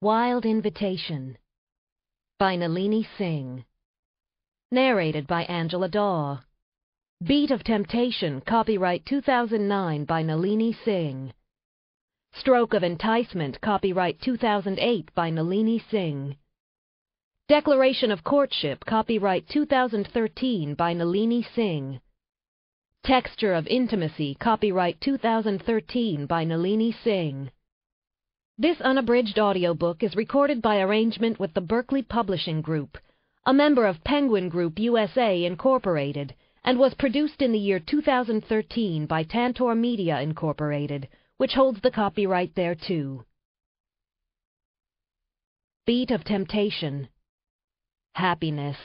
Wild Invitation by Nalini Singh. Narrated by Angela Dawe. Beat of Temptation, copyright 2009 by Nalini Singh. Stroke of Enticement, copyright 2008 by Nalini Singh. Declaration of Courtship, copyright 2013 by Nalini Singh. Texture of Intimacy, copyright 2013 by Nalini Singh this unabridged audiobook is recorded by arrangement with the Berkley Publishing Group, a member of Penguin Group USA Incorporated, and was produced in the year 2013 by Tantor Media Incorporated, which holds the copyright thereto. Beat of Temptation Happiness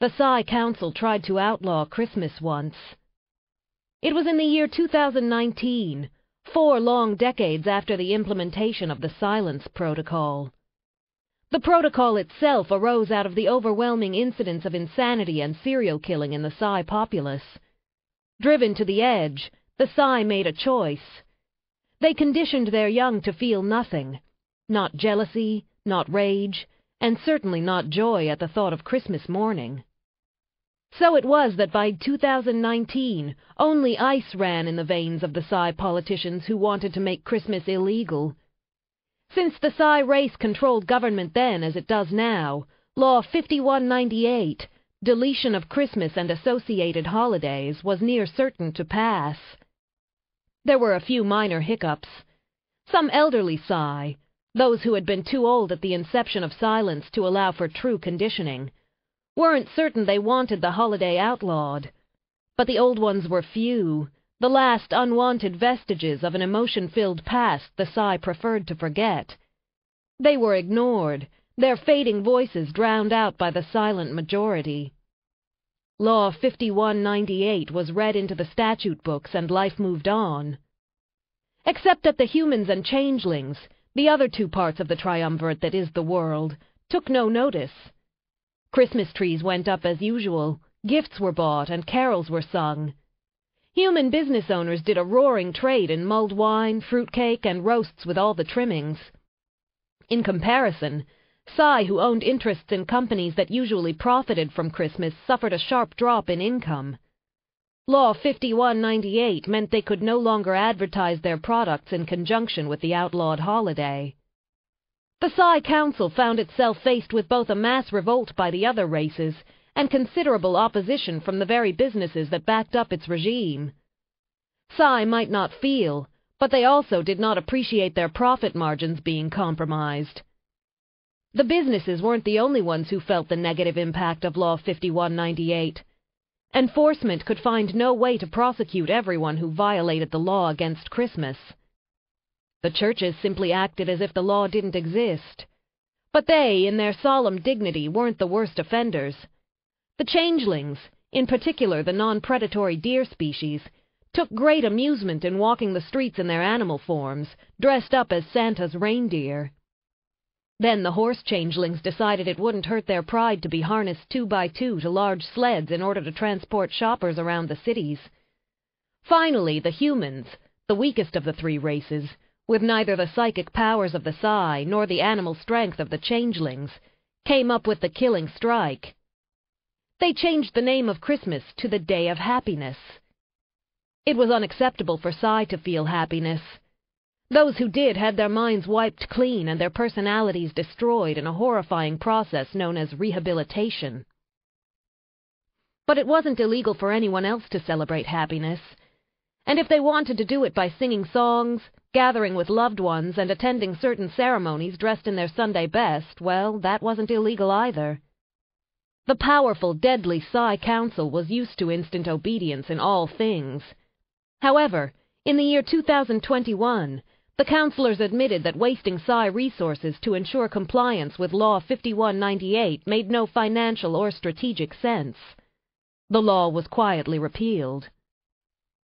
The Psy Council tried to outlaw Christmas once. It was in the year 2019 four long decades after the implementation of the Silence Protocol. The protocol itself arose out of the overwhelming incidents of insanity and serial killing in the Psy populace. Driven to the edge, the Psy made a choice. They conditioned their young to feel nothing, not jealousy, not rage, and certainly not joy at the thought of Christmas morning. So it was that by 2019 only ice ran in the veins of the Psy politicians who wanted to make Christmas illegal. Since the Psy race controlled government then as it does now, Law 5198, deletion of Christmas and associated holidays, was near certain to pass. There were a few minor hiccups. Some elderly Psy, those who had been too old at the inception of silence to allow for true conditioning, weren't certain they wanted the holiday outlawed. But the old ones were few, the last unwanted vestiges of an emotion-filled past the Psy preferred to forget. They were ignored, their fading voices drowned out by the silent majority. Law 5198 was read into the statute books and life moved on. Except that the humans and changelings, the other two parts of the triumvirate that is the world, took no notice. Christmas trees went up as usual, gifts were bought, and carols were sung. Human business owners did a roaring trade in mulled wine, fruitcake, and roasts with all the trimmings. In comparison, Psy, who owned interests in companies that usually profited from Christmas, suffered a sharp drop in income. Law 5198 meant they could no longer advertise their products in conjunction with the outlawed holiday. The Psy Council found itself faced with both a mass revolt by the other races and considerable opposition from the very businesses that backed up its regime. Psy might not feel, but they also did not appreciate their profit margins being compromised. The businesses weren't the only ones who felt the negative impact of Law 5198. Enforcement could find no way to prosecute everyone who violated the law against Christmas. The churches simply acted as if the law didn't exist. But they, in their solemn dignity, weren't the worst offenders. The changelings, in particular the non-predatory deer species, took great amusement in walking the streets in their animal forms, dressed up as Santa's reindeer. Then the horse changelings decided it wouldn't hurt their pride to be harnessed two by two to large sleds in order to transport shoppers around the cities. Finally, the humans, the weakest of the three races, with neither the psychic powers of the Psy nor the animal strength of the changelings, came up with the killing strike. They changed the name of Christmas to the Day of Happiness. It was unacceptable for Psy to feel happiness. Those who did had their minds wiped clean and their personalities destroyed in a horrifying process known as rehabilitation. But it wasn't illegal for anyone else to celebrate happiness. And if they wanted to do it by singing songs, gathering with loved ones, and attending certain ceremonies dressed in their Sunday best, well, that wasn't illegal either. The powerful, deadly Psy Council was used to instant obedience in all things. However, in the year 2021, the counselors admitted that wasting Psy resources to ensure compliance with Law 5198 made no financial or strategic sense. The law was quietly repealed.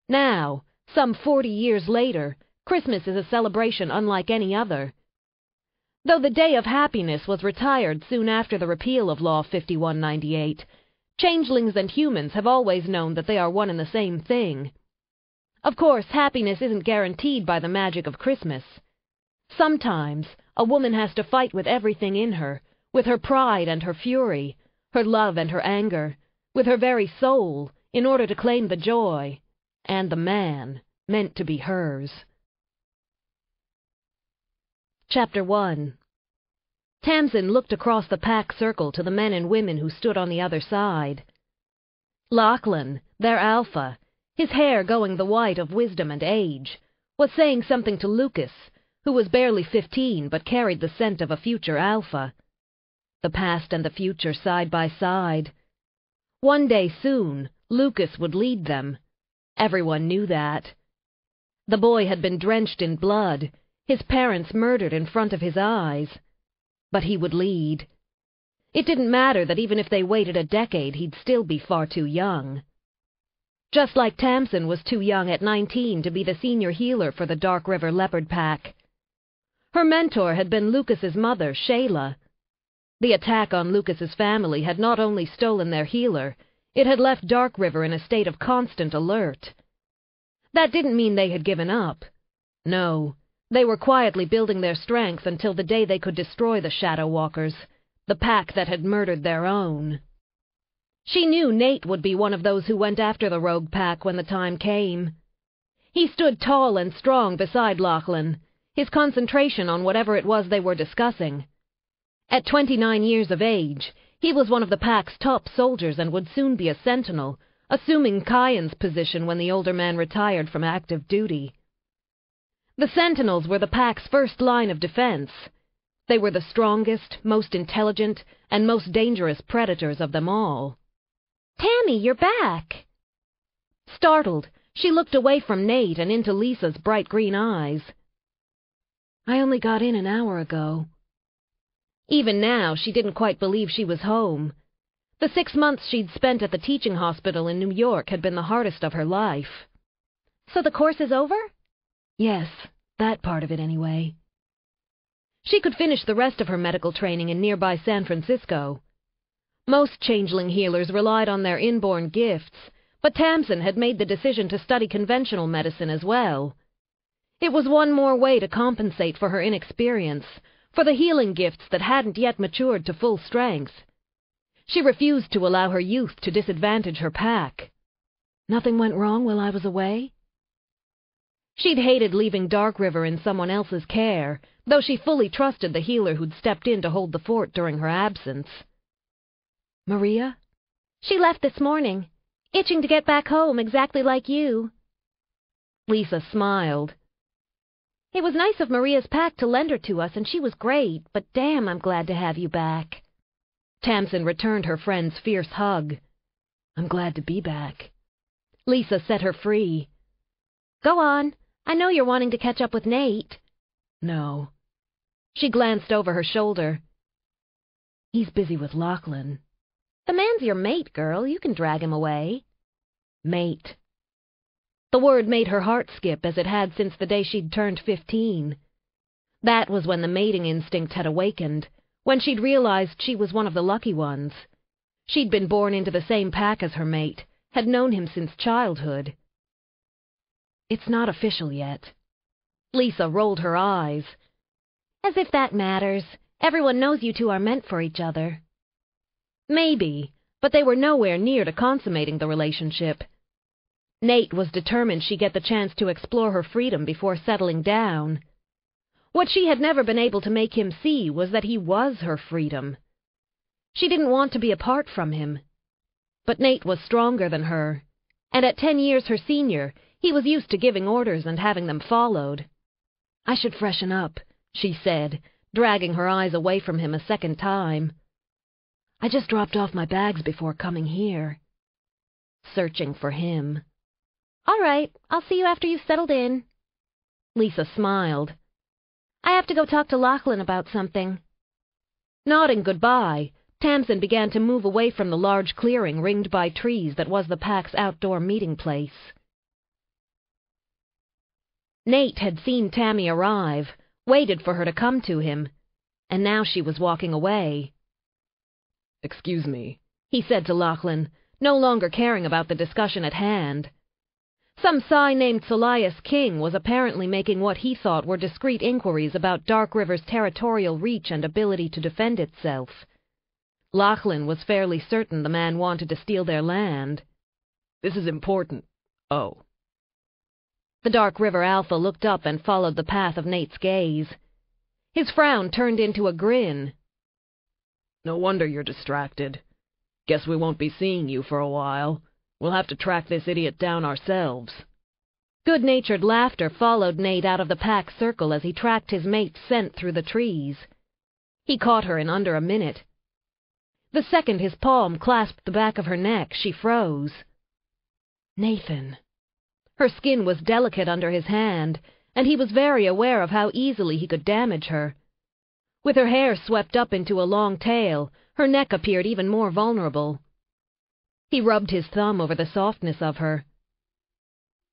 Now, some 40 years later, Christmas is a celebration unlike any other. Though the Day of Happiness was retired soon after the repeal of Law 5198, changelings and humans have always known that they are one and the same thing. Of course, happiness isn't guaranteed by the magic of Christmas. Sometimes a woman has to fight with everything in her, with her pride and her fury, her love and her anger, with her very soul, in order to claim the joy and the man meant to be hers. Chapter 1 Tamsin looked across the pack circle to the men and women who stood on the other side. Lachlan, their alpha, his hair going the white of wisdom and age, was saying something to Lucas, who was barely fifteen but carried the scent of a future alpha. The past and the future side by side, one day soon, Lucas would lead them. Everyone knew that. The boy had been drenched in blood, his parents murdered in front of his eyes. But he would lead. It didn't matter that even if they waited a decade, he'd still be far too young. Just like Tamsin was too young at 19 to be the senior healer for the Dark River Leopard Pack. Her mentor had been Lucas's mother, Shayla, the attack on Lucas's family had not only stolen their healer, it had left Dark River in a state of constant alert. That didn't mean they had given up. No, they were quietly building their strength until the day they could destroy the Shadow Walkers, the pack that had murdered their own. She knew Nate would be one of those who went after the rogue pack when the time came. He stood tall and strong beside Lachlan, his concentration on whatever it was they were discussing. At 29 years of age, he was one of the pack's top soldiers and would soon be a sentinel, assuming Kyan's position when the older man retired from active duty. The sentinels were the pack's first line of defense. They were the strongest, most intelligent, and most dangerous predators of them all. Tammy, you're back! Startled, she looked away from Nate and into Lisa's bright green eyes. I only got in an hour ago, even now, she didn't quite believe she was home. The six months she'd spent at the teaching hospital in New York had been the hardest of her life. So the course is over? Yes, that part of it anyway. She could finish the rest of her medical training in nearby San Francisco. Most changeling healers relied on their inborn gifts, but Tamsin had made the decision to study conventional medicine as well. It was one more way to compensate for her inexperience, for the healing gifts that hadn't yet matured to full strength. She refused to allow her youth to disadvantage her pack. Nothing went wrong while I was away? She'd hated leaving Dark River in someone else's care, though she fully trusted the healer who'd stepped in to hold the fort during her absence. Maria? She left this morning, itching to get back home exactly like you. Lisa smiled. It was nice of Maria's pack to lend her to us, and she was great, but damn, I'm glad to have you back. Tamsin returned her friend's fierce hug. I'm glad to be back. Lisa set her free. Go on. I know you're wanting to catch up with Nate. No. She glanced over her shoulder. He's busy with Lachlan. The man's your mate, girl. You can drag him away. Mate. The word made her heart skip as it had since the day she'd turned fifteen. That was when the mating instinct had awakened, when she'd realized she was one of the lucky ones. She'd been born into the same pack as her mate, had known him since childhood. It's not official yet. Lisa rolled her eyes. As if that matters. Everyone knows you two are meant for each other. Maybe, but they were nowhere near to consummating the relationship. Nate was determined she get the chance to explore her freedom before settling down. What she had never been able to make him see was that he was her freedom. She didn't want to be apart from him. But Nate was stronger than her, and at ten years her senior, he was used to giving orders and having them followed. I should freshen up, she said, dragging her eyes away from him a second time. I just dropped off my bags before coming here. Searching for him. All right, I'll see you after you've settled in. Lisa smiled. I have to go talk to Lachlan about something. Nodding goodbye, Tamsin began to move away from the large clearing ringed by trees that was the pack's outdoor meeting place. Nate had seen Tammy arrive, waited for her to come to him, and now she was walking away. Excuse me, he said to Lachlan, no longer caring about the discussion at hand. Some Psy named Salias King was apparently making what he thought were discreet inquiries about Dark River's territorial reach and ability to defend itself. Lachlan was fairly certain the man wanted to steal their land. This is important. Oh. The Dark River Alpha looked up and followed the path of Nate's gaze. His frown turned into a grin. No wonder you're distracted. Guess we won't be seeing you for a while. We'll have to track this idiot down ourselves. Good-natured laughter followed Nate out of the pack circle as he tracked his mate's scent through the trees. He caught her in under a minute. The second his palm clasped the back of her neck, she froze. Nathan. Her skin was delicate under his hand, and he was very aware of how easily he could damage her. With her hair swept up into a long tail, her neck appeared even more vulnerable. He rubbed his thumb over the softness of her.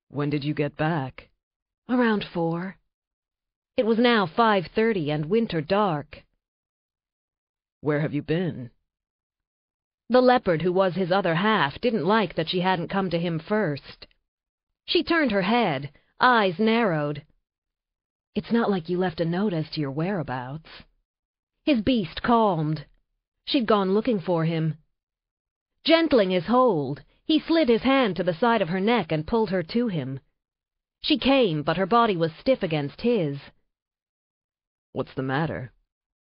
When did you get back? Around four. It was now five thirty and winter dark. Where have you been? The leopard who was his other half didn't like that she hadn't come to him first. She turned her head, eyes narrowed. It's not like you left a note as to your whereabouts. His beast calmed. She'd gone looking for him. Gentling his hold, he slid his hand to the side of her neck and pulled her to him. She came, but her body was stiff against his. What's the matter?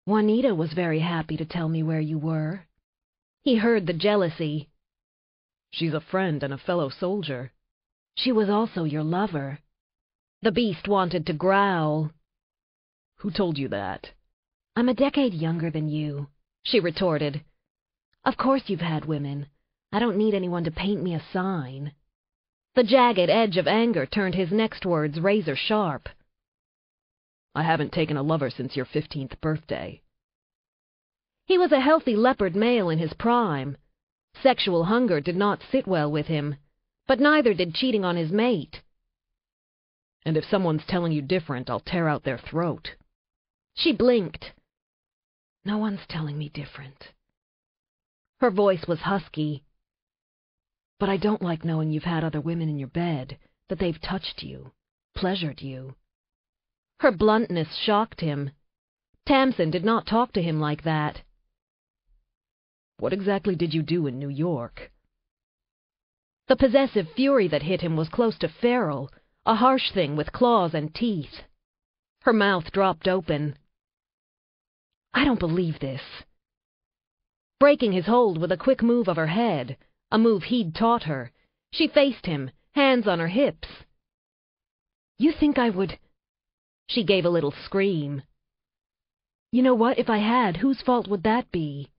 Juanita was very happy to tell me where you were. He heard the jealousy. She's a friend and a fellow soldier. She was also your lover. The beast wanted to growl. Who told you that? I'm a decade younger than you, she retorted. Of course you've had women. I don't need anyone to paint me a sign. The jagged edge of anger turned his next words razor sharp. I haven't taken a lover since your fifteenth birthday. He was a healthy leopard male in his prime. Sexual hunger did not sit well with him, but neither did cheating on his mate. And if someone's telling you different, I'll tear out their throat. She blinked. No one's telling me different. Her voice was husky. But I don't like knowing you've had other women in your bed, that they've touched you, pleasured you. Her bluntness shocked him. Tamsin did not talk to him like that. What exactly did you do in New York? The possessive fury that hit him was close to feral, a harsh thing with claws and teeth. Her mouth dropped open. I don't believe this breaking his hold with a quick move of her head, a move he'd taught her. She faced him, hands on her hips. You think I would... She gave a little scream. You know what, if I had, whose fault would that be?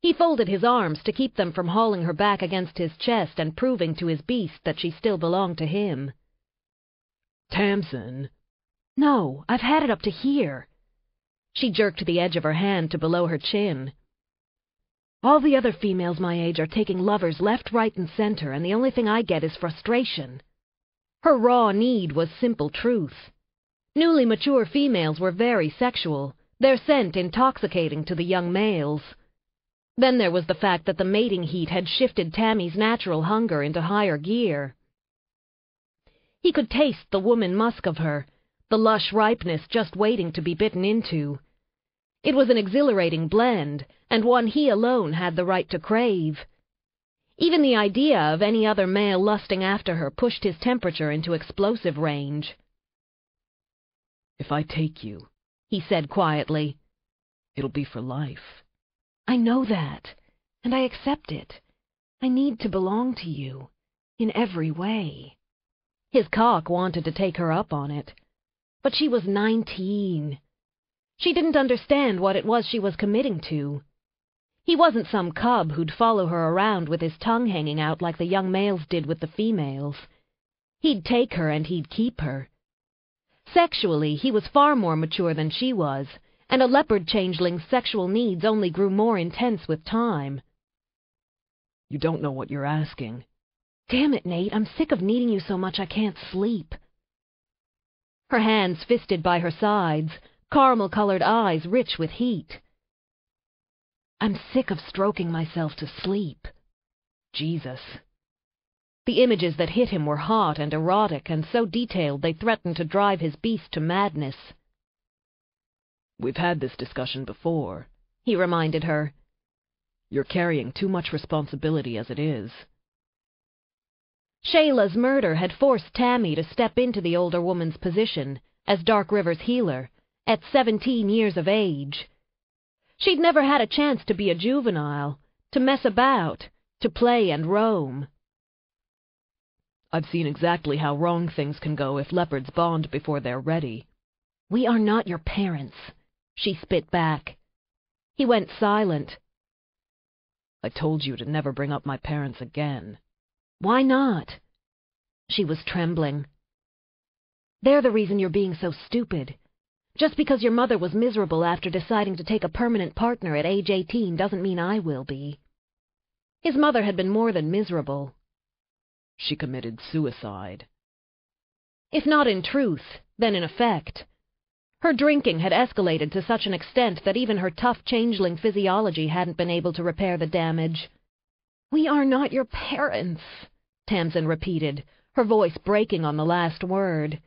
He folded his arms to keep them from hauling her back against his chest and proving to his beast that she still belonged to him. Tamsin. No, I've had it up to here. She jerked the edge of her hand to below her chin. All the other females my age are taking lovers left, right, and center, and the only thing I get is frustration. Her raw need was simple truth. Newly mature females were very sexual, their scent intoxicating to the young males. Then there was the fact that the mating heat had shifted Tammy's natural hunger into higher gear. He could taste the woman musk of her, the lush ripeness just waiting to be bitten into. It was an exhilarating blend, and one he alone had the right to crave. Even the idea of any other male lusting after her pushed his temperature into explosive range. If I take you, he said quietly, it'll be for life. I know that, and I accept it. I need to belong to you, in every way. His cock wanted to take her up on it. But she was nineteen. She didn't understand what it was she was committing to. He wasn't some cub who'd follow her around with his tongue hanging out like the young males did with the females. He'd take her and he'd keep her. Sexually, he was far more mature than she was, and a leopard changeling's sexual needs only grew more intense with time. You don't know what you're asking. Damn it, Nate, I'm sick of needing you so much I can't sleep. Her hands fisted by her sides, caramel-colored eyes rich with heat. I'm sick of stroking myself to sleep. Jesus. The images that hit him were hot and erotic and so detailed they threatened to drive his beast to madness. We've had this discussion before, he reminded her. You're carrying too much responsibility as it is. Shayla's murder had forced Tammy to step into the older woman's position as Dark River's healer at seventeen years of age. She'd never had a chance to be a juvenile, to mess about, to play and roam. I've seen exactly how wrong things can go if leopards bond before they're ready. We are not your parents, she spit back. He went silent. I told you to never bring up my parents again. Why not? She was trembling. They're the reason you're being so stupid. Just because your mother was miserable after deciding to take a permanent partner at age 18 doesn't mean I will be. His mother had been more than miserable. She committed suicide. If not in truth, then in effect. Her drinking had escalated to such an extent that even her tough changeling physiology hadn't been able to repair the damage. We are not your parents, Tamsin repeated, her voice breaking on the last word.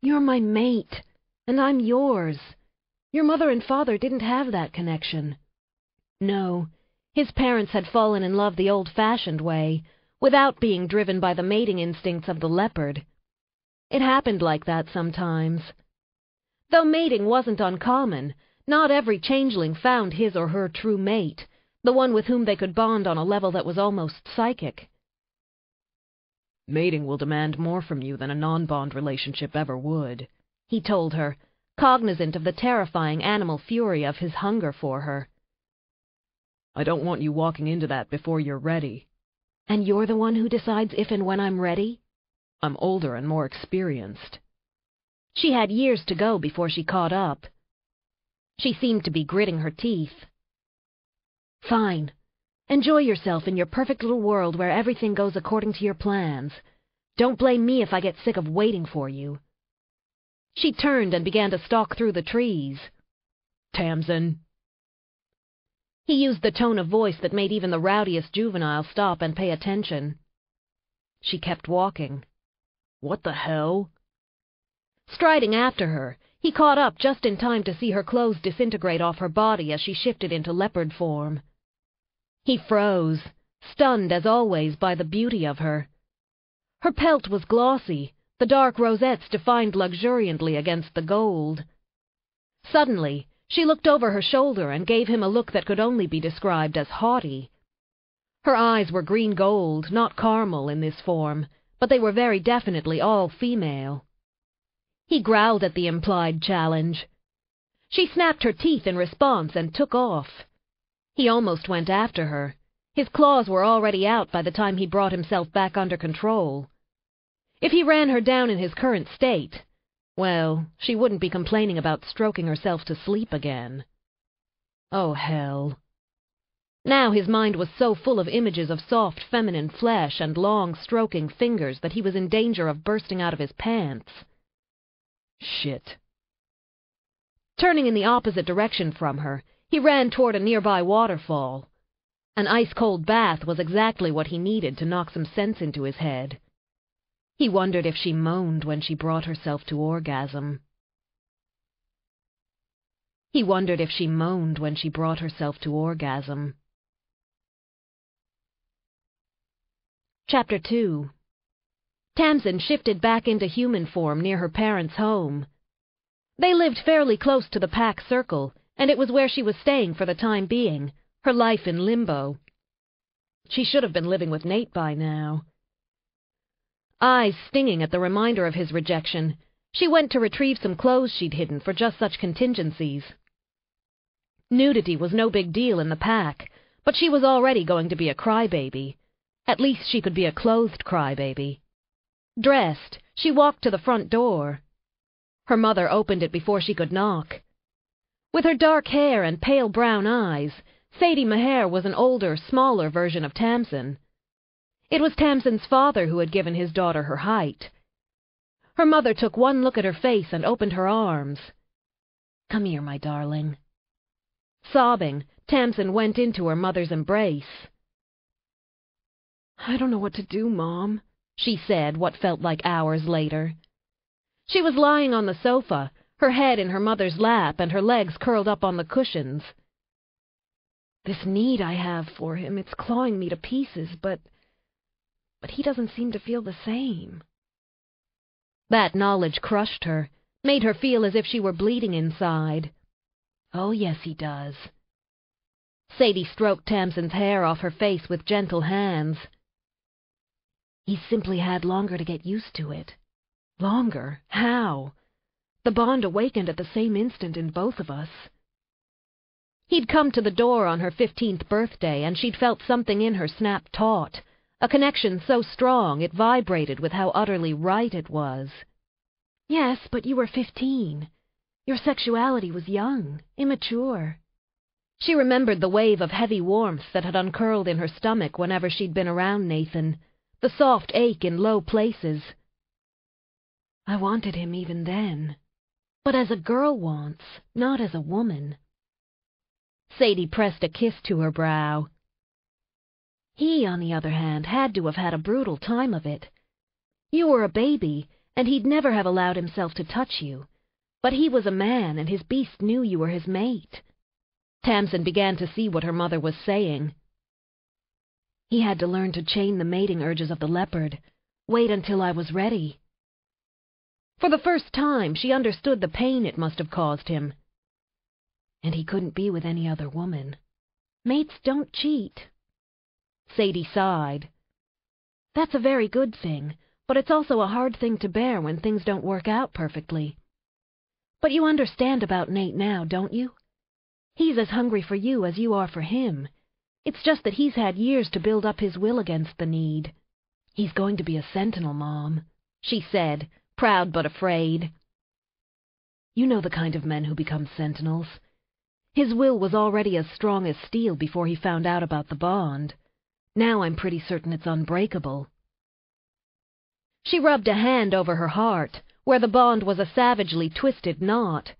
You're my mate, and I'm yours. Your mother and father didn't have that connection. No, his parents had fallen in love the old-fashioned way, without being driven by the mating instincts of the leopard. It happened like that sometimes. Though mating wasn't uncommon, not every changeling found his or her true mate, the one with whom they could bond on a level that was almost psychic. Mating will demand more from you than a non-bond relationship ever would, he told her, cognizant of the terrifying animal fury of his hunger for her. I don't want you walking into that before you're ready. And you're the one who decides if and when I'm ready? I'm older and more experienced. She had years to go before she caught up. She seemed to be gritting her teeth. Fine. Enjoy yourself in your perfect little world where everything goes according to your plans. Don't blame me if I get sick of waiting for you. She turned and began to stalk through the trees. Tamsin. He used the tone of voice that made even the rowdiest juvenile stop and pay attention. She kept walking. What the hell? Striding after her, he caught up just in time to see her clothes disintegrate off her body as she shifted into leopard form. He froze, stunned as always by the beauty of her. Her pelt was glossy, the dark rosettes defined luxuriantly against the gold. Suddenly, she looked over her shoulder and gave him a look that could only be described as haughty. Her eyes were green gold, not caramel in this form, but they were very definitely all female. He growled at the implied challenge. She snapped her teeth in response and took off. He almost went after her. His claws were already out by the time he brought himself back under control. If he ran her down in his current state, well, she wouldn't be complaining about stroking herself to sleep again. Oh, hell. Now his mind was so full of images of soft feminine flesh and long stroking fingers that he was in danger of bursting out of his pants. Shit. Turning in the opposite direction from her, he ran toward a nearby waterfall. An ice-cold bath was exactly what he needed to knock some sense into his head. He wondered if she moaned when she brought herself to orgasm. He wondered if she moaned when she brought herself to orgasm. Chapter 2 Tamsin shifted back into human form near her parents' home. They lived fairly close to the pack circle, and it was where she was staying for the time being, her life in limbo. She should have been living with Nate by now. Eyes stinging at the reminder of his rejection, she went to retrieve some clothes she'd hidden for just such contingencies. Nudity was no big deal in the pack, but she was already going to be a crybaby. At least she could be a clothed crybaby. Dressed, she walked to the front door. Her mother opened it before she could knock. With her dark hair and pale brown eyes, Sadie Maher was an older, smaller version of Tamsin. It was Tamsin's father who had given his daughter her height. Her mother took one look at her face and opened her arms. Come here, my darling. Sobbing, Tamsin went into her mother's embrace. I don't know what to do, Mom, she said what felt like hours later. She was lying on the sofa, her head in her mother's lap and her legs curled up on the cushions. This need I have for him, it's clawing me to pieces, but... but he doesn't seem to feel the same. That knowledge crushed her, made her feel as if she were bleeding inside. Oh, yes, he does. Sadie stroked Tamsin's hair off her face with gentle hands. He's simply had longer to get used to it. Longer? How? The bond awakened at the same instant in both of us. He'd come to the door on her fifteenth birthday, and she'd felt something in her snap taut, a connection so strong it vibrated with how utterly right it was. Yes, but you were fifteen. Your sexuality was young, immature. She remembered the wave of heavy warmth that had uncurled in her stomach whenever she'd been around Nathan, the soft ache in low places. I wanted him even then, but as a girl wants, not as a woman. Sadie pressed a kiss to her brow. He, on the other hand, had to have had a brutal time of it. You were a baby, and he'd never have allowed himself to touch you, but he was a man, and his beast knew you were his mate. Tamsin began to see what her mother was saying. He had to learn to chain the mating urges of the leopard, wait until I was ready. For the first time, she understood the pain it must have caused him. And he couldn't be with any other woman. Mates don't cheat. Sadie sighed. That's a very good thing, but it's also a hard thing to bear when things don't work out perfectly. But you understand about Nate now, don't you? He's as hungry for you as you are for him. It's just that he's had years to build up his will against the need. He's going to be a sentinel, Mom, she said, proud but afraid. You know the kind of men who become sentinels. His will was already as strong as steel before he found out about the bond. Now I'm pretty certain it's unbreakable. She rubbed a hand over her heart, where the bond was a savagely twisted knot.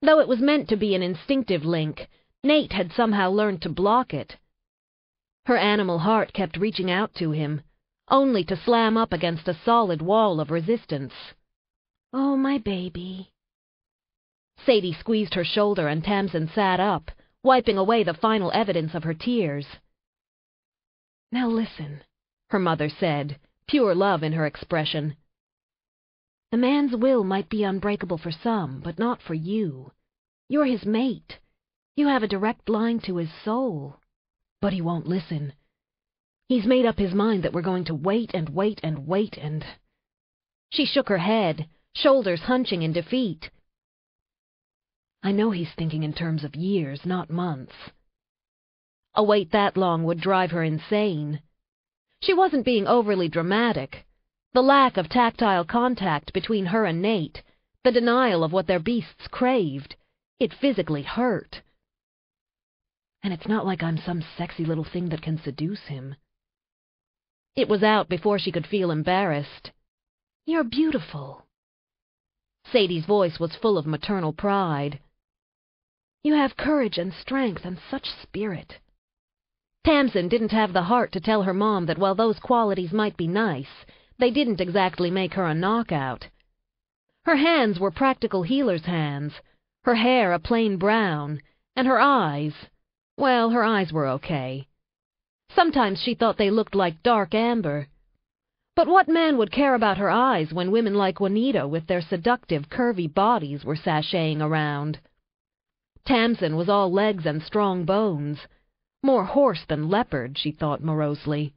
Though it was meant to be an instinctive link, Nate had somehow learned to block it. Her animal heart kept reaching out to him, only to slam up against a solid wall of resistance. Oh, my baby. Sadie squeezed her shoulder and Tamsin sat up, wiping away the final evidence of her tears. Now listen, her mother said, pure love in her expression. The man's will might be unbreakable for some, but not for you. You're his mate. You have a direct line to his soul. But he won't listen. He's made up his mind that we're going to wait and wait and wait and... She shook her head, shoulders hunching in defeat. I know he's thinking in terms of years, not months. A wait that long would drive her insane. She wasn't being overly dramatic. The lack of tactile contact between her and Nate, the denial of what their beasts craved, it physically hurt. And it's not like I'm some sexy little thing that can seduce him. It was out before she could feel embarrassed. You're beautiful. Sadie's voice was full of maternal pride. You have courage and strength and such spirit. Tamsin didn't have the heart to tell her mom that while those qualities might be nice, they didn't exactly make her a knockout. Her hands were practical healer's hands, her hair a plain brown, and her eyes, well, her eyes were okay. Sometimes she thought they looked like dark amber. But what man would care about her eyes when women like Juanita with their seductive, curvy bodies were sashaying around? Tamsin was all legs and strong bones, more horse than leopard, she thought morosely.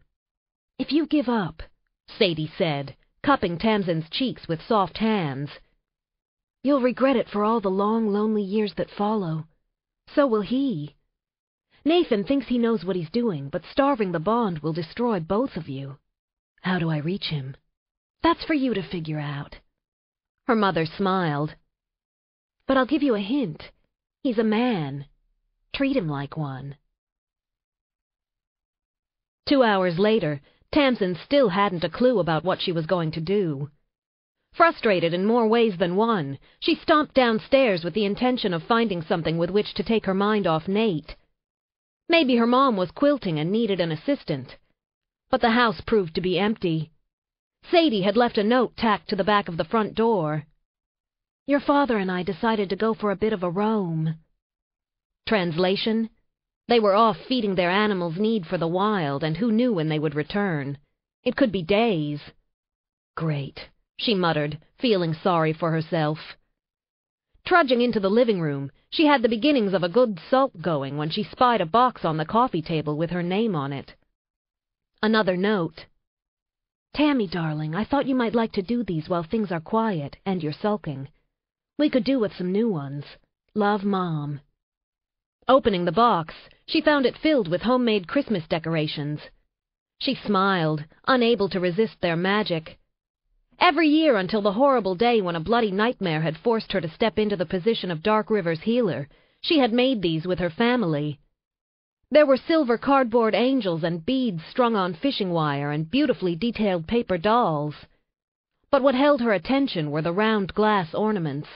If you give up, Sadie said, cupping Tamsin's cheeks with soft hands, you'll regret it for all the long, lonely years that follow. So will he. Nathan thinks he knows what he's doing, but starving the bond will destroy both of you. How do I reach him? That's for you to figure out. Her mother smiled. But I'll give you a hint. He's a man. Treat him like one. Two hours later, Tamsin still hadn't a clue about what she was going to do. Frustrated in more ways than one, she stomped downstairs with the intention of finding something with which to take her mind off Nate. Maybe her mom was quilting and needed an assistant. but the house proved to be empty. Sadie had left a note tacked to the back of the front door. Your father and I decided to go for a bit of a roam. Translation? They were off feeding their animals' need for the wild, and who knew when they would return? It could be days. Great, she muttered, feeling sorry for herself. Trudging into the living room, she had the beginnings of a good sulk going when she spied a box on the coffee table with her name on it. Another note. Tammy, darling, I thought you might like to do these while things are quiet and you're sulking. We could do with some new ones. Love, Mom. Opening the box, she found it filled with homemade Christmas decorations. She smiled, unable to resist their magic. Every year until the horrible day when a bloody nightmare had forced her to step into the position of Dark River's healer, she had made these with her family. There were silver cardboard angels and beads strung on fishing wire and beautifully detailed paper dolls. But what held her attention were the round glass ornaments.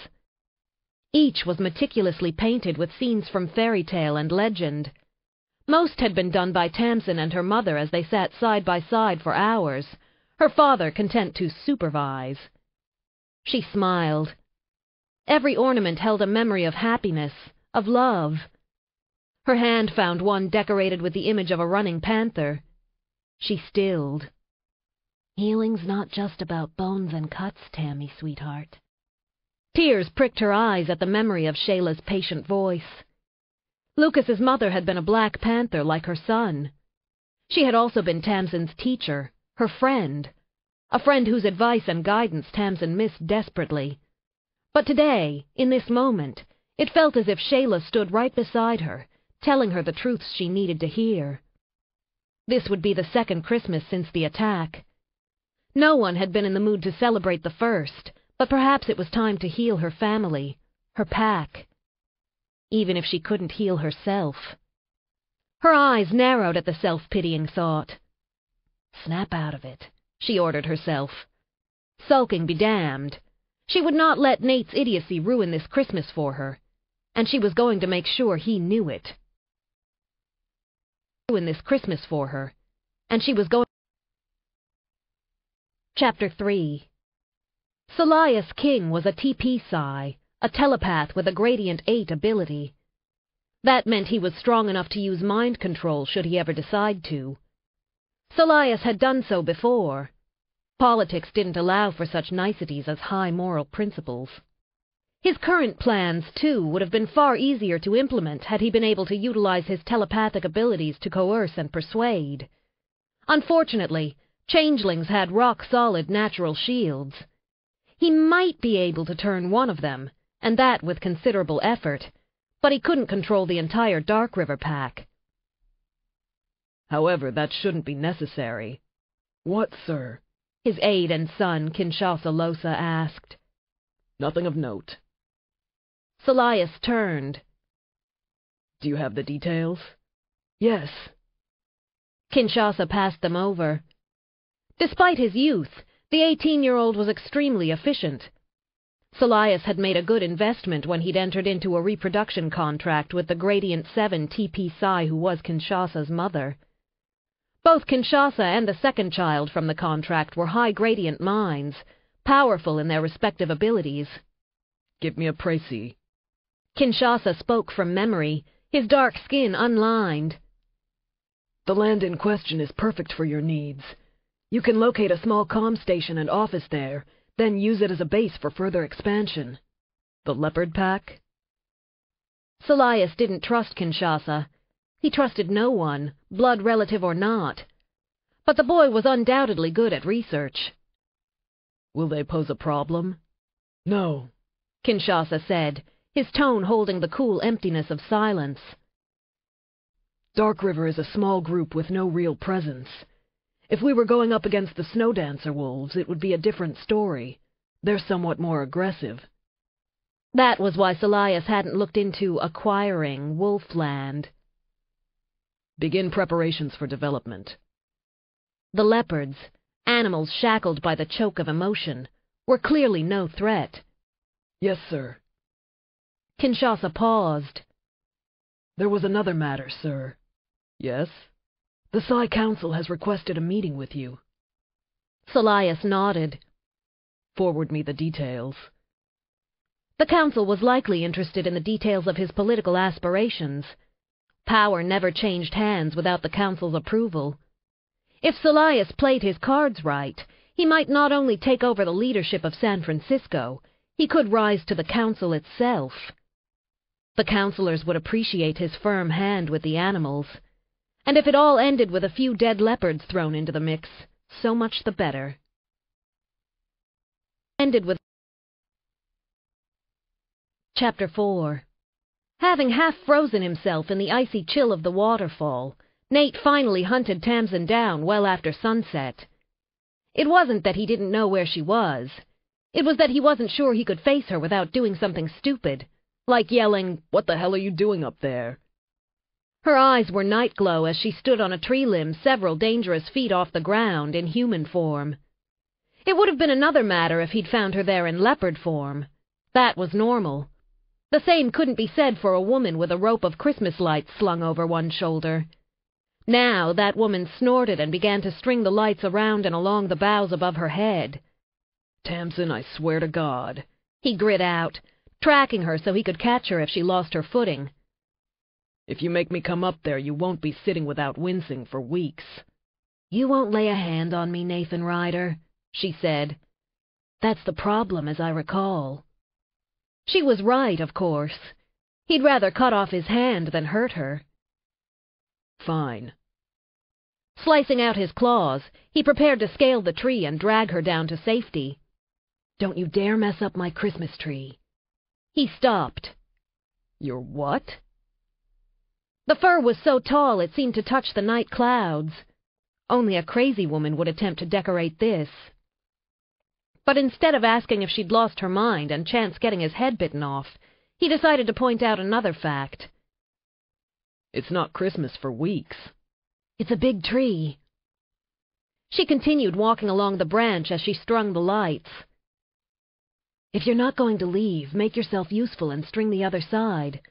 Each was meticulously painted with scenes from fairy tale and legend. Most had been done by Tamsin and her mother as they sat side by side for hours, her father content to supervise. She smiled. Every ornament held a memory of happiness, of love. Her hand found one decorated with the image of a running panther. She stilled. Healing's not just about bones and cuts, Tammy, sweetheart. Tears pricked her eyes at the memory of Shayla's patient voice. Lucas's mother had been a black panther like her son. She had also been Tamsin's teacher, her friend, a friend whose advice and guidance Tamsin missed desperately. But today, in this moment, it felt as if Shayla stood right beside her, telling her the truths she needed to hear. This would be the second Christmas since the attack. No one had been in the mood to celebrate the first, but perhaps it was time to heal her family, her pack. Even if she couldn't heal herself. Her eyes narrowed at the self-pitying thought. Snap out of it, she ordered herself. Sulking be damned. She would not let Nate's idiocy ruin this Christmas for her, and she was going to make sure he knew it. Ruin this Christmas for her, and she was going. Chapter 3 Salias King was a TP Psy, a telepath with a Gradient 8 ability. That meant he was strong enough to use mind control should he ever decide to. Salias had done so before. Politics didn't allow for such niceties as high moral principles. His current plans, too, would have been far easier to implement had he been able to utilize his telepathic abilities to coerce and persuade. Unfortunately, changelings had rock-solid natural shields. He might be able to turn one of them, and that with considerable effort, but he couldn't control the entire Dark River pack. However, that shouldn't be necessary. What, sir? His aide and son, Kinshasa Losa, asked. Nothing of note. Salias turned. Do you have the details? Yes. Kinshasa passed them over. Despite his youth, the eighteen-year-old was extremely efficient. Salias had made a good investment when he'd entered into a reproduction contract with the Gradient 7 TP Psy who was Kinshasa's mother. Both Kinshasa and the second child from the contract were high-gradient minds, powerful in their respective abilities. Give me a précis. Kinshasa spoke from memory, his dark skin unlined. The land in question is perfect for your needs. You can locate a small com station and office there, then use it as a base for further expansion. The leopard pack? Salias didn't trust Kinshasa. He trusted no one, blood relative or not. But the boy was undoubtedly good at research. Will they pose a problem? No, Kinshasa said, his tone holding the cool emptiness of silence. Dark River is a small group with no real presence. If we were going up against the Snow Dancer wolves, it would be a different story. They're somewhat more aggressive. That was why Salias hadn't looked into acquiring Wolfland. Begin preparations for development. The leopards, animals shackled by the choke of emotion, were clearly no threat. Yes, sir. Kinshasa paused. There was another matter, sir. Yes? The Psy Council has requested a meeting with you. Salias nodded. Forward me the details. The council was likely interested in the details of his political aspirations. Power never changed hands without the council's approval. If Salias played his cards right, he might not only take over the leadership of San Francisco, he could rise to the council itself. The councilors would appreciate his firm hand with the animals. And if it all ended with a few dead leopards thrown into the mix, so much the better. Ended with Chapter 4 Having half frozen himself in the icy chill of the waterfall, Nate finally hunted Tamsin down well after sunset. It wasn't that he didn't know where she was. It was that he wasn't sure he could face her without doing something stupid, like yelling, What the hell are you doing up there? Her eyes were night glow as she stood on a tree limb several dangerous feet off the ground in human form. It would have been another matter if he'd found her there in leopard form. That was normal. The same couldn't be said for a woman with a rope of Christmas lights slung over one shoulder. Now that woman snorted and began to string the lights around and along the boughs above her head. Tamsin, I swear to God, he grit out, tracking her so he could catch her if she lost her footing. If you make me come up there, you won't be sitting without wincing for weeks. You won't lay a hand on me, Nathan Ryder, she said. That's the problem, as I recall. She was right, of course. He'd rather cut off his hand than hurt her. Fine. Slicing out his claws, he prepared to scale the tree and drag her down to safety. Don't you dare mess up my Christmas tree. He stopped. Your what? The fir was so tall it seemed to touch the night clouds. Only a crazy woman would attempt to decorate this. But instead of asking if she'd lost her mind and chance getting his head bitten off, he decided to point out another fact. It's not Christmas for weeks. It's a big tree. She continued walking along the branch as she strung the lights. If you're not going to leave, make yourself useful and string the other side.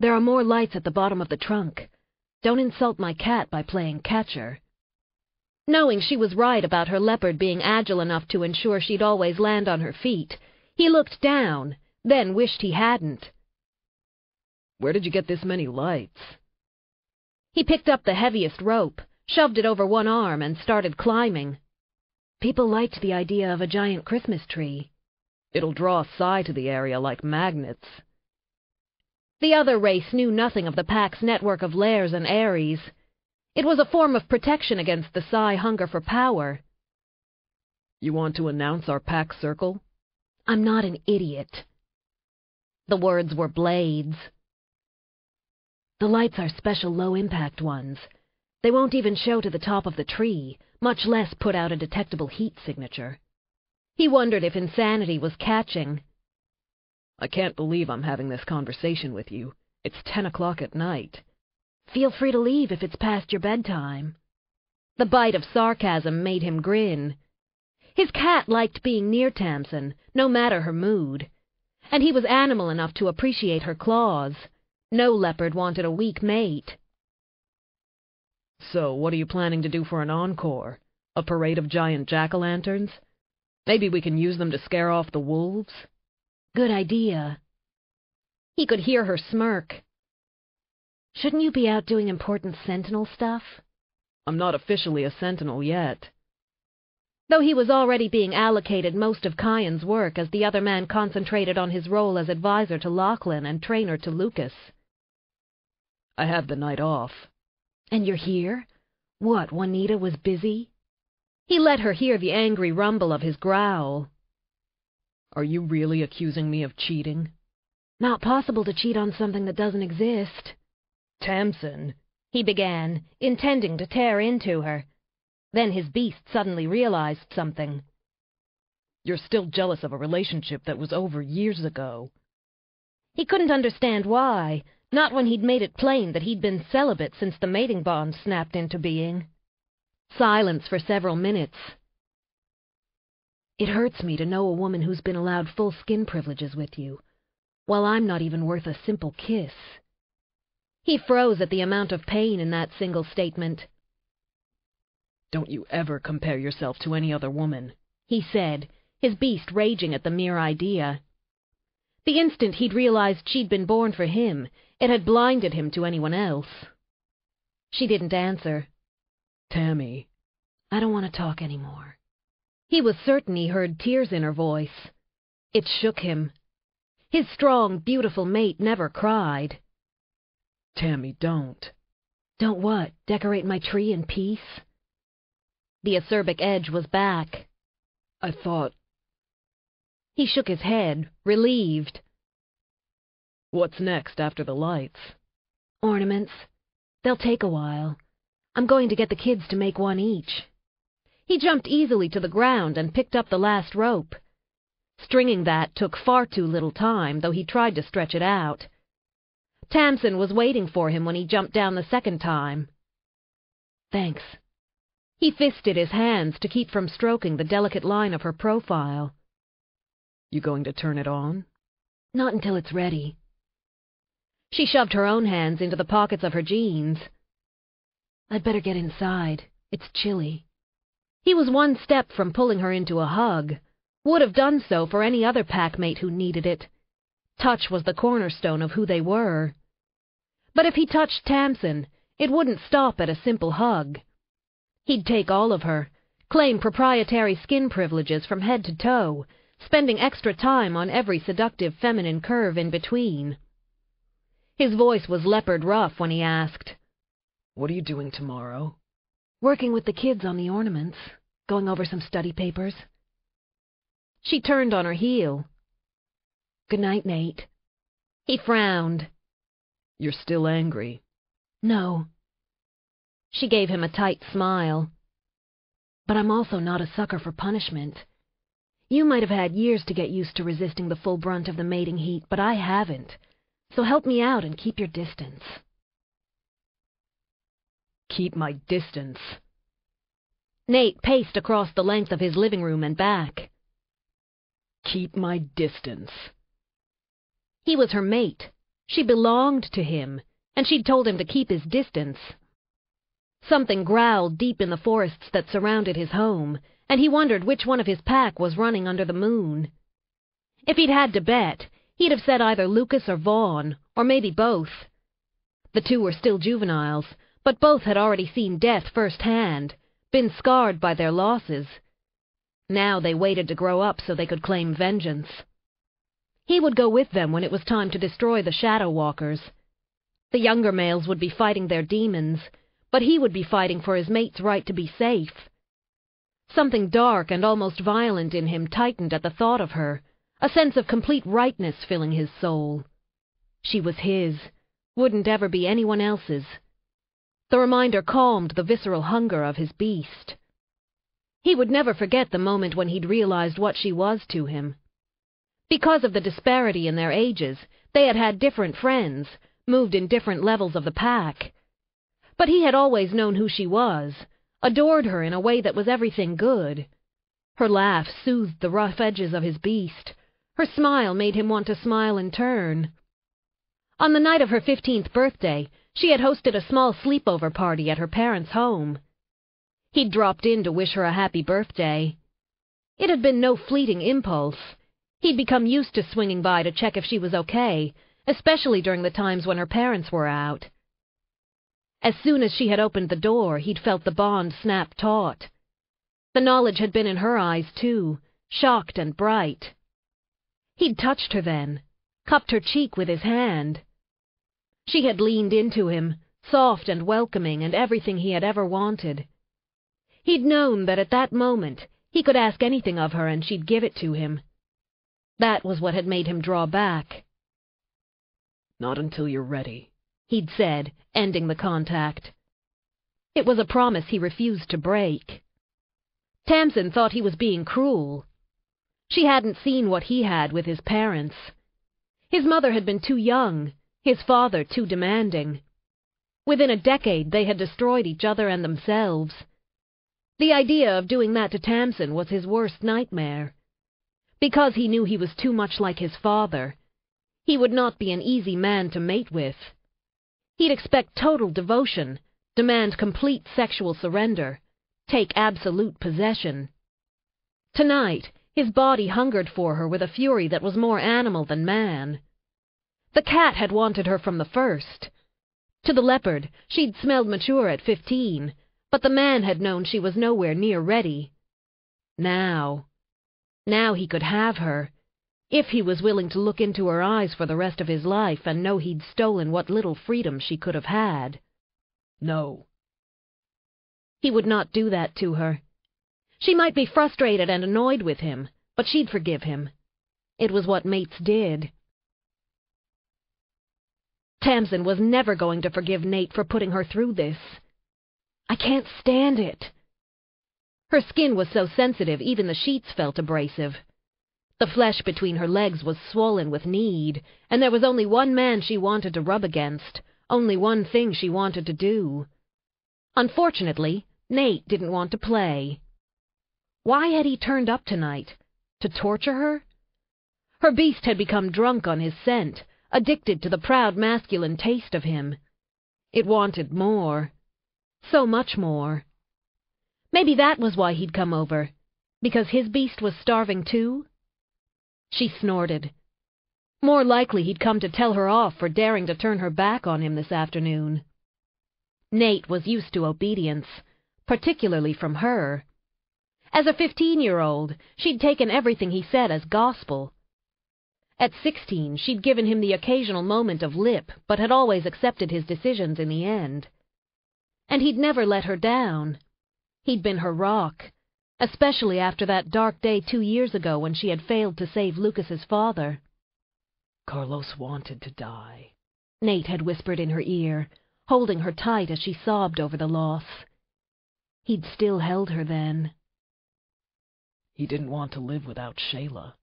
There are more lights at the bottom of the trunk. Don't insult my cat by playing catcher. Knowing she was right about her leopard being agile enough to ensure she'd always land on her feet, he looked down, then wished he hadn't. Where did you get this many lights? He picked up the heaviest rope, shoved it over one arm, and started climbing. People liked the idea of a giant Christmas tree. It'll draw Psy to the area like magnets. The other race knew nothing of the pack's network of lairs and eyries. It was a form of protection against the Psy hunger for power. You want to announce our pack circle? I'm not an idiot. The words were blades. The lights are special low-impact ones. They won't even show to the top of the tree, much less put out a detectable heat signature. He wondered if insanity was catching. I can't believe I'm having this conversation with you. It's ten o'clock at night. Feel free to leave if it's past your bedtime. The bite of sarcasm made him grin. His cat liked being near Tamsin, no matter her mood. And he was animal enough to appreciate her claws. No leopard wanted a weak mate. So, what are you planning to do for an encore? A parade of giant jack-o'-lanterns? Maybe we can use them to scare off the wolves? Good idea. He could hear her smirk. Shouldn't you be out doing important sentinel stuff? I'm not officially a sentinel yet. Though he was already being allocated most of Kyan's work as the other man concentrated on his role as advisor to Lachlan and trainer to Lucas. I have the night off. And you're here? What, Juanita was busy? He let her hear the angry rumble of his growl. Are you really accusing me of cheating? Not possible to cheat on something that doesn't exist. Tamsin, he began, intending to tear into her. Then his beast suddenly realized something. You're still jealous of a relationship that was over years ago. He couldn't understand why, not when he'd made it plain that he'd been celibate since the mating bond snapped into being. Silence for several minutes. It hurts me to know a woman who's been allowed full skin privileges with you, while I'm not even worth a simple kiss. He froze at the amount of pain in that single statement. Don't you ever compare yourself to any other woman, he said, his beast raging at the mere idea. The instant he'd realized she'd been born for him, it had blinded him to anyone else. She didn't answer. Tammy. I don't want to talk any more. He was certain he heard tears in her voice. It shook him. His strong, beautiful mate never cried. Tammy, don't. Don't what? Decorate my tree in peace? The acerbic edge was back. I thought... He shook his head, relieved. What's next after the lights? Ornaments. They'll take a while. I'm going to get the kids to make one each. He jumped easily to the ground and picked up the last rope. Stringing that took far too little time, though he tried to stretch it out. Tamsin was waiting for him when he jumped down the second time. Thanks. He fisted his hands to keep from stroking the delicate line of her profile. You going to turn it on? Not until it's ready. She shoved her own hands into the pockets of her jeans. I'd better get inside. It's chilly. He was one step from pulling her into a hug. Would have done so for any other packmate who needed it. Touch was the cornerstone of who they were. But if he touched Tamsin, it wouldn't stop at a simple hug. He'd take all of her, claim proprietary skin privileges from head to toe, spending extra time on every seductive feminine curve in between. His voice was leopard rough when he asked, What are you doing tomorrow? Working with the kids on the ornaments, going over some study papers. She turned on her heel. Good night, Nate. He frowned. You're still angry? No. She gave him a tight smile. But I'm also not a sucker for punishment. You might have had years to get used to resisting the full brunt of the mating heat, but I haven't. So help me out and keep your distance. Keep my distance. Nate paced across the length of his living room and back. Keep my distance. He was her mate. She belonged to him, and she'd told him to keep his distance. Something growled deep in the forests that surrounded his home, and he wondered which one of his pack was running under the moon. If he'd had to bet, he'd have said either Lucas or Vaughn, or maybe both. The two were still juveniles, but both had already seen death firsthand, been scarred by their losses. Now they waited to grow up so they could claim vengeance. He would go with them when it was time to destroy the Shadow Walkers. The younger males would be fighting their demons, but he would be fighting for his mate's right to be safe. Something dark and almost violent in him tightened at the thought of her, a sense of complete rightness filling his soul. She was his, wouldn't ever be anyone else's. The reminder calmed the visceral hunger of his beast. He would never forget the moment when he'd realized what she was to him. Because of the disparity in their ages, they had had different friends, moved in different levels of the pack. But he had always known who she was, adored her in a way that was everything good. Her laugh soothed the rough edges of his beast, her smile made him want to smile in turn. On the night of her fifteenth birthday, she had hosted a small sleepover party at her parents' home. He'd dropped in to wish her a happy birthday. It had been no fleeting impulse. He'd become used to swinging by to check if she was okay, especially during the times when her parents were out. As soon as she had opened the door, he'd felt the bond snap taut. The knowledge had been in her eyes, too, shocked and bright. He'd touched her then, cupped her cheek with his hand. She had leaned into him, soft and welcoming and everything he had ever wanted. He'd known that at that moment he could ask anything of her and she'd give it to him. That was what had made him draw back. Not until you're ready, he'd said, ending the contact. It was a promise he refused to break. Tamsin thought he was being cruel, she hadn't seen what he had with his parents. His mother had been too young, his father too demanding. Within a decade they had destroyed each other and themselves. The idea of doing that to Tamsin was his worst nightmare. Because he knew he was too much like his father, he would not be an easy man to mate with. He'd expect total devotion, demand complete sexual surrender, take absolute possession. Tonight, his body hungered for her with a fury that was more animal than man. The cat had wanted her from the first. To the leopard, she'd smelled mature at fifteen, but the man had known she was nowhere near ready. Now, now he could have her, if he was willing to look into her eyes for the rest of his life and know he'd stolen what little freedom she could have had. No. He would not do that to her. She might be frustrated and annoyed with him, but she'd forgive him. It was what mates did. Tamsin was never going to forgive Nate for putting her through this. I can't stand it. Her skin was so sensitive even the sheets felt abrasive. The flesh between her legs was swollen with need, and there was only one man she wanted to rub against, only one thing she wanted to do. Unfortunately, Nate didn't want to play. Why had he turned up tonight? To torture her? Her beast had become drunk on his scent, addicted to the proud masculine taste of him. It wanted more. So much more. Maybe that was why he'd come over. Because his beast was starving too? She snorted. More likely he'd come to tell her off for daring to turn her back on him this afternoon. Nate was used to obedience, particularly from her. As a fifteen-year-old, she'd taken everything he said as gospel. At sixteen, she'd given him the occasional moment of lip, but had always accepted his decisions in the end. And he'd never let her down. He'd been her rock, especially after that dark day two years ago when she had failed to save Lucas's father. Carlos wanted to die, Nate had whispered in her ear, holding her tight as she sobbed over the loss. He'd still held her then. He didn't want to live without Shayla.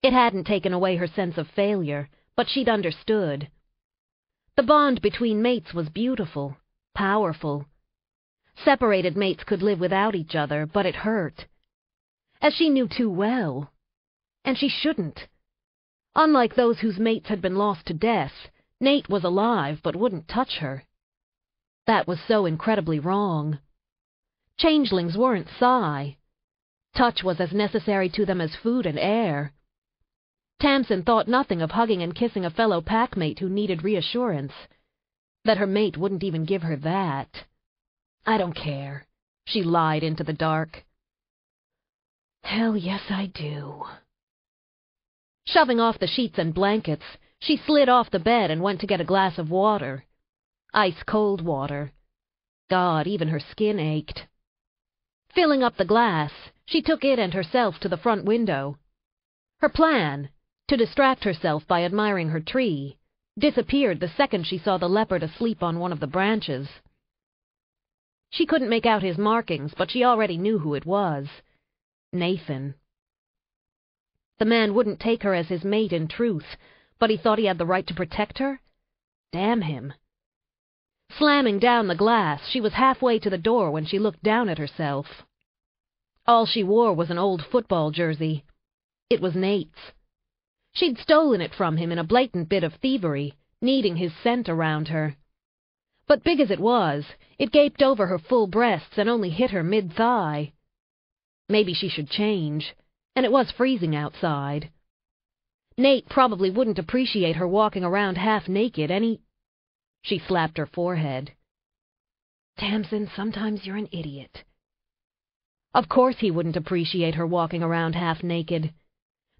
It hadn't taken away her sense of failure, but she'd understood. The bond between mates was beautiful, powerful. Separated mates could live without each other, but it hurt. As she knew too well. And she shouldn't. Unlike those whose mates had been lost to death, Nate was alive but wouldn't touch her. That was so incredibly wrong. Changelings weren't Psy. Touch was as necessary to them as food and air. Tamsin thought nothing of hugging and kissing a fellow packmate who needed reassurance. That her mate wouldn't even give her that. I don't care, she lied into the dark. Hell yes, I do. Shoving off the sheets and blankets, she slid off the bed and went to get a glass of water. Ice-cold water. God, even her skin ached. Filling up the glass, she took it and herself to the front window. Her plan, to distract herself by admiring her tree, disappeared the second she saw the leopard asleep on one of the branches. She couldn't make out his markings, but she already knew who it was. Nathan. The man wouldn't take her as his mate in truth, but he thought he had the right to protect her? Damn him. Slamming down the glass, she was halfway to the door when she looked down at herself. All she wore was an old football jersey. It was Nate's. She'd stolen it from him in a blatant bit of thievery, needing his scent around her. But big as it was, it gaped over her full breasts and only hit her mid-thigh. Maybe she should change, and it was freezing outside. Nate probably wouldn't appreciate her walking around half naked any... She slapped her forehead. Tamsin, sometimes you're an idiot. Of course he wouldn't appreciate her walking around half naked.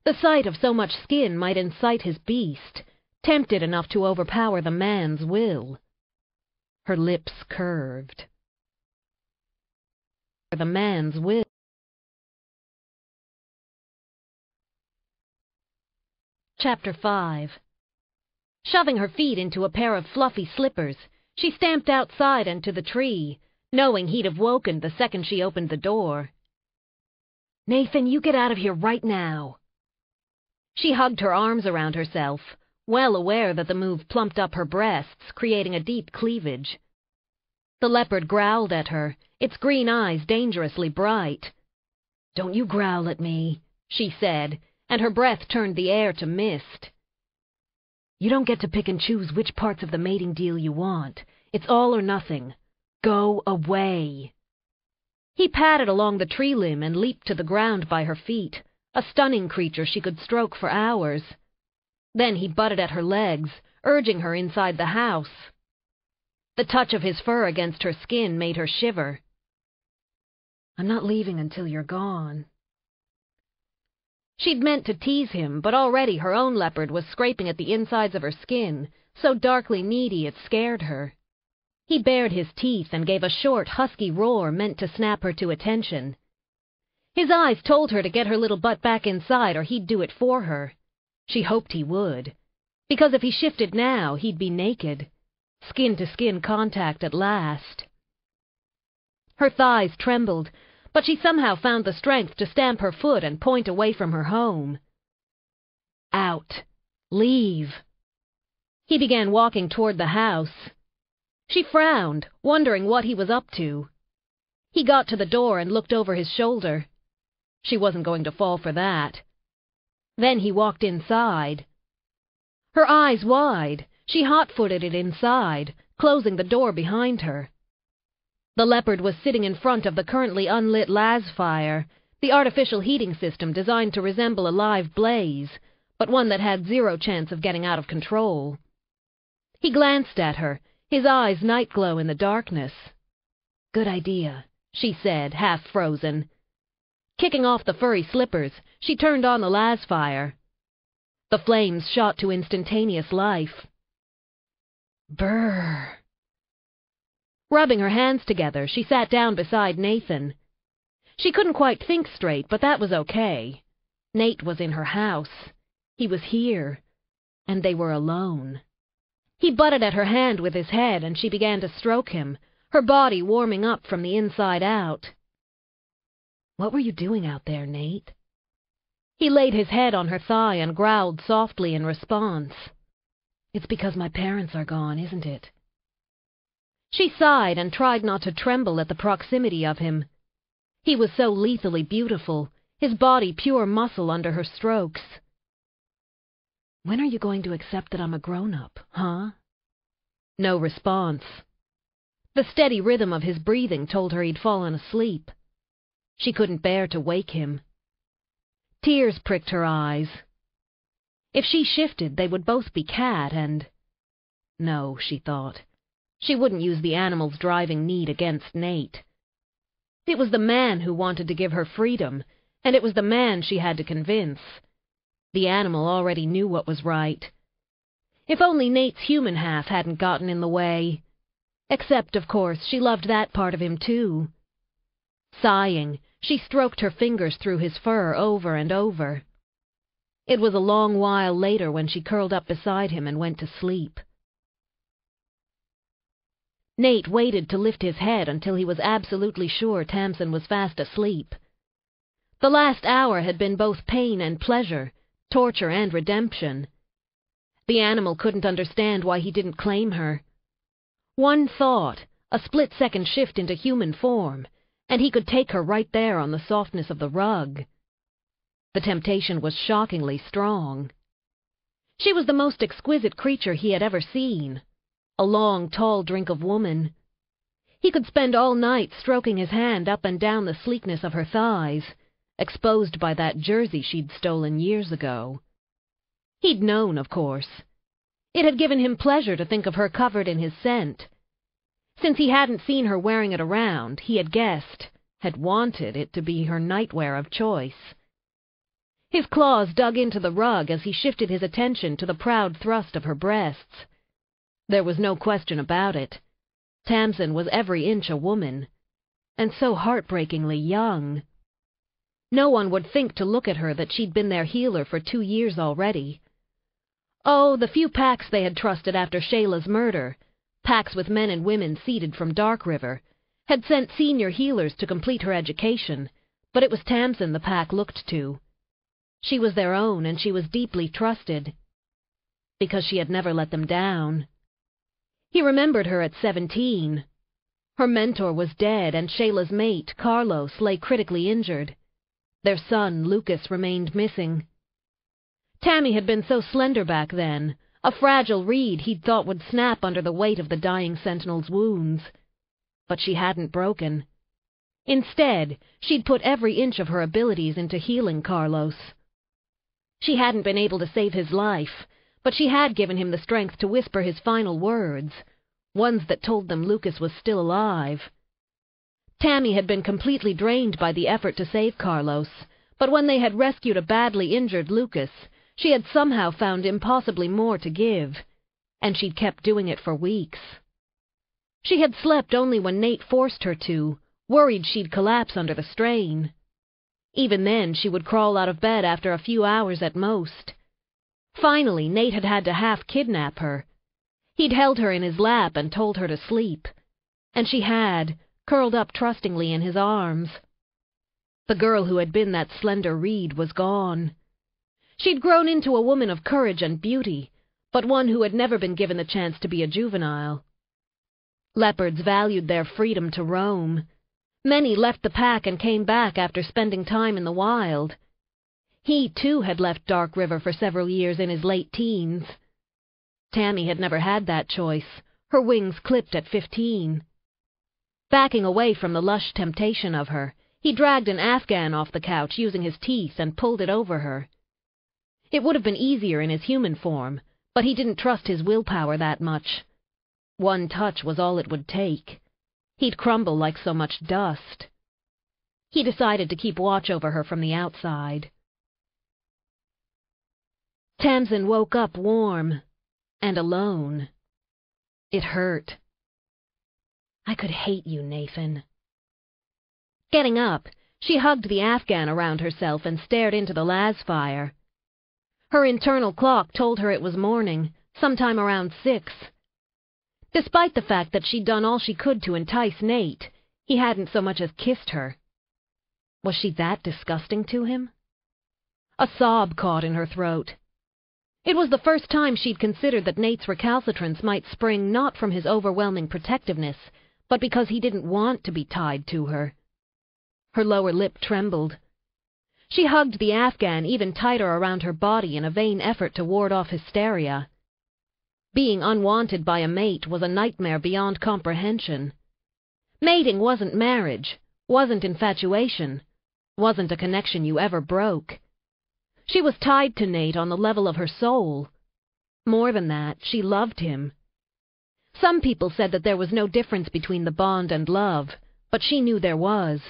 The sight of so much skin might incite his beast, tempted enough to overpower the man's will. Her lips curved. The man's will. Chapter 5 Shoving her feet into a pair of fluffy slippers, she stamped outside and to the tree, knowing he'd have woken the second she opened the door. Nathan, you get out of here right now. She hugged her arms around herself, well aware that the move plumped up her breasts, creating a deep cleavage. The leopard growled at her, its green eyes dangerously bright. Don't you growl at me, she said, and her breath turned the air to mist. You don't get to pick and choose which parts of the mating deal you want. It's all or nothing. Go away. He padded along the tree limb and leaped to the ground by her feet, a stunning creature she could stroke for hours. Then he butted at her legs, urging her inside the house. The touch of his fur against her skin made her shiver. I'm not leaving until you're gone. She'd meant to tease him, but already her own leopard was scraping at the insides of her skin, so darkly needy it scared her. He bared his teeth and gave a short, husky roar meant to snap her to attention. His eyes told her to get her little butt back inside or he'd do it for her. She hoped he would, because if he shifted now, he'd be naked. Skin-to-skin contact at last. Her thighs trembled, but she somehow found the strength to stamp her foot and point away from her home. Out. Leave. He began walking toward the house. She frowned, wondering what he was up to. He got to the door and looked over his shoulder. She wasn't going to fall for that. Then he walked inside. Her eyes wide, she hot-footed it inside, closing the door behind her. The leopard was sitting in front of the currently unlit las fire, the artificial heating system designed to resemble a live blaze, but one that had zero chance of getting out of control. He glanced at her, his eyes night-glow in the darkness. Good idea, she said, half frozen. Kicking off the furry slippers, she turned on the las fire. The flames shot to instantaneous life. Brrr. Rubbing her hands together, she sat down beside Nathan. She couldn't quite think straight, but that was okay. Nate was in her house. He was here. And they were alone. He butted at her hand with his head, and she began to stroke him, her body warming up from the inside out. What were you doing out there, Nate? He laid his head on her thigh and growled softly in response. It's because my parents are gone, isn't it? She sighed and tried not to tremble at the proximity of him. He was so lethally beautiful, his body pure muscle under her strokes. When are you going to accept that I'm a grown-up, huh? No response. The steady rhythm of his breathing told her he'd fallen asleep. She couldn't bear to wake him. Tears pricked her eyes. If she shifted, they would both be cat and... No, she thought. She wouldn't use the animal's driving need against Nate. It was the man who wanted to give her freedom, and it was the man she had to convince. The animal already knew what was right. If only Nate's human half hadn't gotten in the way. Except, of course, she loved that part of him too. Sighing, she stroked her fingers through his fur over and over. It was a long while later when she curled up beside him and went to sleep. Nate waited to lift his head until he was absolutely sure Tamsin was fast asleep. The last hour had been both pain and pleasure, torture and redemption. The animal couldn't understand why he didn't claim her. One thought, a split-second shift into human form, and he could take her right there on the softness of the rug. The temptation was shockingly strong. She was the most exquisite creature he had ever seen a long, tall drink of woman. He could spend all night stroking his hand up and down the sleekness of her thighs, exposed by that jersey she'd stolen years ago. He'd known, of course. It had given him pleasure to think of her covered in his scent. Since he hadn't seen her wearing it around, he had guessed, had wanted it to be her nightwear of choice. His claws dug into the rug as he shifted his attention to the proud thrust of her breasts. There was no question about it. Tamsin was every inch a woman, and so heartbreakingly young. No one would think to look at her that she'd been their healer for two years already. Oh, the few packs they had trusted after Shayla's murder, packs with men and women seeded from Dark River, had sent senior healers to complete her education, but it was Tamsin the pack looked to. She was their own, and she was deeply trusted. Because she had never let them down. He remembered her at seventeen. Her mentor was dead, and Shayla's mate, Carlos, lay critically injured. Their son, Lucas, remained missing. Tammy had been so slender back then, a fragile reed he'd thought would snap under the weight of the dying sentinel's wounds. But she hadn't broken. Instead, she'd put every inch of her abilities into healing Carlos. She hadn't been able to save his life, but she had given him the strength to whisper his final words, ones that told them Lucas was still alive. Tammy had been completely drained by the effort to save Carlos, but when they had rescued a badly injured Lucas, she had somehow found impossibly more to give, and she'd kept doing it for weeks. She had slept only when Nate forced her to, worried she'd collapse under the strain. Even then, she would crawl out of bed after a few hours at most. Finally, Nate had had to half-kidnap her. He'd held her in his lap and told her to sleep. And she had, curled up trustingly in his arms. The girl who had been that slender reed was gone. She'd grown into a woman of courage and beauty, but one who had never been given the chance to be a juvenile. Leopards valued their freedom to roam. Many left the pack and came back after spending time in the wild. He, too, had left Dark River for several years in his late teens. Tammy had never had that choice, her wings clipped at fifteen. Backing away from the lush temptation of her, he dragged an Afghan off the couch using his teeth and pulled it over her. It would have been easier in his human form, but he didn't trust his willpower that much. One touch was all it would take. He'd crumble like so much dust. He decided to keep watch over her from the outside. Tamsin woke up warm and alone. It hurt. I could hate you, Nathan. Getting up, she hugged the Afghan around herself and stared into the las fire. Her internal clock told her it was morning, sometime around six. Despite the fact that she'd done all she could to entice Nate, he hadn't so much as kissed her. Was she that disgusting to him? A sob caught in her throat. It was the first time she'd considered that Nate's recalcitrance might spring not from his overwhelming protectiveness, but because he didn't want to be tied to her. Her lower lip trembled. She hugged the Afghan even tighter around her body in a vain effort to ward off hysteria. Being unwanted by a mate was a nightmare beyond comprehension. Mating wasn't marriage, wasn't infatuation, wasn't a connection you ever broke. She was tied to Nate on the level of her soul. More than that, she loved him. Some people said that there was no difference between the bond and love, but she knew there was.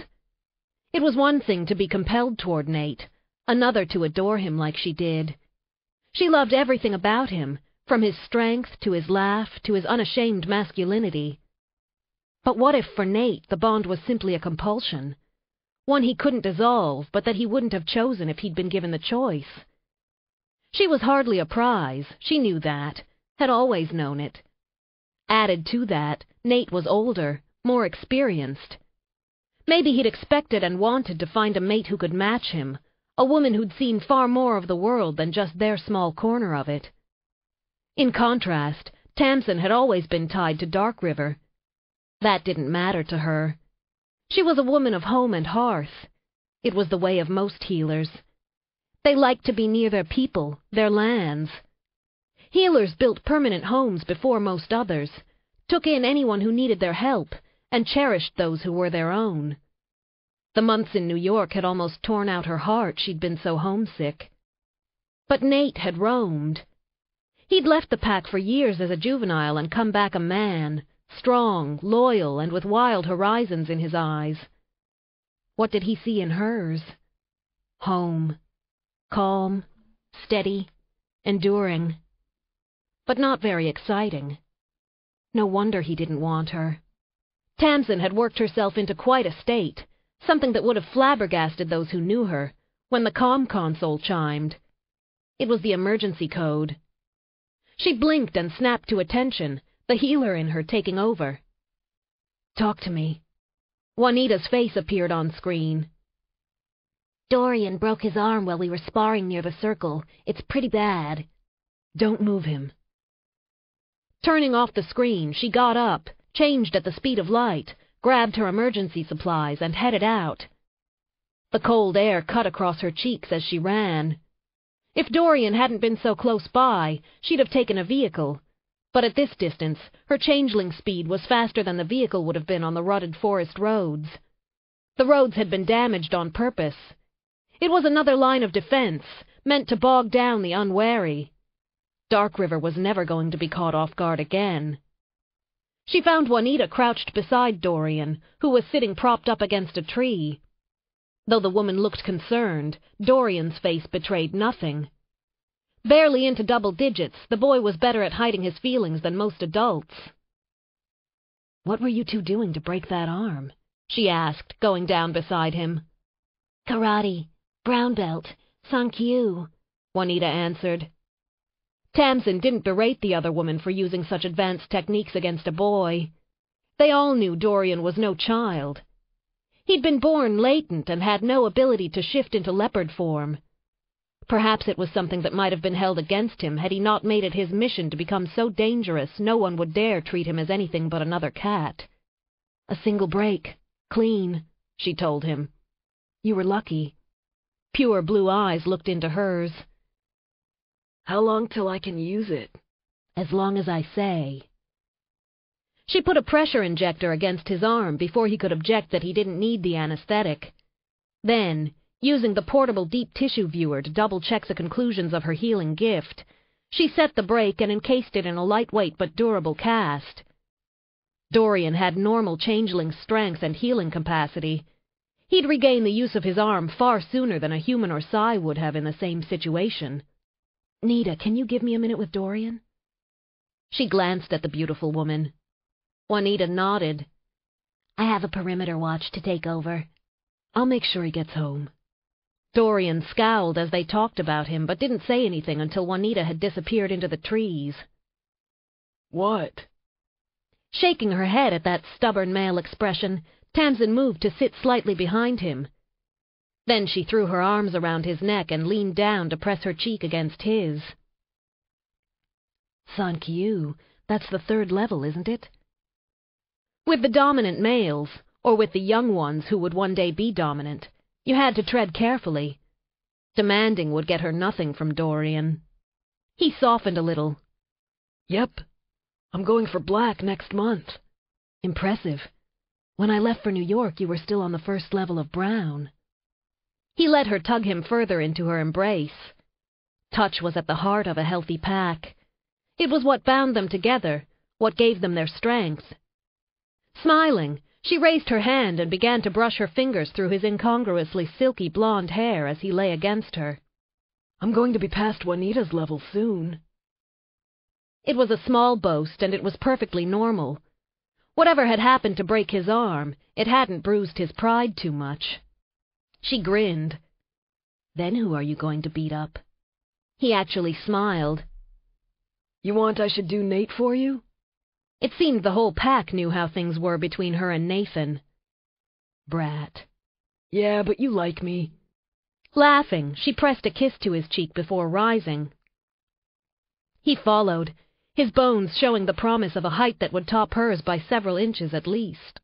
It was one thing to be compelled toward Nate, another to adore him like she did. She loved everything about him, from his strength to his laugh to his unashamed masculinity. But what if for Nate the bond was simply a compulsion? one he couldn't dissolve, but that he wouldn't have chosen if he'd been given the choice. She was hardly a prize, she knew that, had always known it. Added to that, Nate was older, more experienced. Maybe he'd expected and wanted to find a mate who could match him, a woman who'd seen far more of the world than just their small corner of it. In contrast, Tamsin had always been tied to Dark River. That didn't matter to her. She was a woman of home and hearth. It was the way of most healers. They liked to be near their people, their lands. Healers built permanent homes before most others, took in anyone who needed their help, and cherished those who were their own. The months in New York had almost torn out her heart, she'd been so homesick. But Nate had roamed. He'd left the pack for years as a juvenile and come back a man, strong, loyal, and with wild horizons in his eyes. What did he see in hers? Home. Calm, steady, enduring. But not very exciting. No wonder he didn't want her. Tamsin had worked herself into quite a state, something that would have flabbergasted those who knew her, when the com console chimed. It was the emergency code. She blinked and snapped to attention, the healer in her taking over. Talk to me. Juanita's face appeared on screen. Dorian broke his arm while we were sparring near the circle. It's pretty bad. Don't move him. Turning off the screen, she got up, changed at the speed of light, grabbed her emergency supplies, and headed out. The cold air cut across her cheeks as she ran. If Dorian hadn't been so close by, she'd have taken a vehicle, but at this distance her changeling speed was faster than the vehicle would have been on the rutted forest roads. The roads had been damaged on purpose. It was another line of defense, meant to bog down the unwary. Dark River was never going to be caught off guard again. She found Juanita crouched beside Dorian, who was sitting propped up against a tree. Though the woman looked concerned, Dorian's face betrayed nothing. Barely into double digits, the boy was better at hiding his feelings than most adults. What were you two doing to break that arm? she asked, going down beside him. Karate, brown belt, Sankyu, Juanita answered. Tamsin didn't berate the other woman for using such advanced techniques against a boy. They all knew Dorian was no child. He'd been born latent and had no ability to shift into leopard form. Perhaps it was something that might have been held against him had he not made it his mission to become so dangerous no one would dare treat him as anything but another cat. A single break, clean, she told him. You were lucky. Pure blue eyes looked into hers. How long till I can use it? As long as I say. She put a pressure injector against his arm before he could object that he didn't need the anesthetic. Then, using the portable deep tissue viewer to double-check the conclusions of her healing gift, she set the break and encased it in a lightweight but durable cast. Dorian had normal changeling strength and healing capacity. He'd regain the use of his arm far sooner than a human or Psy would have in the same situation. Nita, can you give me a minute with Dorian? She glanced at the beautiful woman. Juanita nodded. I have a perimeter watch to take over. I'll make sure he gets home. Dorian scowled as they talked about him, but didn't say anything until Juanita had disappeared into the trees. What? Shaking her head at that stubborn male expression, Tamsin moved to sit slightly behind him. Then she threw her arms around his neck and leaned down to press her cheek against his. Sankyu, that's the third level, isn't it? With the dominant males, or with the young ones who would one day be dominant, you had to tread carefully. Demanding would get her nothing from Dorian. He softened a little. Yep. I'm going for black next month. Impressive. When I left for New York, you were still on the first level of brown. He let her tug him further into her embrace. Touch was at the heart of a healthy pack. It was what bound them together, what gave them their strength. Smiling, she raised her hand and began to brush her fingers through his incongruously silky blonde hair as he lay against her. I'm going to be past Juanita's level soon. It was a small boast, and it was perfectly normal. Whatever had happened to break his arm, it hadn't bruised his pride too much. She grinned. Then who are you going to beat up? He actually smiled. You want I should do Nate for you? It seemed the whole pack knew how things were between her and Nathan. Brat. Yeah, but you like me. Laughing, she pressed a kiss to his cheek before rising. He followed, his bones showing the promise of a height that would top hers by several inches at least.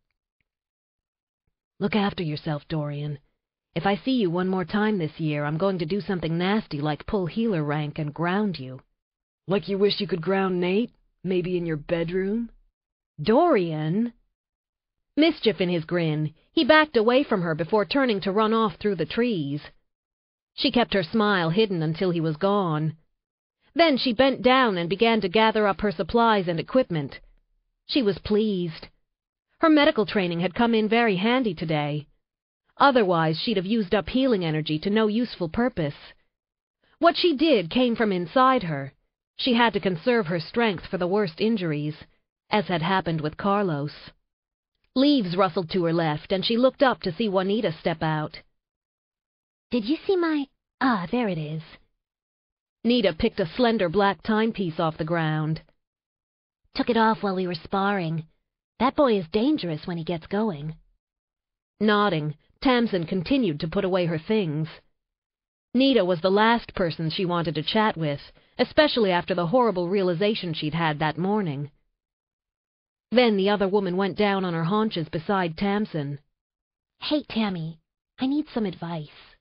Look after yourself, Dorian. If I see you one more time this year, I'm going to do something nasty like pull healer rank and ground you. Like you wish you could ground Nate? Maybe in your bedroom? Dorian! Mischief in his grin, he backed away from her before turning to run off through the trees. She kept her smile hidden until he was gone. Then she bent down and began to gather up her supplies and equipment. She was pleased. Her medical training had come in very handy today. Otherwise, she'd have used up healing energy to no useful purpose. What she did came from inside her. She had to conserve her strength for the worst injuries, as had happened with Carlos. Leaves rustled to her left, and she looked up to see Juanita step out. Did you see my... Ah, there it is. Nita picked a slender black timepiece off the ground. Took it off while we were sparring. That boy is dangerous when he gets going. Nodding, Tamsin continued to put away her things. Nita was the last person she wanted to chat with, especially after the horrible realization she'd had that morning. Then the other woman went down on her haunches beside Tamsin. Hey, Tammy, I need some advice.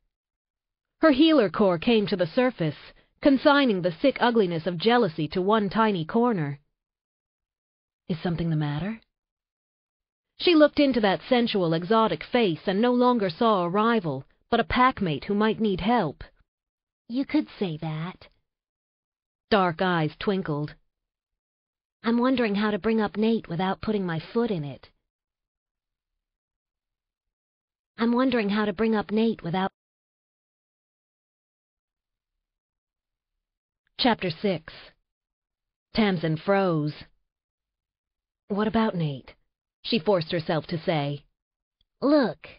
Her healer core came to the surface, consigning the sick ugliness of jealousy to one tiny corner. Is something the matter? She looked into that sensual, exotic face and no longer saw a rival, but a packmate who might need help. You could say that. Dark eyes twinkled. I'm wondering how to bring up Nate without putting my foot in it. I'm wondering how to bring up Nate without... Chapter 6 Tamsin froze. What about Nate? She forced herself to say. Look.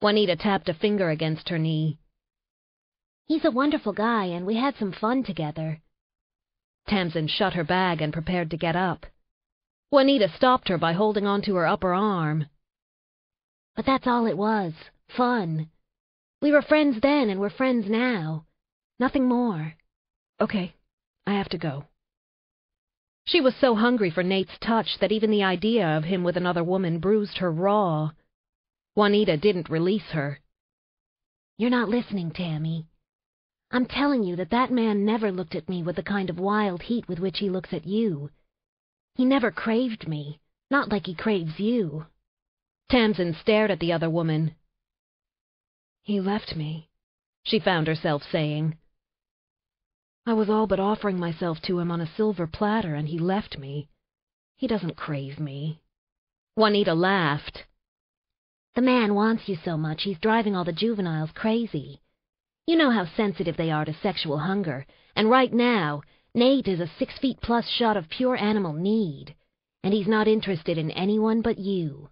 Juanita tapped a finger against her knee. He's a wonderful guy, and we had some fun together. Tamsin shut her bag and prepared to get up. Juanita stopped her by holding onto her upper arm. But that's all it was. Fun. We were friends then, and we're friends now. Nothing more. Okay, I have to go. She was so hungry for Nate's touch that even the idea of him with another woman bruised her raw. Juanita didn't release her. You're not listening, Tammy. I'm telling you that that man never looked at me with the kind of wild heat with which he looks at you. He never craved me, not like he craves you. Tamsin stared at the other woman. He left me, she found herself saying. I was all but offering myself to him on a silver platter, and he left me. He doesn't crave me. Juanita laughed. The man wants you so much he's driving all the juveniles crazy. You know how sensitive they are to sexual hunger, and right now, Nate is a six-feet-plus shot of pure animal need, and he's not interested in anyone but you.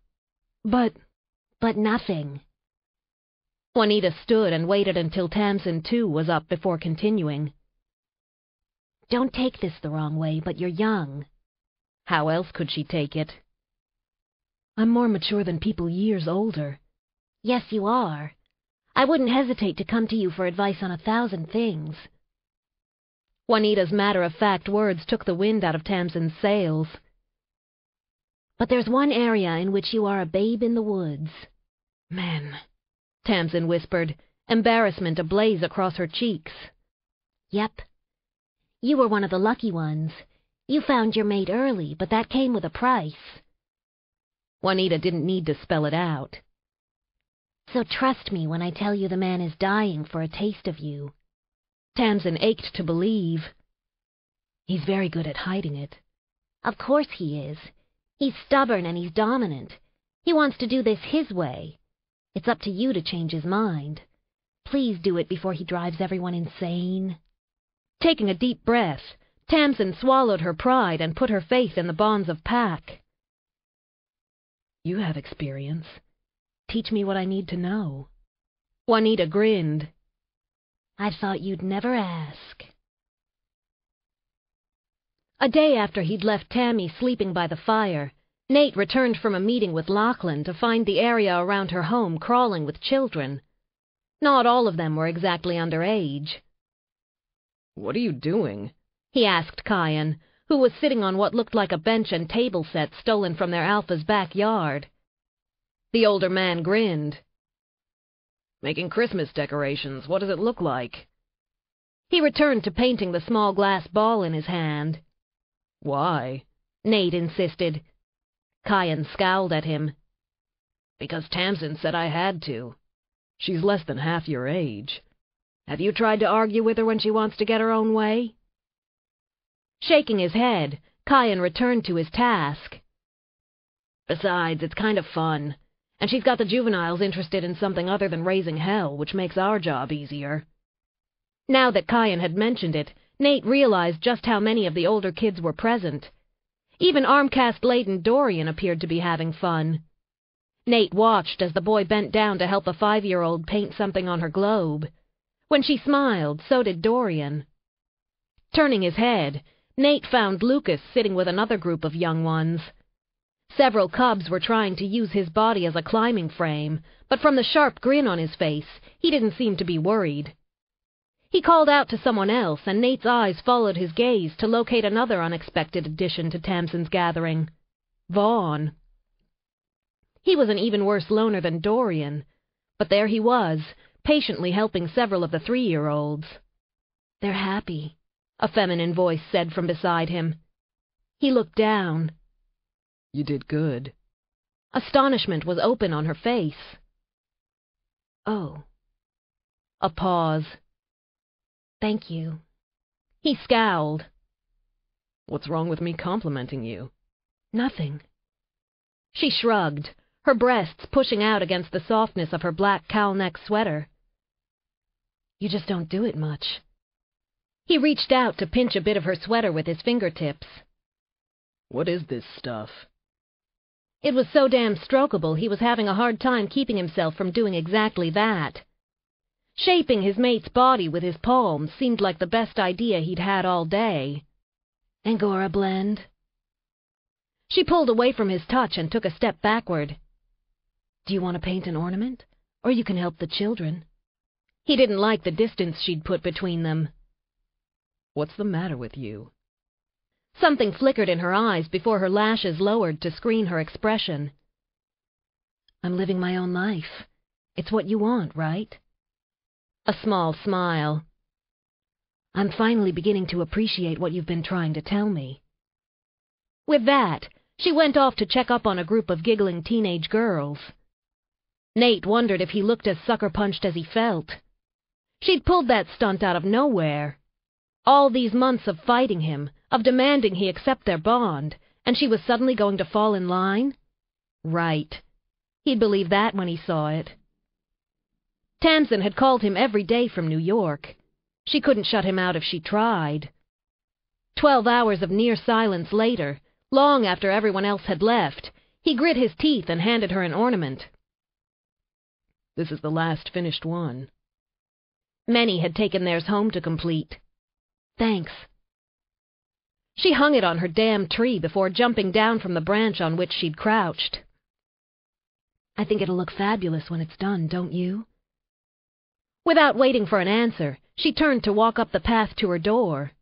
But... but nothing. Juanita stood and waited until Tamsin, too, was up before continuing. Don't take this the wrong way, but you're young. How else could she take it? I'm more mature than people years older. Yes, you are. I wouldn't hesitate to come to you for advice on a thousand things. Juanita's matter-of-fact words took the wind out of Tamsin's sails. But there's one area in which you are a babe in the woods. Men, Tamsin whispered, embarrassment ablaze across her cheeks. Yep, you were one of the lucky ones. You found your mate early, but that came with a price. Juanita didn't need to spell it out. So trust me when I tell you the man is dying for a taste of you. Tamsin ached to believe. He's very good at hiding it. Of course he is. He's stubborn and he's dominant. He wants to do this his way. It's up to you to change his mind. Please do it before he drives everyone insane. Taking a deep breath, Tamsin swallowed her pride and put her faith in the bonds of Pack. You have experience. Teach me what I need to know. Juanita grinned. I thought you'd never ask. A day after he'd left Tammy sleeping by the fire, Nate returned from a meeting with Lachlan to find the area around her home crawling with children. Not all of them were exactly under age. What are you doing? he asked Kyan, who was sitting on what looked like a bench and table set stolen from their Alpha's backyard. The older man grinned. Making Christmas decorations. What does it look like? He returned to painting the small glass ball in his hand. Why? Nate insisted. Kyan scowled at him. Because Tamsin said I had to. She's less than half your age. Have you tried to argue with her when she wants to get her own way? Shaking his head, Kyan returned to his task. Besides, it's kind of fun, and she's got the juveniles interested in something other than raising hell, which makes our job easier. Now that Kyan had mentioned it, Nate realized just how many of the older kids were present. Even Armcast-laden Dorian appeared to be having fun. Nate watched as the boy bent down to help a five-year-old paint something on her globe. When she smiled, so did Dorian. Turning his head, Nate found Lucas sitting with another group of young ones. Several cubs were trying to use his body as a climbing frame, but from the sharp grin on his face, he didn't seem to be worried. He called out to someone else, and Nate's eyes followed his gaze to locate another unexpected addition to Tamsin's gathering. Vaughn. He was an even worse loner than Dorian, but there he was, patiently helping several of the three-year-olds. They're happy, a feminine voice said from beside him. He looked down. You did good. Astonishment was open on her face. Oh. A pause. Thank you. He scowled. What's wrong with me complimenting you? Nothing. She shrugged, her breasts pushing out against the softness of her black cowl-neck sweater. You just don't do it much. He reached out to pinch a bit of her sweater with his fingertips. What is this stuff? It was so damn strokable he was having a hard time keeping himself from doing exactly that. Shaping his mate's body with his palms seemed like the best idea he'd had all day. Angora blend. She pulled away from his touch and took a step backward. Do you want to paint an ornament? Or you can help the children. He didn't like the distance she'd put between them. What's the matter with you? Something flickered in her eyes before her lashes lowered to screen her expression. I'm living my own life. It's what you want, right? A small smile. I'm finally beginning to appreciate what you've been trying to tell me. With that, she went off to check up on a group of giggling teenage girls. Nate wondered if he looked as sucker-punched as he felt. She'd pulled that stunt out of nowhere. All these months of fighting him, of demanding he accept their bond, and she was suddenly going to fall in line? Right. He'd believe that when he saw it. Tamsin had called him every day from New York. She couldn't shut him out if she tried. Twelve hours of near silence later, long after everyone else had left, he grit his teeth and handed her an ornament. This is the last finished one. Many had taken theirs home to complete. Thanks. She hung it on her damn tree before jumping down from the branch on which she'd crouched. I think it'll look fabulous when it's done, don't you? Without waiting for an answer, she turned to walk up the path to her door.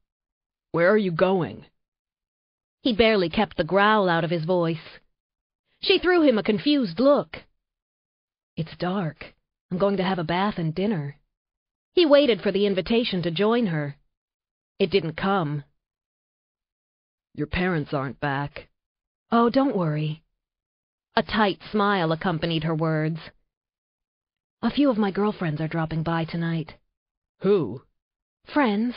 Where are you going? He barely kept the growl out of his voice. She threw him a confused look. It's dark. I'm going to have a bath and dinner. He waited for the invitation to join her. It didn't come. Your parents aren't back. Oh, don't worry. A tight smile accompanied her words. A few of my girlfriends are dropping by tonight. Who? Friends.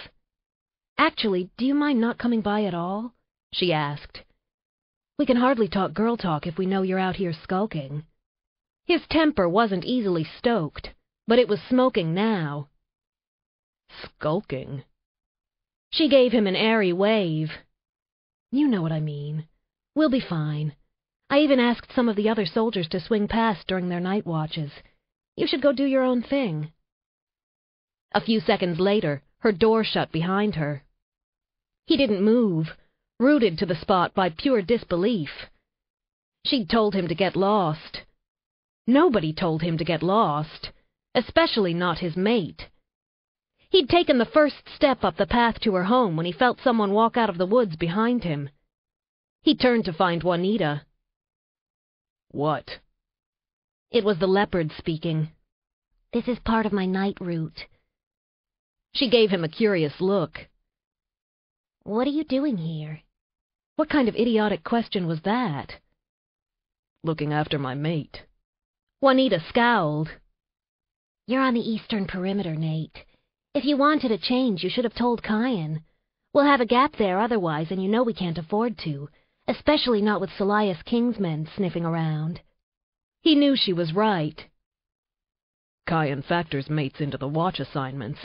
Actually, do you mind not coming by at all? she asked. We can hardly talk girl talk if we know you're out here skulking. His temper wasn't easily stoked, but it was smoking now. Skulking? She gave him an airy wave. You know what I mean. We'll be fine. I even asked some of the other soldiers to swing past during their night watches. You should go do your own thing. A few seconds later, her door shut behind her. He didn't move, rooted to the spot by pure disbelief. She'd told him to get lost. Nobody told him to get lost, especially not his mate. He'd taken the first step up the path to her home when he felt someone walk out of the woods behind him. He turned to find Juanita. What? It was the leopard speaking. This is part of my night route. She gave him a curious look. What are you doing here? What kind of idiotic question was that? Looking after my mate. Juanita scowled. You're on the eastern perimeter, Nate. If you wanted a change, you should have told Kyan. We'll have a gap there otherwise, and you know we can't afford to, especially not with Salias Kingsmen sniffing around. He knew she was right. Kyan factors mates into the watch assignments.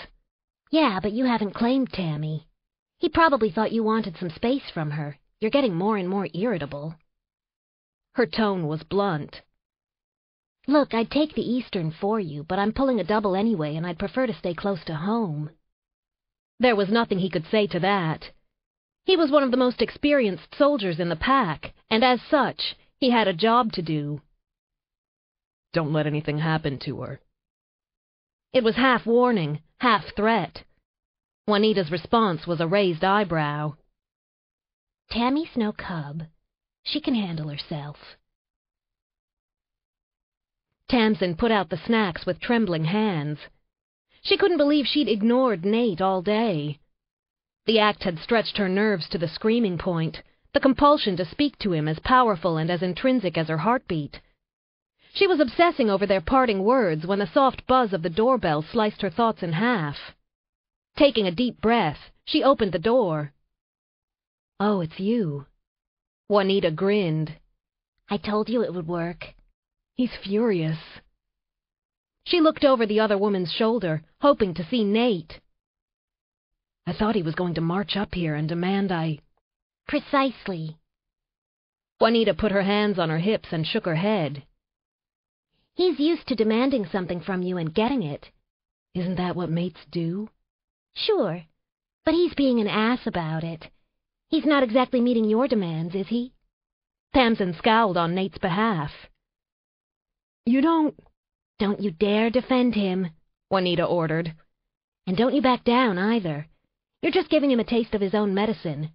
Yeah, but you haven't claimed Tammy. He probably thought you wanted some space from her. You're getting more and more irritable. Her tone was blunt. Look, I'd take the Eastern for you, but I'm pulling a double anyway, and I'd prefer to stay close to home. There was nothing he could say to that. He was one of the most experienced soldiers in the pack, and as such, he had a job to do. Don't let anything happen to her. It was half warning, half threat. Juanita's response was a raised eyebrow. Tammy's no cub. She can handle herself. Tamsin put out the snacks with trembling hands. She couldn't believe she'd ignored Nate all day. The act had stretched her nerves to the screaming point, the compulsion to speak to him as powerful and as intrinsic as her heartbeat. She was obsessing over their parting words when the soft buzz of the doorbell sliced her thoughts in half. Taking a deep breath, she opened the door. Oh, it's you. Juanita grinned. I told you it would work. He's furious. She looked over the other woman's shoulder, hoping to see Nate. I thought he was going to march up here and demand I... Precisely. Juanita put her hands on her hips and shook her head. He's used to demanding something from you and getting it. Isn't that what mates do? Sure, but he's being an ass about it. He's not exactly meeting your demands, is he? Tamsin scowled on Nate's behalf. You don't... Don't you dare defend him, Juanita ordered. And don't you back down, either. You're just giving him a taste of his own medicine.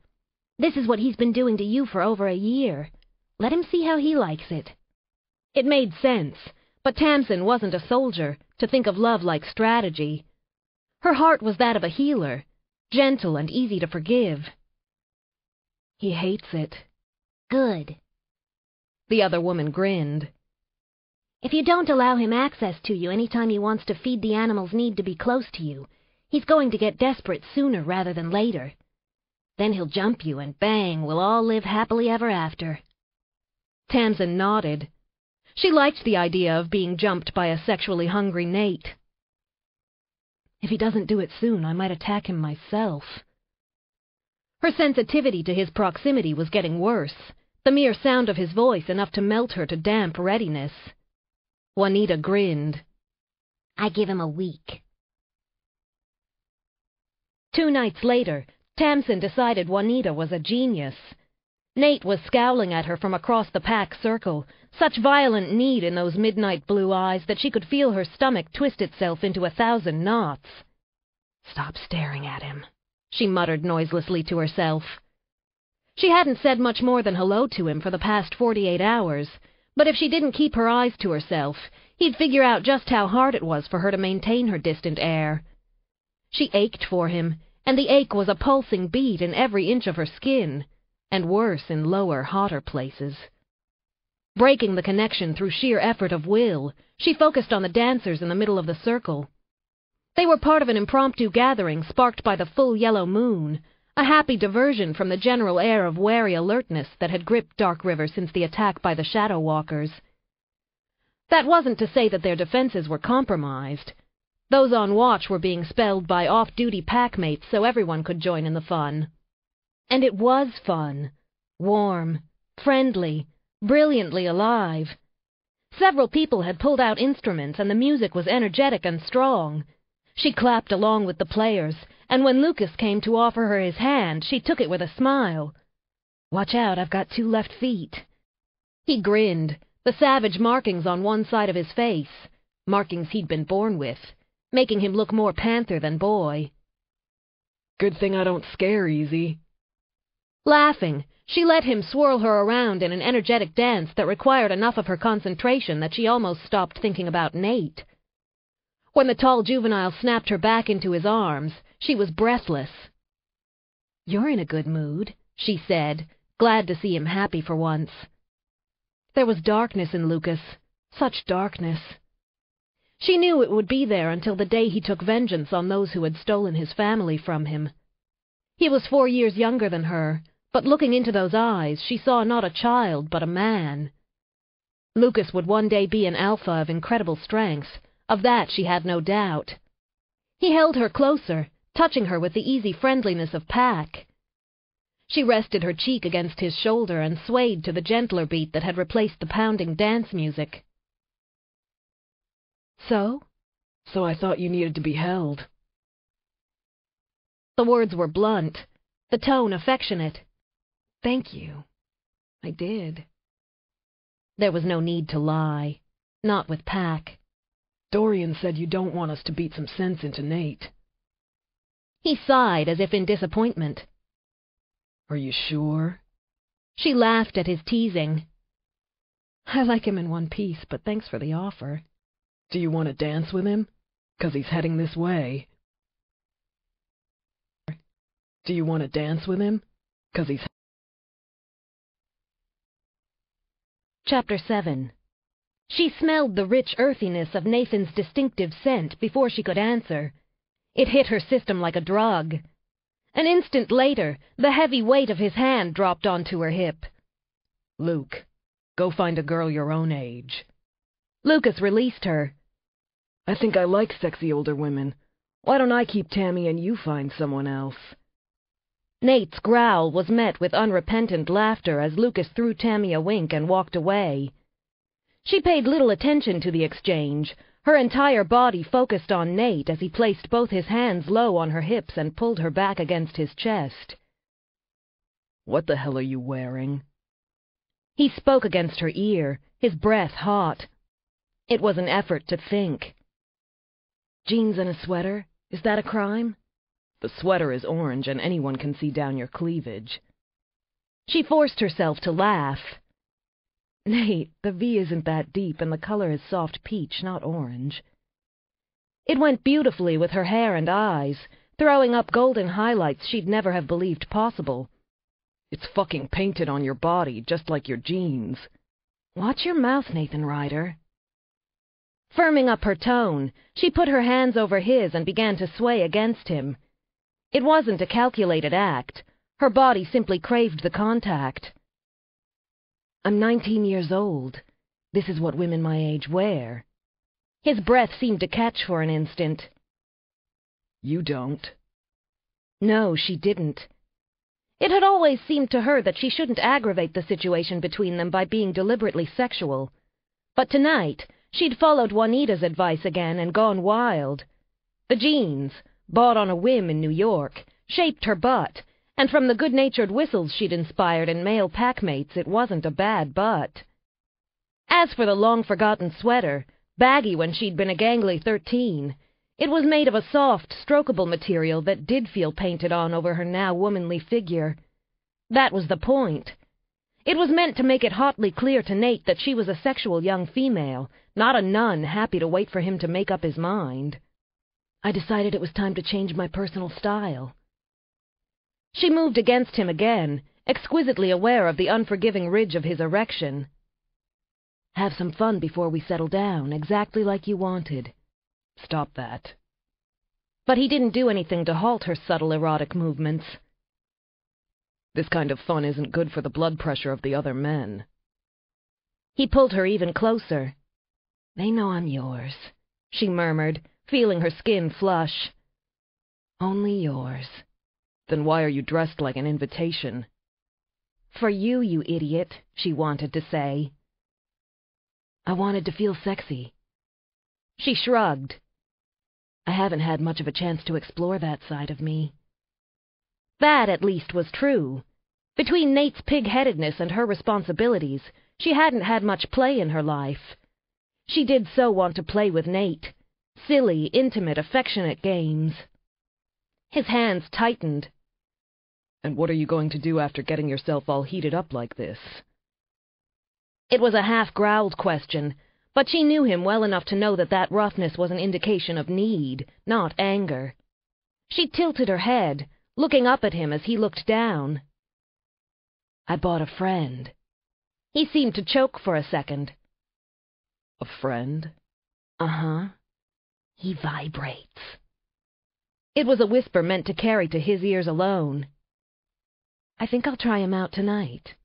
This is what he's been doing to you for over a year. Let him see how he likes it. It made sense. But Tamsin wasn't a soldier to think of love like strategy. Her heart was that of a healer, gentle and easy to forgive. He hates it. Good. The other woman grinned. If you don't allow him access to you any time he wants to feed the animal's need to be close to you, he's going to get desperate sooner rather than later. Then he'll jump you and bang, we'll all live happily ever after. Tamsin nodded. She liked the idea of being jumped by a sexually hungry Nate. If he doesn't do it soon, I might attack him myself. Her sensitivity to his proximity was getting worse, the mere sound of his voice enough to melt her to damp readiness. Juanita grinned. I give him a week. Two nights later, Tamsin decided Juanita was a genius. Nate was scowling at her from across the pack circle, such violent need in those midnight blue eyes that she could feel her stomach twist itself into a thousand knots. Stop staring at him, she muttered noiselessly to herself. She hadn't said much more than hello to him for the past forty-eight hours, but if she didn't keep her eyes to herself, he'd figure out just how hard it was for her to maintain her distant air. She ached for him, and the ache was a pulsing beat in every inch of her skin and worse in lower, hotter places. Breaking the connection through sheer effort of will, she focused on the dancers in the middle of the circle. They were part of an impromptu gathering sparked by the full yellow moon, a happy diversion from the general air of wary alertness that had gripped Dark River since the attack by the Shadow Walkers. That wasn't to say that their defenses were compromised. Those on watch were being spelled by off-duty packmates so everyone could join in the fun. And it was fun. Warm, friendly, brilliantly alive. Several people had pulled out instruments and the music was energetic and strong. She clapped along with the players, and when Lucas came to offer her his hand, she took it with a smile. Watch out, I've got two left feet. He grinned, the savage markings on one side of his face, markings he'd been born with, making him look more panther than boy. Good thing I don't scare easy, Laughing, she let him swirl her around in an energetic dance that required enough of her concentration that she almost stopped thinking about Nate. When the tall juvenile snapped her back into his arms, she was breathless. You're in a good mood, she said, glad to see him happy for once. There was darkness in Lucas, such darkness. She knew it would be there until the day he took vengeance on those who had stolen his family from him. He was four years younger than her, but looking into those eyes, she saw not a child, but a man. Lucas would one day be an alpha of incredible strength, of that she had no doubt. He held her closer, touching her with the easy friendliness of Pack. She rested her cheek against his shoulder and swayed to the gentler beat that had replaced the pounding dance music. So? So I thought you needed to be held. The words were blunt, the tone affectionate. Thank you. I did. There was no need to lie. Not with Pack. Dorian said you don't want us to beat some sense into Nate. He sighed as if in disappointment. Are you sure? She laughed at his teasing. I like him in one piece, but thanks for the offer. Do you want to dance with him? 'Cause he's heading this way. Do you want to dance with him? 'Cause he's Chapter 7 She smelled the rich earthiness of Nathan's distinctive scent before she could answer. It hit her system like a drug. An instant later, the heavy weight of his hand dropped onto her hip. Luke, go find a girl your own age. Lucas released her. I think I like sexy older women. Why don't I keep Tammy and you find someone else? Nate's growl was met with unrepentant laughter as Lucas threw Tammy a wink and walked away. She paid little attention to the exchange, her entire body focused on Nate as he placed both his hands low on her hips and pulled her back against his chest. What the hell are you wearing? He spoke against her ear, his breath hot. It was an effort to think. Jeans and a sweater? Is that a crime? The sweater is orange and anyone can see down your cleavage. She forced herself to laugh. Nate, the V isn't that deep and the color is soft peach, not orange. It went beautifully with her hair and eyes, throwing up golden highlights she'd never have believed possible. It's fucking painted on your body, just like your jeans. Watch your mouth, Nathan Ryder. Firming up her tone, she put her hands over his and began to sway against him. It wasn't a calculated act. Her body simply craved the contact. I'm nineteen years old. This is what women my age wear. His breath seemed to catch for an instant. You don't. No, she didn't. It had always seemed to her that she shouldn't aggravate the situation between them by being deliberately sexual. But tonight, she'd followed Juanita's advice again and gone wild. The jeans, bought on a whim in New York, shaped her butt, and from the good-natured whistles she'd inspired in male packmates, it wasn't a bad butt. As for the long-forgotten sweater, baggy when she'd been a gangly thirteen, it was made of a soft, strokable material that did feel painted on over her now womanly figure. That was the point. It was meant to make it hotly clear to Nate that she was a sexual young female, not a nun happy to wait for him to make up his mind. I decided it was time to change my personal style. She moved against him again, exquisitely aware of the unforgiving ridge of his erection. Have some fun before we settle down, exactly like you wanted. Stop that. But he didn't do anything to halt her subtle erotic movements. This kind of fun isn't good for the blood pressure of the other men. He pulled her even closer. They know I'm yours, she murmured, feeling her skin flush. Only yours. Then why are you dressed like an invitation? For you, you idiot, she wanted to say. I wanted to feel sexy. She shrugged. I haven't had much of a chance to explore that side of me. That, at least, was true. Between Nate's pig-headedness and her responsibilities, she hadn't had much play in her life. She did so want to play with Nate, silly, intimate, affectionate games. His hands tightened. And what are you going to do after getting yourself all heated up like this? It was a half-growled question, but she knew him well enough to know that that roughness was an indication of need, not anger. She tilted her head, looking up at him as he looked down. I bought a friend. He seemed to choke for a second. A friend? Uh-huh. He vibrates. It was a whisper meant to carry to his ears alone. I think I'll try him out tonight.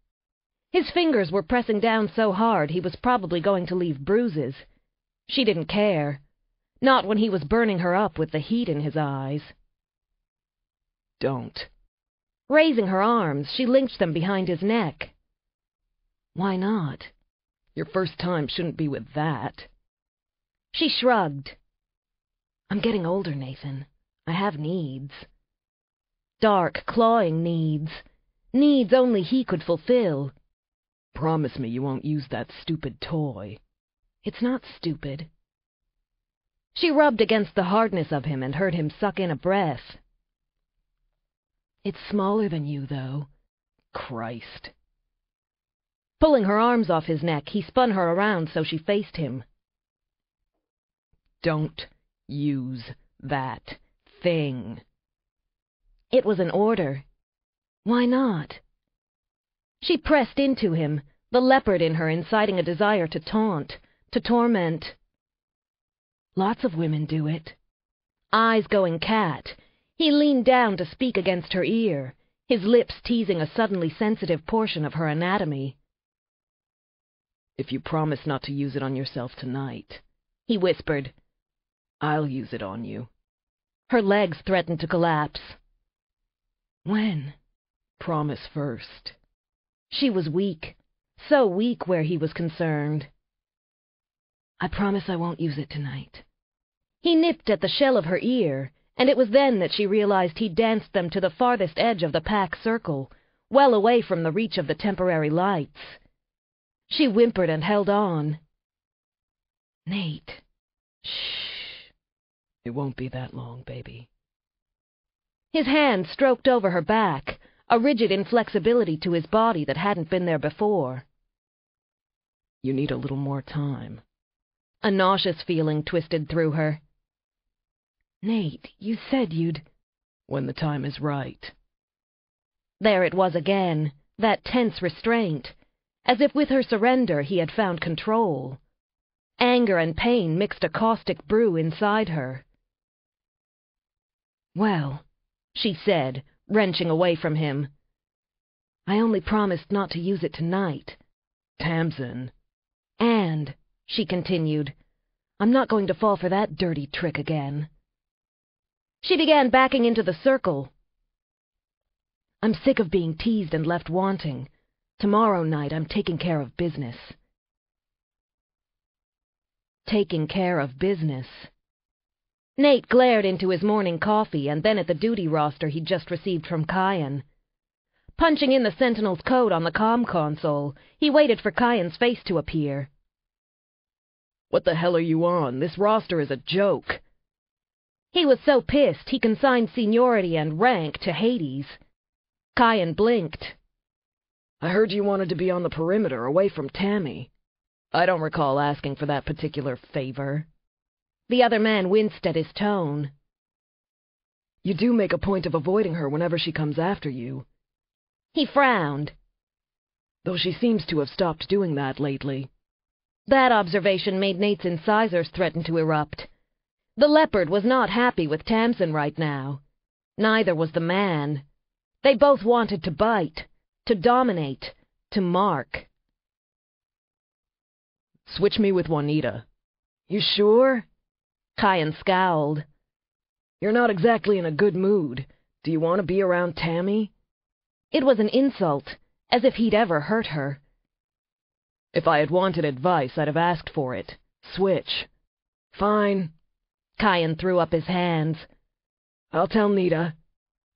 His fingers were pressing down so hard he was probably going to leave bruises. She didn't care. Not when he was burning her up with the heat in his eyes. Don't. Raising her arms, she linked them behind his neck. Why not? Your first time shouldn't be with that. She shrugged. I'm getting older, Nathan. I have needs. Dark, clawing needs. Needs only he could fulfill. Promise me you won't use that stupid toy. It's not stupid. She rubbed against the hardness of him and heard him suck in a breath. It's smaller than you, though. Christ. Pulling her arms off his neck, he spun her around so she faced him. Don't use that thing. It was an order. Why not? She pressed into him, the leopard in her inciting a desire to taunt, to torment. Lots of women do it. Eyes going cat, he leaned down to speak against her ear, his lips teasing a suddenly sensitive portion of her anatomy. If you promise not to use it on yourself tonight, he whispered, I'll use it on you. Her legs threatened to collapse. When? Promise first. She was weak, so weak where he was concerned. I promise I won't use it tonight. He nipped at the shell of her ear, and it was then that she realized he'd danced them to the farthest edge of the pack circle, well away from the reach of the temporary lights. She whimpered and held on. Nate. Shh. It won't be that long, baby. His hand stroked over her back, a rigid inflexibility to his body that hadn't been there before. You need a little more time. A nauseous feeling twisted through her. Nate, you said you'd... When the time is right. There it was again, that tense restraint, as if with her surrender he had found control. Anger and pain mixed a caustic brew inside her. Well, she said, wrenching away from him. I only promised not to use it tonight. Tamsin. And, she continued, I'm not going to fall for that dirty trick again. She began backing into the circle. I'm sick of being teased and left wanting. Tomorrow night I'm taking care of business. Taking care of business. Nate glared into his morning coffee and then at the duty roster he'd just received from Kyan. Punching in the Sentinel's code on the com console, he waited for Kyan's face to appear. What the hell are you on? This roster is a joke. He was so pissed he consigned seniority and rank to Hades. Kyan blinked. I heard you wanted to be on the perimeter, away from Tammy. I don't recall asking for that particular favor. The other man winced at his tone. You do make a point of avoiding her whenever she comes after you. He frowned. Though she seems to have stopped doing that lately. That observation made Nate's incisors threaten to erupt. The leopard was not happy with Tamsin right now. Neither was the man. They both wanted to bite, to dominate, to mark. Switch me with Juanita. You sure? Kyan scowled. You're not exactly in a good mood. Do you want to be around Tammy? It was an insult, as if he'd ever hurt her. If I had wanted advice, I'd have asked for it. Switch. Fine. Kyan threw up his hands. I'll tell Nita.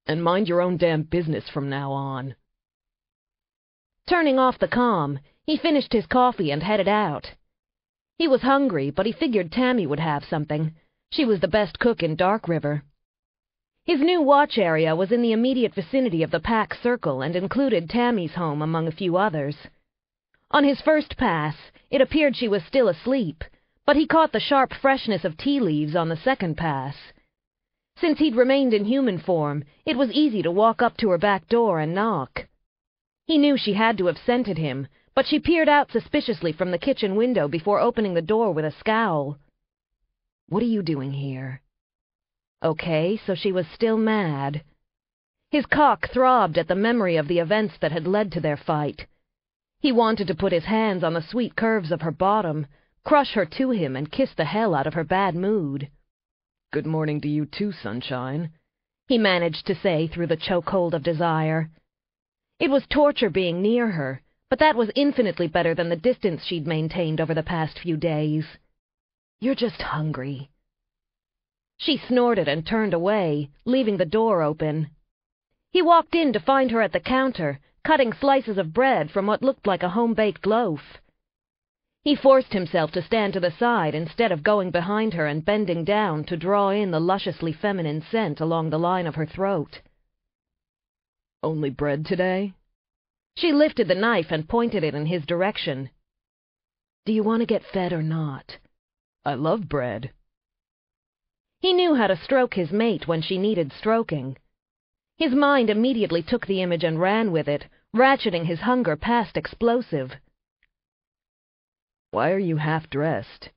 And mind your own damn business from now on. Turning off the com, he finished his coffee and headed out. He was hungry, but he figured Tammy would have something. She was the best cook in Dark River. His new watch area was in the immediate vicinity of the pack circle and included Tammy's home among a few others. On his first pass, it appeared she was still asleep, but he caught the sharp freshness of tea leaves on the second pass. Since he'd remained in human form, it was easy to walk up to her back door and knock. He knew she had to have scented him, but she peered out suspiciously from the kitchen window before opening the door with a scowl. What are you doing here? Okay, so she was still mad. His cock throbbed at the memory of the events that had led to their fight. He wanted to put his hands on the sweet curves of her bottom, crush her to him and kiss the hell out of her bad mood. Good morning to you too, sunshine, he managed to say through the chokehold of desire. It was torture being near her, but that was infinitely better than the distance she'd maintained over the past few days. You're just hungry. She snorted and turned away, leaving the door open. He walked in to find her at the counter, cutting slices of bread from what looked like a home-baked loaf. He forced himself to stand to the side instead of going behind her and bending down to draw in the lusciously feminine scent along the line of her throat. Only bread today? She lifted the knife and pointed it in his direction. Do you want to get fed or not? I love bread. He knew how to stroke his mate when she needed stroking. His mind immediately took the image and ran with it, ratcheting his hunger past explosive. Why are you half-dressed?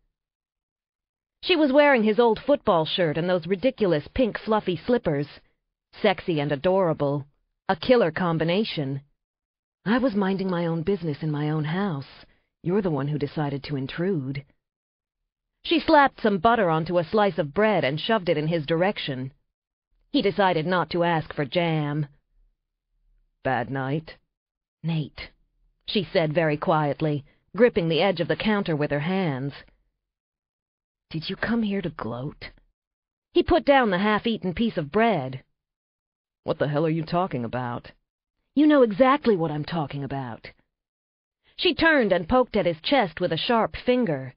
She was wearing his old football shirt and those ridiculous pink fluffy slippers. Sexy and adorable. A killer combination. I was minding my own business in my own house. You're the one who decided to intrude. She slapped some butter onto a slice of bread and shoved it in his direction. He decided not to ask for jam. Bad night? Nate, she said very quietly, gripping the edge of the counter with her hands. Did you come here to gloat? He put down the half-eaten piece of bread. What the hell are you talking about? You know exactly what I'm talking about. She turned and poked at his chest with a sharp finger.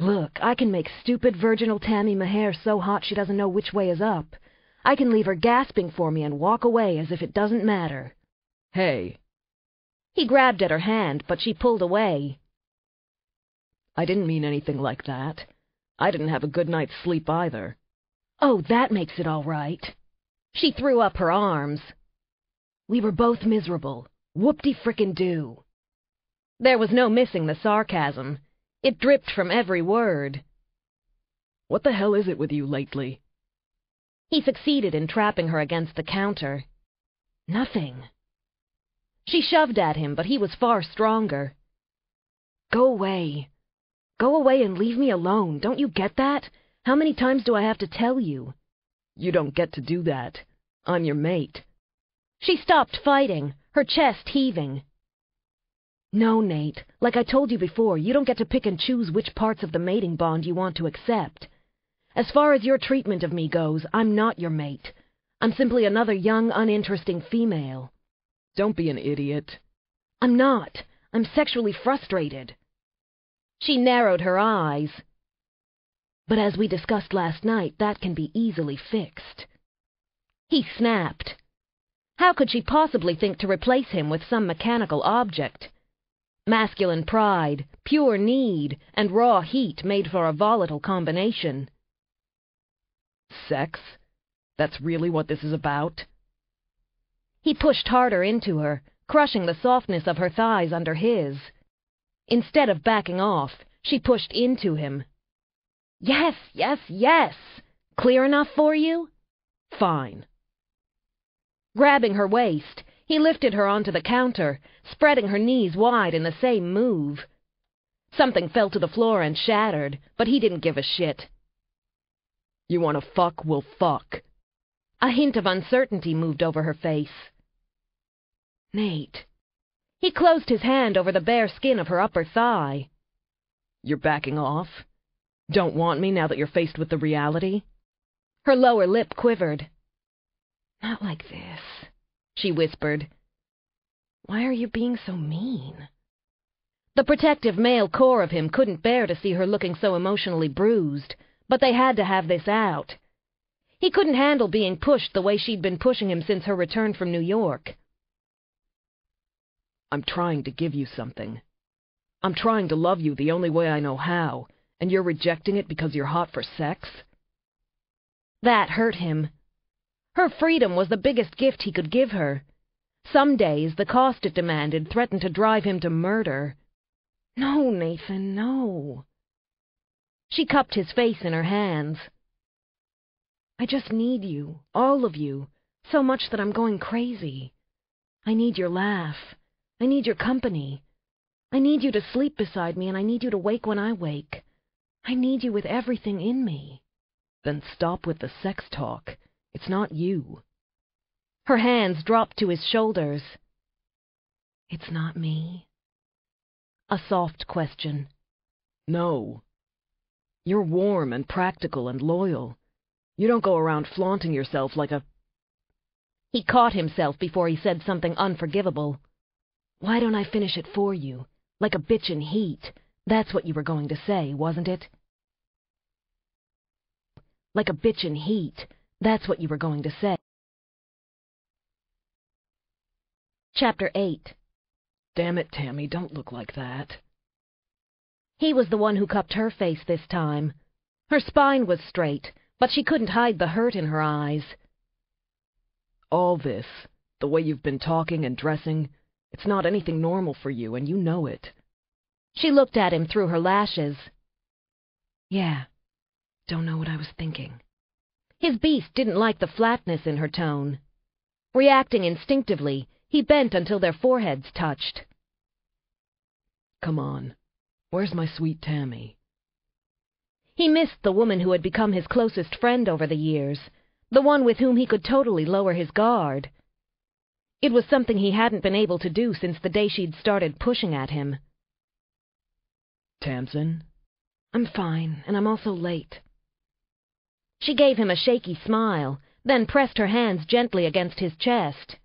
Look, I can make stupid virginal Tammy Maher so hot she doesn't know which way is up. I can leave her gasping for me and walk away as if it doesn't matter. Hey. He grabbed at her hand, but she pulled away. I didn't mean anything like that. I didn't have a good night's sleep either. Oh, that makes it all right. She threw up her arms. We were both miserable. Whoop-de-frickin-do. There was no missing the sarcasm. It dripped from every word. What the hell is it with you lately? He succeeded in trapping her against the counter. Nothing. She shoved at him, but he was far stronger. Go away. Go away and leave me alone. Don't you get that? How many times do I have to tell you? You don't get to do that. I'm your mate. She stopped fighting, her chest heaving. No, Nate. Like I told you before, you don't get to pick and choose which parts of the mating bond you want to accept. As far as your treatment of me goes, I'm not your mate. I'm simply another young, uninteresting female. Don't be an idiot. I'm not. I'm sexually frustrated. She narrowed her eyes. But as we discussed last night, that can be easily fixed. He snapped. How could she possibly think to replace him with some mechanical object? Masculine pride, pure need, and raw heat made for a volatile combination. Sex? That's really what this is about? He pushed harder into her, crushing the softness of her thighs under his. Instead of backing off, she pushed into him. Yes, yes, yes! Clear enough for you? Fine. Grabbing her waist, he lifted her onto the counter, spreading her knees wide in the same move. Something fell to the floor and shattered, but he didn't give a shit. You wanna fuck, we'll fuck. A hint of uncertainty moved over her face. Nate. He closed his hand over the bare skin of her upper thigh. You're backing off? Don't want me now that you're faced with the reality? Her lower lip quivered. Not like this she whispered. Why are you being so mean? The protective male core of him couldn't bear to see her looking so emotionally bruised, but they had to have this out. He couldn't handle being pushed the way she'd been pushing him since her return from New York. I'm trying to give you something. I'm trying to love you the only way I know how, and you're rejecting it because you're hot for sex? That hurt him. Her freedom was the biggest gift he could give her. Some days the cost it demanded threatened to drive him to murder. No, Nathan, no. She cupped his face in her hands. I just need you, all of you, so much that I'm going crazy. I need your laugh. I need your company. I need you to sleep beside me, and I need you to wake when I wake. I need you with everything in me. Then stop with the sex talk. It's not you. Her hands dropped to his shoulders. It's not me. A soft question. No. You're warm and practical and loyal. You don't go around flaunting yourself like a... He caught himself before he said something unforgivable. Why don't I finish it for you? Like a bitch in heat. That's what you were going to say, wasn't it? Like a bitch in heat. That's what you were going to say. Chapter 8 Damn it, Tammy, don't look like that. He was the one who cupped her face this time. Her spine was straight, but she couldn't hide the hurt in her eyes. All this, the way you've been talking and dressing, it's not anything normal for you, and you know it. She looked at him through her lashes. Yeah, don't know what I was thinking. His beast didn't like the flatness in her tone. Reacting instinctively, he bent until their foreheads touched. Come on. Where's my sweet Tammy? He missed the woman who had become his closest friend over the years, the one with whom he could totally lower his guard. It was something he hadn't been able to do since the day she'd started pushing at him. Tamsin? I'm fine, and I'm also late. She gave him a shaky smile, then pressed her hands gently against his chest.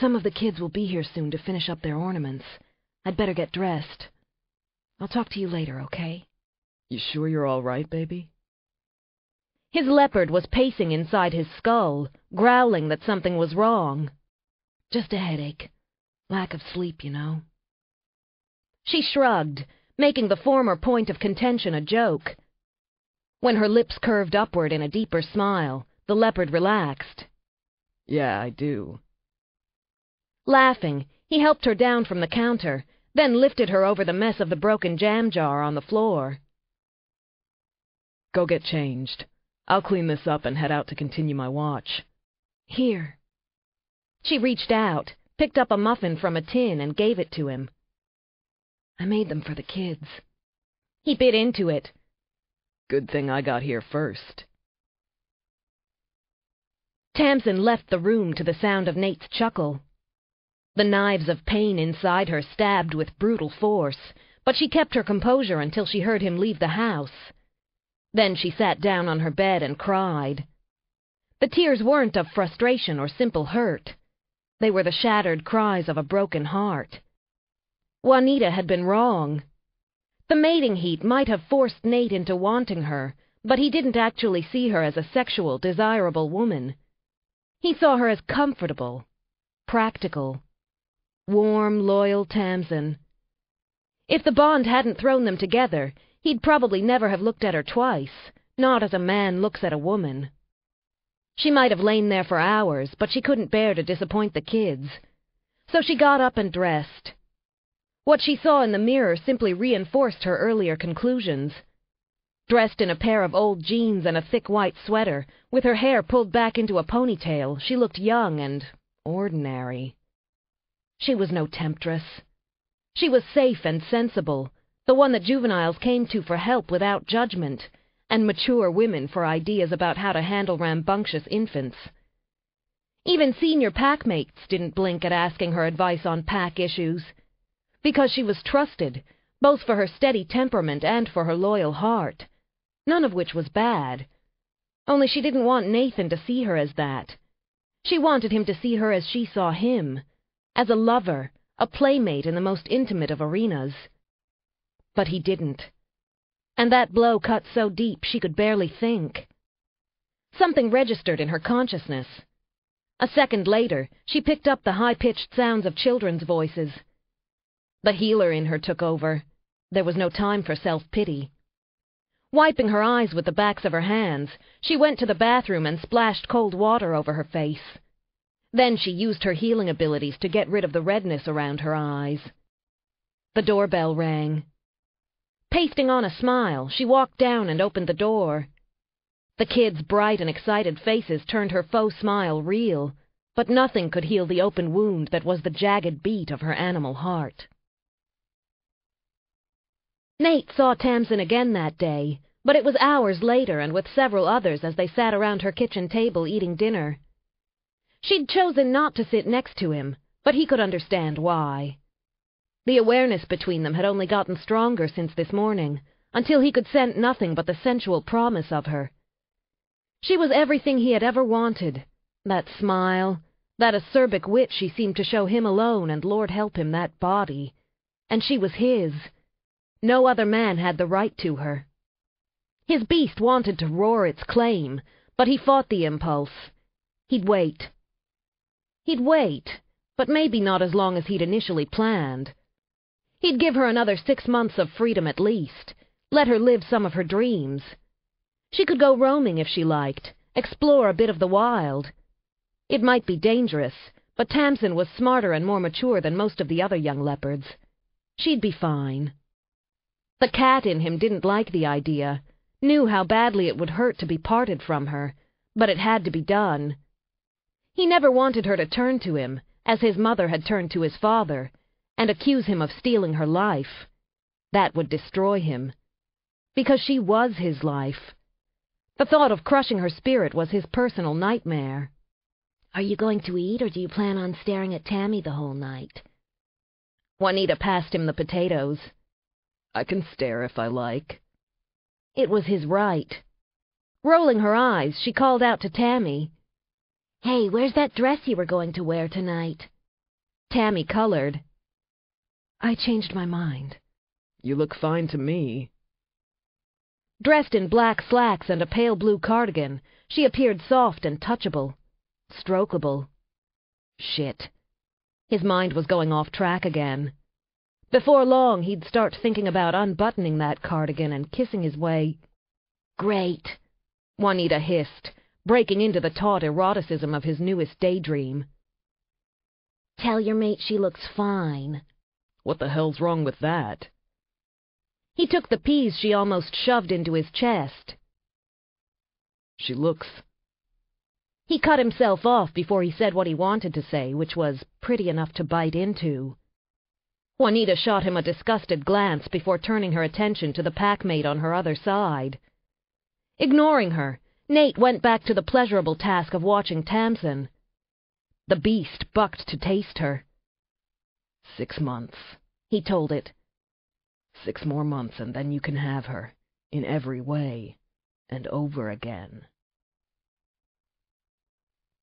Some of the kids will be here soon to finish up their ornaments. I'd better get dressed. I'll talk to you later, okay? You sure you're all right, baby? His leopard was pacing inside his skull, growling that something was wrong. Just a headache. Lack of sleep, you know. She shrugged, making the former point of contention a joke. When her lips curved upward in a deeper smile, the leopard relaxed. Yeah, I do. Laughing, he helped her down from the counter, then lifted her over the mess of the broken jam jar on the floor. Go get changed. I'll clean this up and head out to continue my watch. Here. She reached out, picked up a muffin from a tin, and gave it to him. I made them for the kids. He bit into it. Good thing I got here first. Tamsin left the room to the sound of Nate's chuckle. The knives of pain inside her stabbed with brutal force, but she kept her composure until she heard him leave the house. Then she sat down on her bed and cried. The tears weren't of frustration or simple hurt. They were the shattered cries of a broken heart. Juanita had been wrong. The mating heat might have forced Nate into wanting her, but he didn't actually see her as a sexual, desirable woman. He saw her as comfortable, practical, warm, loyal Tamsin. If the bond hadn't thrown them together, he'd probably never have looked at her twice, not as a man looks at a woman. She might have lain there for hours, but she couldn't bear to disappoint the kids. So she got up and dressed. What she saw in the mirror simply reinforced her earlier conclusions. Dressed in a pair of old jeans and a thick white sweater, with her hair pulled back into a ponytail, she looked young and ordinary. She was no temptress. She was safe and sensible, the one that juveniles came to for help without judgment, and mature women for ideas about how to handle rambunctious infants. Even senior packmates didn't blink at asking her advice on pack issues because she was trusted, both for her steady temperament and for her loyal heart, none of which was bad. Only she didn't want Nathan to see her as that. She wanted him to see her as she saw him, as a lover, a playmate in the most intimate of arenas. But he didn't. And that blow cut so deep she could barely think. Something registered in her consciousness. A second later, she picked up the high-pitched sounds of children's voices. The healer in her took over. There was no time for self-pity. Wiping her eyes with the backs of her hands, she went to the bathroom and splashed cold water over her face. Then she used her healing abilities to get rid of the redness around her eyes. The doorbell rang. Pasting on a smile, she walked down and opened the door. The kids' bright and excited faces turned her faux smile real, but nothing could heal the open wound that was the jagged beat of her animal heart. Nate saw Tamsin again that day, but it was hours later and with several others as they sat around her kitchen table eating dinner. She'd chosen not to sit next to him, but he could understand why. The awareness between them had only gotten stronger since this morning, until he could scent nothing but the sensual promise of her. She was everything he had ever wanted. That smile, that acerbic wit she seemed to show him alone, and Lord help him, that body. And she was his. No other man had the right to her. His beast wanted to roar its claim, but he fought the impulse. He'd wait. He'd wait, but maybe not as long as he'd initially planned. He'd give her another six months of freedom at least, let her live some of her dreams. She could go roaming if she liked, explore a bit of the wild. It might be dangerous, but Tamsin was smarter and more mature than most of the other young leopards. She'd be fine. The cat in him didn't like the idea, knew how badly it would hurt to be parted from her, but it had to be done. He never wanted her to turn to him, as his mother had turned to his father, and accuse him of stealing her life. That would destroy him. Because she was his life. The thought of crushing her spirit was his personal nightmare. Are you going to eat, or do you plan on staring at Tammy the whole night? Juanita passed him the potatoes. I can stare if I like. It was his right. Rolling her eyes, she called out to Tammy. Hey, where's that dress you were going to wear tonight? Tammy colored. I changed my mind. You look fine to me. Dressed in black slacks and a pale blue cardigan, she appeared soft and touchable. Strokeable. Shit. His mind was going off track again. Before long, he'd start thinking about unbuttoning that cardigan and kissing his way. Great, Juanita hissed, breaking into the taut eroticism of his newest daydream. Tell your mate she looks fine. What the hell's wrong with that? He took the peas she almost shoved into his chest. She looks. He cut himself off before he said what he wanted to say, which was pretty enough to bite into. Juanita shot him a disgusted glance before turning her attention to the packmate on her other side. Ignoring her, Nate went back to the pleasurable task of watching Tamsin. The beast bucked to taste her. Six months, he told it. Six more months, and then you can have her, in every way, and over again.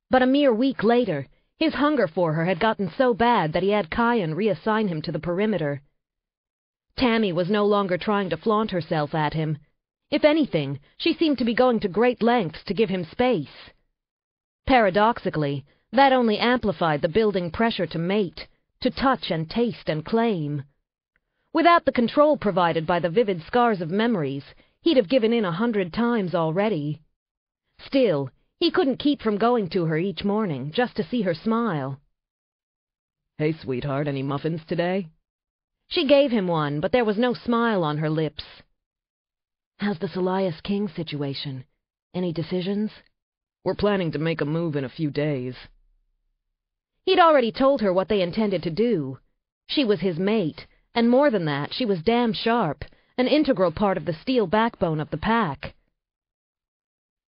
But a mere week later, his hunger for her had gotten so bad that he had Kyan reassign him to the perimeter. Tammy was no longer trying to flaunt herself at him. If anything, she seemed to be going to great lengths to give him space. Paradoxically, that only amplified the building pressure to mate, to touch and taste and claim. Without the control provided by the vivid scars of memories, he'd have given in a hundred times already. Still, he couldn't keep from going to her each morning, just to see her smile. Hey, sweetheart, any muffins today? She gave him one, but there was no smile on her lips. How's the Salias King situation? Any decisions? We're planning to make a move in a few days. He'd already told her what they intended to do. She was his mate, and more than that, she was damn sharp, an integral part of the steel backbone of the pack.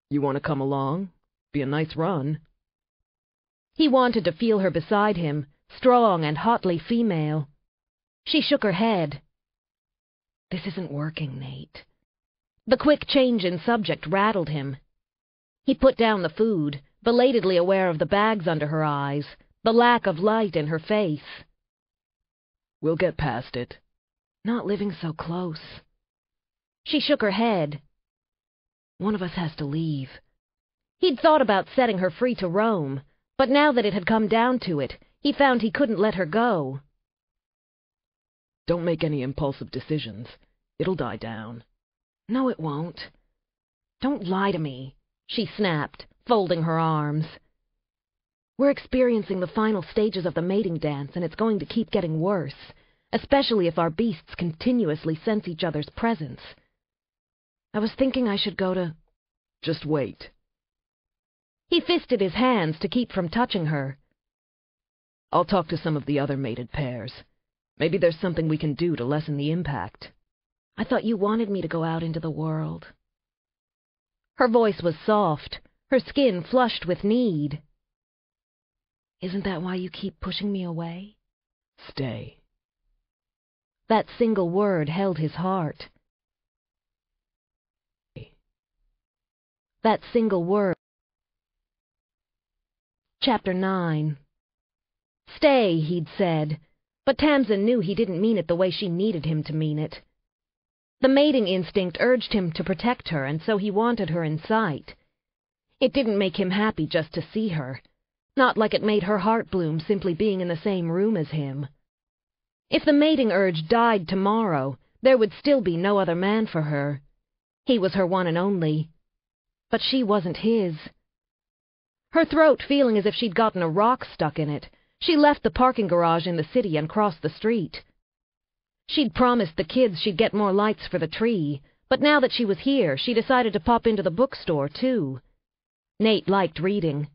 You want to come along? Be a nice run. He wanted to feel her beside him, strong and hotly female. She shook her head. This isn't working, Nate. The quick change in subject rattled him. He put down the food, belatedly aware of the bags under her eyes, the lack of light in her face. We'll get past it. Not living so close. She shook her head. One of us has to leave. He'd thought about setting her free to roam, but now that it had come down to it, he found he couldn't let her go. Don't make any impulsive decisions. It'll die down. No, it won't. Don't lie to me, she snapped, folding her arms. We're experiencing the final stages of the mating dance, and it's going to keep getting worse, especially if our beasts continuously sense each other's presence. I was thinking I should go to... Just wait. He fisted his hands to keep from touching her. I'll talk to some of the other mated pairs. Maybe there's something we can do to lessen the impact. I thought you wanted me to go out into the world. Her voice was soft, her skin flushed with need. Isn't that why you keep pushing me away? Stay. That single word held his heart. That single word. Chapter 9 Stay, he'd said, but Tamsin knew he didn't mean it the way she needed him to mean it. The mating instinct urged him to protect her, and so he wanted her in sight. It didn't make him happy just to see her, not like it made her heart bloom simply being in the same room as him. If the mating urge died tomorrow, there would still be no other man for her. He was her one and only. But she wasn't his. Her throat feeling as if she'd gotten a rock stuck in it, she left the parking garage in the city and crossed the street. She'd promised the kids she'd get more lights for the tree, but now that she was here, she decided to pop into the bookstore, too. Nate liked reading.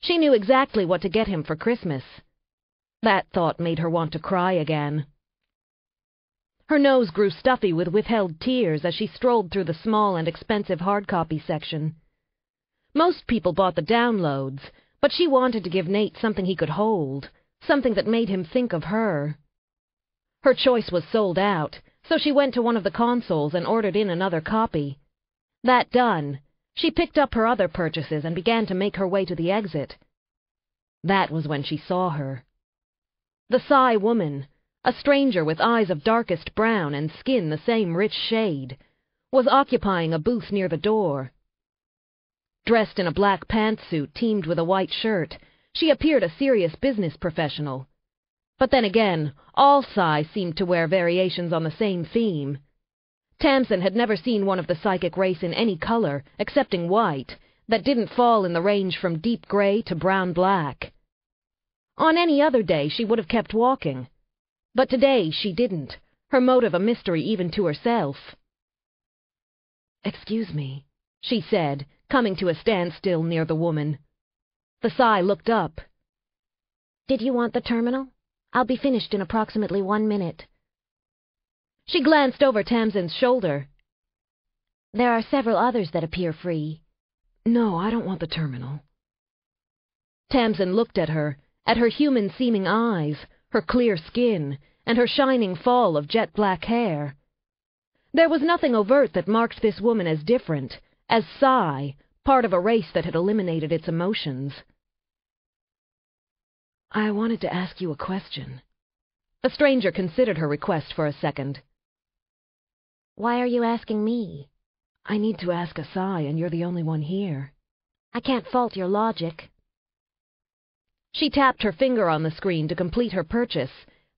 She knew exactly what to get him for Christmas. That thought made her want to cry again. Her nose grew stuffy with withheld tears as she strolled through the small and expensive hard copy section. Most people bought the downloads, but she wanted to give Nate something he could hold, something that made him think of her. Her choice was sold out, so she went to one of the consoles and ordered in another copy. That done, she picked up her other purchases and began to make her way to the exit. That was when she saw her. The Psy woman, a stranger with eyes of darkest brown and skin the same rich shade, was occupying a booth near the door. Dressed in a black pantsuit teamed with a white shirt, she appeared a serious business professional. But then again, all Psy seemed to wear variations on the same theme. Tamsin had never seen one of the psychic race in any color, excepting white, that didn't fall in the range from deep gray to brown black. On any other day she would have kept walking, but today she didn't, her motive a mystery even to herself. Excuse me, she said, coming to a standstill near the woman. The Psy looked up. Did you want the terminal? I'll be finished in approximately one minute. She glanced over Tamsin's shoulder. There are several others that appear free. No, I don't want the terminal. Tamsin looked at her, at her human-seeming eyes, her clear skin, and her shining fall of jet-black hair. There was nothing overt that marked this woman as different, as Psy, part of a race that had eliminated its emotions. I wanted to ask you a question. The stranger considered her request for a second. Why are you asking me? I need to ask a Psy, and you're the only one here. I can't fault your logic. She tapped her finger on the screen to complete her purchase,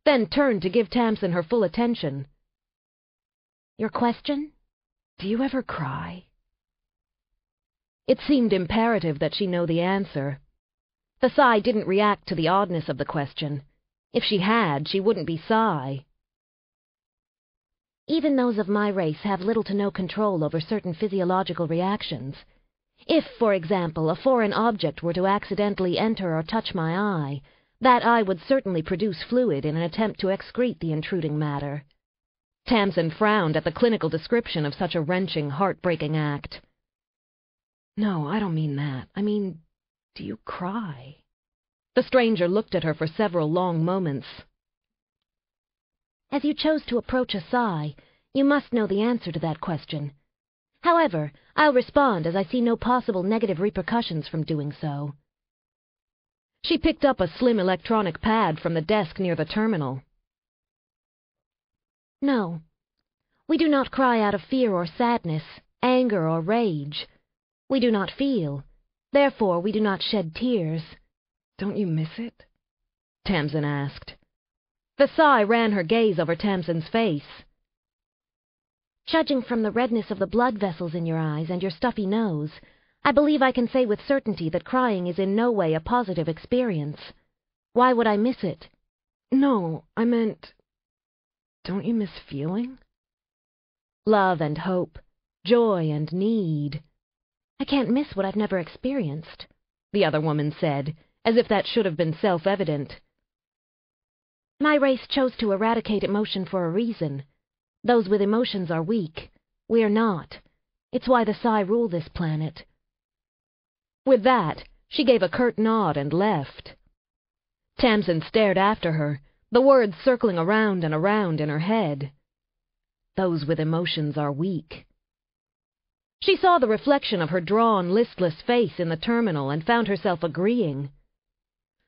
then turned to give Tamsin her full attention. Your question? Do you ever cry? It seemed imperative that she know the answer. The Psy didn't react to the oddness of the question. If she had, she wouldn't be Psy. Even those of my race have little to no control over certain physiological reactions. If, for example, a foreign object were to accidentally enter or touch my eye, that eye would certainly produce fluid in an attempt to excrete the intruding matter. Tamsin frowned at the clinical description of such a wrenching, heartbreaking act. No, I don't mean that. I mean, do you cry? The stranger looked at her for several long moments. As you chose to approach a Psy, you must know the answer to that question. However, I'll respond as I see no possible negative repercussions from doing so. She picked up a slim electronic pad from the desk near the terminal. No. We do not cry out of fear or sadness, anger or rage. We do not feel. Therefore, we do not shed tears. Don't you miss it? Tamsin asked. The Psy ran her gaze over Tamsin's face. Judging from the redness of the blood vessels in your eyes and your stuffy nose, I believe I can say with certainty that crying is in no way a positive experience. Why would I miss it? No, I meant... Don't you miss feeling? Love and hope, joy and need. I can't miss what I've never experienced, the other woman said, as if that should have been self-evident. My race chose to eradicate emotion for a reason. Those with emotions are weak. We're not. It's why the Psy rule this planet. With that, she gave a curt nod and left. Tamsin stared after her, the words circling around and around in her head. Those with emotions are weak. She saw the reflection of her drawn, listless face in the terminal and found herself agreeing.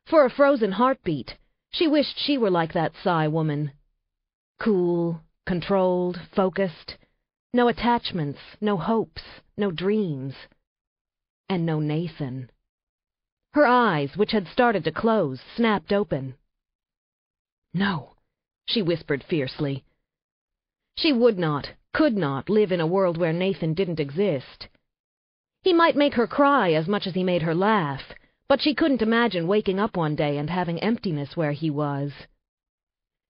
For a frozen heartbeat, she wished she were like that Psy woman. Cool, controlled, focused, no attachments, no hopes, no dreams, and no Nathan. Her eyes, which had started to close, snapped open. No, she whispered fiercely. She would not, could not, live in a world where Nathan didn't exist. He might make her cry as much as he made her laugh, but she couldn't imagine waking up one day and having emptiness where he was.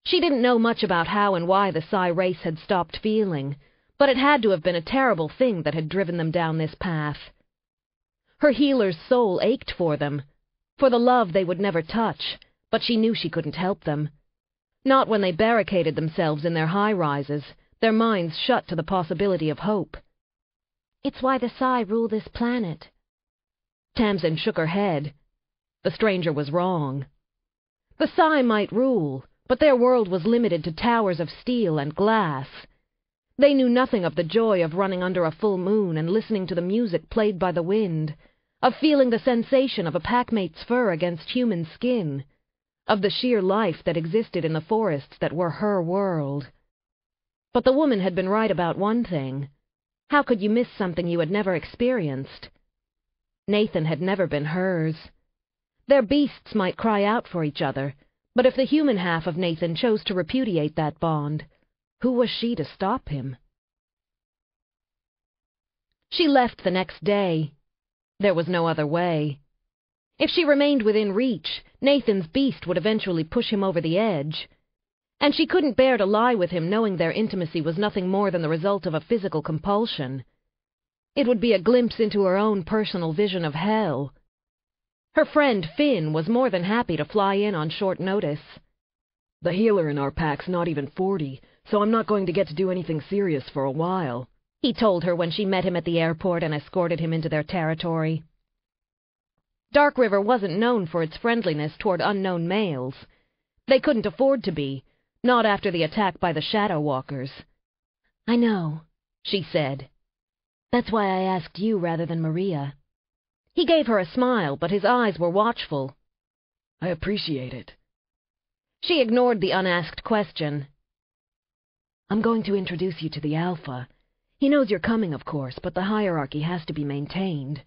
She didn't know much about how and why the Psy race had stopped feeling, but it had to have been a terrible thing that had driven them down this path. Her healer's soul ached for them, for the love they would never touch, but she knew she couldn't help them. Not when they barricaded themselves in their high-rises, their minds shut to the possibility of hope. It's why the Psy rule this planet. Tamsin shook her head. The stranger was wrong. The Psy might rule, but their world was limited to towers of steel and glass. They knew nothing of the joy of running under a full moon and listening to the music played by the wind, of feeling the sensation of a packmate's fur against human skin, of the sheer life that existed in the forests that were her world. But the woman had been right about one thing. How could you miss something you had never experienced? Nathan had never been hers. Their beasts might cry out for each other, but if the human half of Nathan chose to repudiate that bond, who was she to stop him? She left the next day. There was no other way. If she remained within reach, Nathan's beast would eventually push him over the edge. And she couldn't bear to lie with him knowing their intimacy was nothing more than the result of a physical compulsion. It would be a glimpse into her own personal vision of hell. Her friend Finn was more than happy to fly in on short notice. The healer in our pack's not even forty, so I'm not going to get to do anything serious for a while, he told her when she met him at the airport and escorted him into their territory. Dark River wasn't known for its friendliness toward unknown males. They couldn't afford to be, not after the attack by the Shadow Walkers. I know, she said. That's why I asked you rather than Maria. He gave her a smile, but his eyes were watchful. I appreciate it. She ignored the unasked question. I'm going to introduce you to the Alpha. He knows you're coming, of course, but the hierarchy has to be maintained.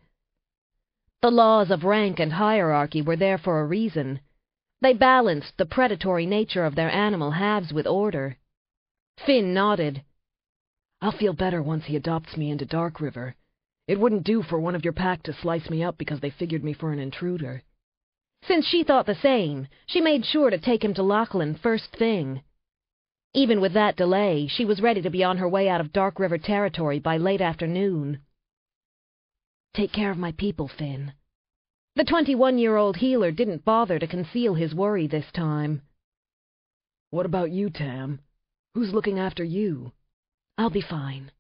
The laws of rank and hierarchy were there for a reason. They balanced the predatory nature of their animal halves with order. Finn nodded. I'll feel better once he adopts me into Dark River. It wouldn't do for one of your pack to slice me up because they figured me for an intruder. Since she thought the same, she made sure to take him to Lachlan first thing. Even with that delay, she was ready to be on her way out of Dark River territory by late afternoon. Take care of my people, Finn. The twenty-one-year-old healer didn't bother to conceal his worry this time. What about you, Tam? Who's looking after you? I'll be fine.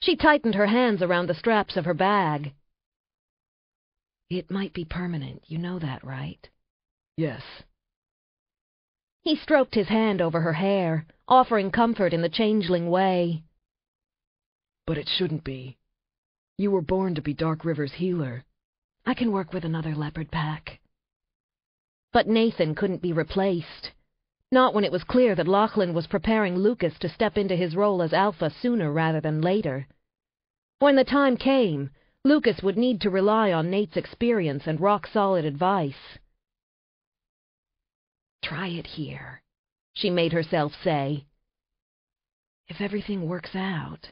She tightened her hands around the straps of her bag. It might be permanent, you know that, right? Yes. He stroked his hand over her hair, offering comfort in the changeling way. But it shouldn't be. You were born to be Dark River's healer. I can work with another leopard pack. But Nathan couldn't be replaced. Not when it was clear that Lachlan was preparing Lucas to step into his role as Alpha sooner rather than later. When the time came, Lucas would need to rely on Nate's experience and rock-solid advice. Try it here, she made herself say. If everything works out.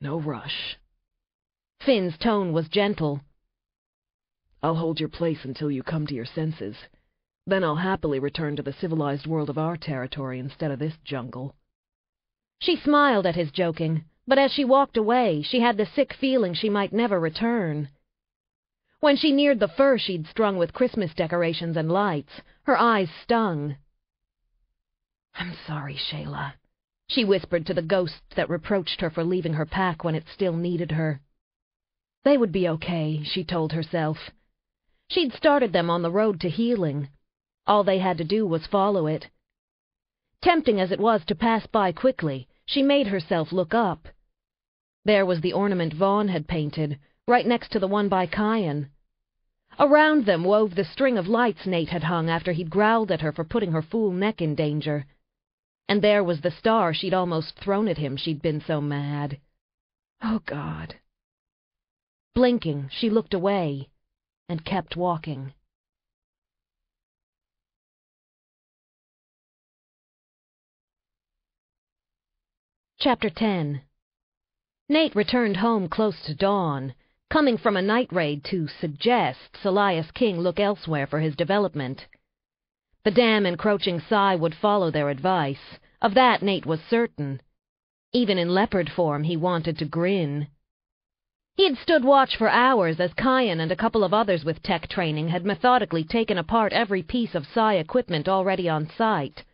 No rush. Finn's tone was gentle. I'll hold your place until you come to your senses. Then I'll happily return to the civilized world of our territory instead of this jungle. She smiled at his joking, but as she walked away, she had the sick feeling she might never return. When she neared the fir she'd strung with Christmas decorations and lights, her eyes stung. I'm sorry, Shayla, she whispered to the ghosts that reproached her for leaving her pack when it still needed her. They would be okay, she told herself. She'd started them on the road to healing. All they had to do was follow it. Tempting as it was to pass by quickly, she made herself look up. There was the ornament Vaughn had painted, right next to the one by Kyan. Around them wove the string of lights Nate had hung after he'd growled at her for putting her fool neck in danger. And there was the star she'd almost thrown at him, she'd been so mad. Oh, God. Blinking, she looked away and kept walking. Chapter 10 Nate returned home close to dawn, coming from a night raid to suggest Salias King look elsewhere for his development. The damn encroaching Psy would follow their advice. Of that Nate was certain. Even in leopard form, he wanted to grin. He had stood watch for hours as Kyan and a couple of others with tech training had methodically taken apart every piece of Psy equipment already on site.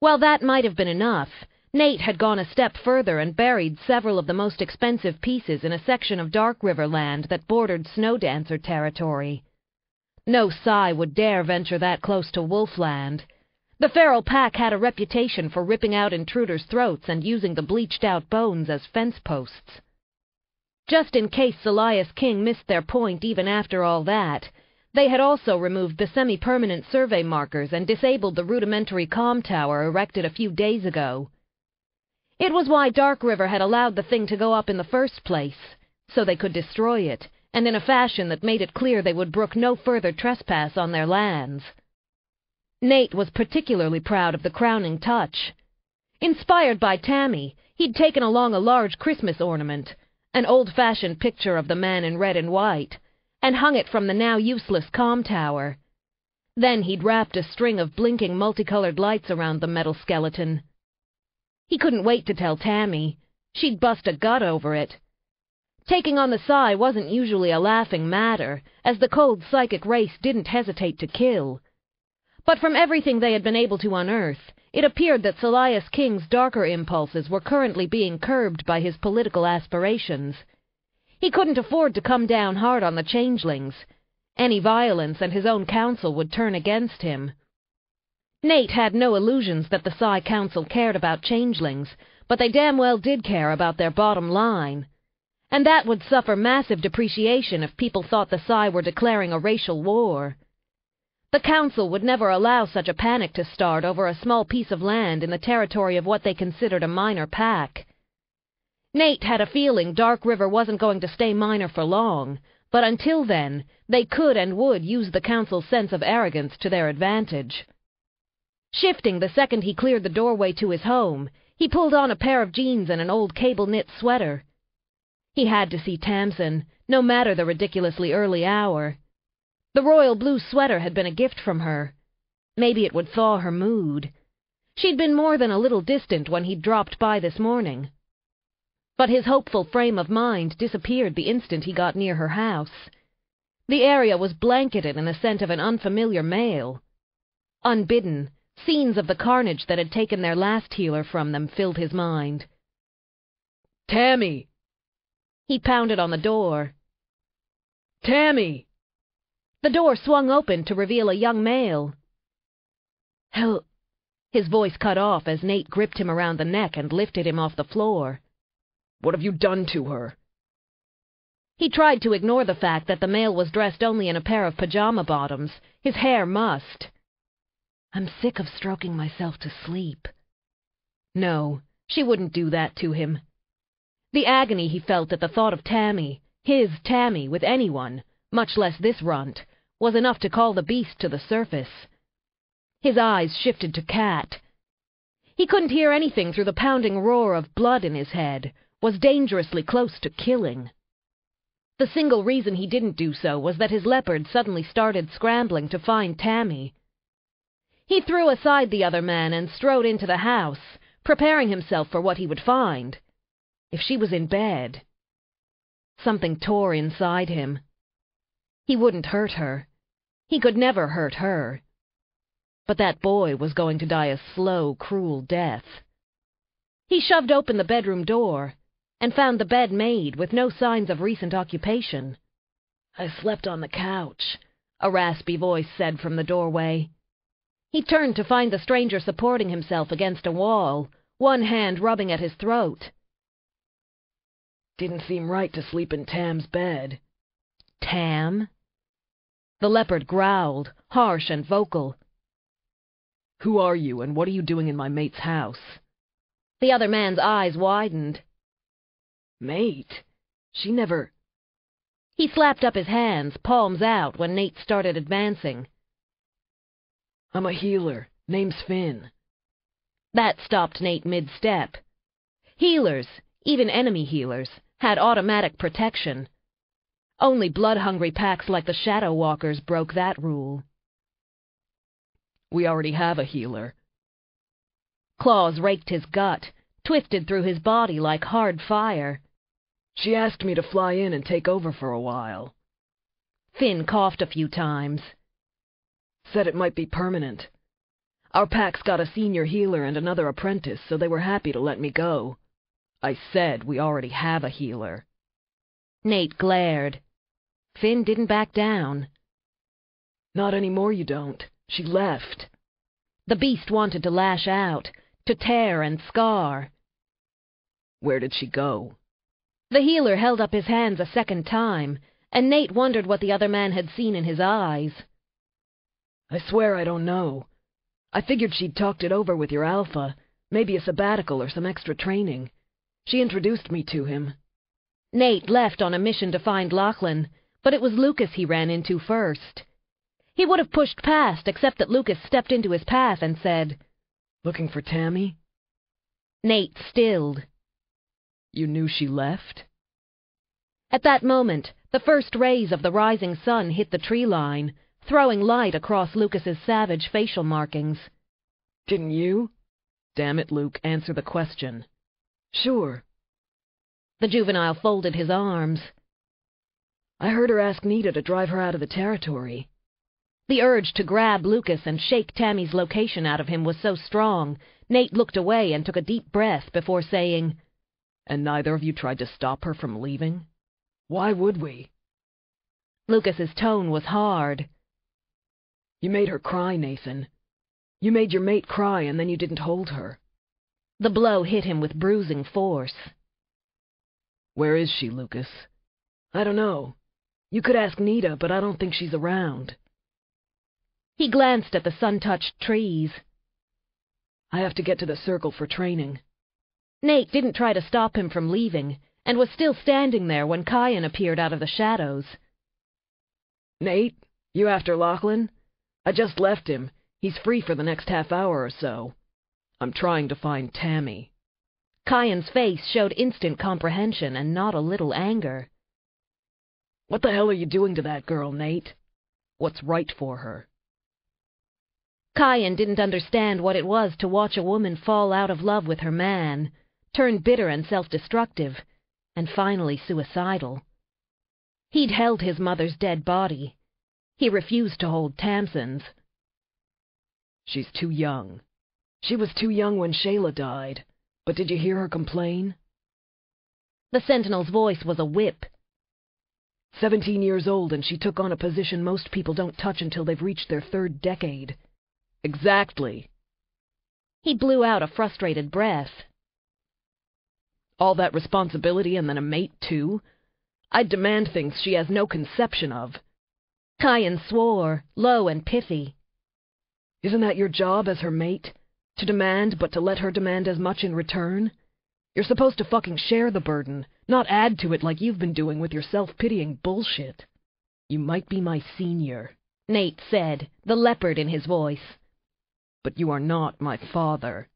While that might have been enough, Nate had gone a step further and buried several of the most expensive pieces in a section of Dark River land that bordered Snowdancer territory. No Psy would dare venture that close to Wolfland. The feral pack had a reputation for ripping out intruders' throats and using the bleached-out bones as fence posts. Just in case Salias King missed their point even after all that, they had also removed the semi-permanent survey markers and disabled the rudimentary com tower erected a few days ago. It was why Dark River had allowed the thing to go up in the first place, so they could destroy it, and in a fashion that made it clear they would brook no further trespass on their lands. Nate was particularly proud of the crowning touch. Inspired by Tammy, he'd taken along a large Christmas ornament, an old-fashioned picture of the man in red and white, and hung it from the now useless com tower. Then he'd wrapped a string of blinking multicolored lights around the metal skeleton. He couldn't wait to tell Tammy. She'd bust a gut over it. Taking on the Psy wasn't usually a laughing matter, as the cold psychic race didn't hesitate to kill. But from everything they had been able to unearth, it appeared that Salias King's darker impulses were currently being curbed by his political aspirations. He couldn't afford to come down hard on the changelings. Any violence and his own council would turn against him. Nate had no illusions that the Psy Council cared about changelings, but they damn well did care about their bottom line. And that would suffer massive depreciation if people thought the Psy were declaring a racial war. The Council would never allow such a panic to start over a small piece of land in the territory of what they considered a minor pack. Nate had a feeling Dark River wasn't going to stay minor for long, but until then, they could and would use the Council's sense of arrogance to their advantage. Shifting the second he cleared the doorway to his home, he pulled on a pair of jeans and an old cable-knit sweater. He had to see Tamsin, no matter the ridiculously early hour. The royal blue sweater had been a gift from her. Maybe it would thaw her mood. She'd been more than a little distant when he'd dropped by this morning. But his hopeful frame of mind disappeared the instant he got near her house. The area was blanketed in the scent of an unfamiliar male. Unbidden, Scenes of the carnage that had taken their last healer from them filled his mind. Tammy! He pounded on the door. Tammy! The door swung open to reveal a young male. Hell... His voice cut off as Nate gripped him around the neck and lifted him off the floor. What have you done to her? He tried to ignore the fact that the male was dressed only in a pair of pajama bottoms, his hair mussed. I'm sick of stroking myself to sleep. No, she wouldn't do that to him. The agony he felt at the thought of Tammy, his Tammy, with anyone, much less this runt, was enough to call the beast to the surface. His eyes shifted to cat. He couldn't hear anything through the pounding roar of blood in his head, was dangerously close to killing. The single reason he didn't do so was that his leopard suddenly started scrambling to find Tammy. He threw aside the other man and strode into the house, preparing himself for what he would find. If she was in bed... Something tore inside him. He wouldn't hurt her. He could never hurt her. But that boy was going to die a slow, cruel death. He shoved open the bedroom door and found the bed made with no signs of recent occupation. I slept on the couch, a raspy voice said from the doorway. He turned to find the stranger supporting himself against a wall, one hand rubbing at his throat. Didn't seem right to sleep in Tam's bed. Tam? The leopard growled, harsh and vocal. Who are you, and what are you doing in my mate's house? The other man's eyes widened. Mate? She never... He slapped up his hands, palms out, when Nate started advancing. I'm a healer. Name's Finn. That stopped Nate mid-step. Healers, even enemy healers, had automatic protection. Only blood-hungry packs like the Shadow Walkers broke that rule. We already have a healer. Claws raked his gut, twisted through his body like hard fire. She asked me to fly in and take over for a while. Finn coughed a few times. Said it might be permanent. Our pack's got a senior healer and another apprentice, so they were happy to let me go. I said we already have a healer. Nate glared. Finn didn't back down. Not anymore you don't. She left. The beast wanted to lash out, to tear and scar. Where did she go? The healer held up his hands a second time, and Nate wondered what the other man had seen in his eyes. I swear I don't know. I figured she'd talked it over with your alpha, maybe a sabbatical or some extra training. She introduced me to him. Nate left on a mission to find Lachlan, but it was Lucas he ran into first. He would have pushed past, except that Lucas stepped into his path and said, Looking for Tammy? Nate stilled. You knew she left? At that moment, the first rays of the rising sun hit the tree line, throwing light across Lucas's savage facial markings. Didn't you? Damn it, Luke, answer the question. Sure. The juvenile folded his arms. I heard her ask Nita to drive her out of the territory. The urge to grab Lucas and shake Tammy's location out of him was so strong, Nate looked away and took a deep breath before saying, And neither of you tried to stop her from leaving? Why would we? Lucas's tone was hard. You made her cry, Nathan. You made your mate cry, and then you didn't hold her. The blow hit him with bruising force. Where is she, Lucas? I don't know. You could ask Nita, but I don't think she's around. He glanced at the sun-touched trees. I have to get to the circle for training. Nate didn't try to stop him from leaving, and was still standing there when Kyan appeared out of the shadows. Nate, you after Lachlan? I just left him. He's free for the next half hour or so. I'm trying to find Tammy. Kyan's face showed instant comprehension and not a little anger. What the hell are you doing to that girl, Nate? What's right for her? Kyan didn't understand what it was to watch a woman fall out of love with her man, turn bitter and self-destructive, and finally suicidal. He'd held his mother's dead body. He refused to hold Tamsin's. She's too young. She was too young when Shayla died. But did you hear her complain? The sentinel's voice was a whip. Seventeen years old, and she took on a position most people don't touch until they've reached their third decade. Exactly. He blew out a frustrated breath. All that responsibility and then a mate, too? I'd demand things she has no conception of. Kyan swore, low and pithy. Isn't that your job as her mate? To demand, but to let her demand as much in return? You're supposed to fucking share the burden, not add to it like you've been doing with your self-pitying bullshit. You might be my senior, Nate said, the leopard in his voice. But you are not my father.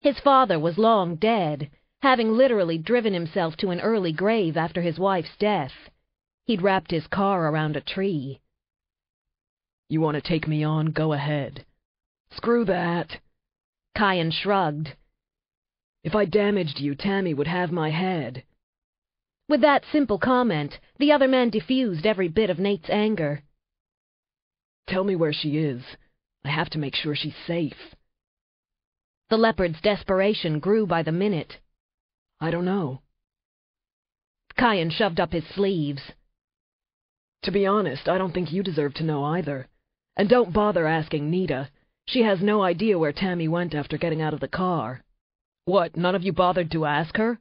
His father was long dead, having literally driven himself to an early grave after his wife's death. He'd wrapped his car around a tree. You want to take me on? Go ahead. Screw that. Kyan shrugged. If I damaged you, Tammy would have my head. With that simple comment, the other man diffused every bit of Nate's anger. Tell me where she is. I have to make sure she's safe. The leopard's desperation grew by the minute. I don't know. Kyan shoved up his sleeves. To be honest, I don't think you deserve to know either. And don't bother asking Nita. She has no idea where Tammy went after getting out of the car. What, none of you bothered to ask her?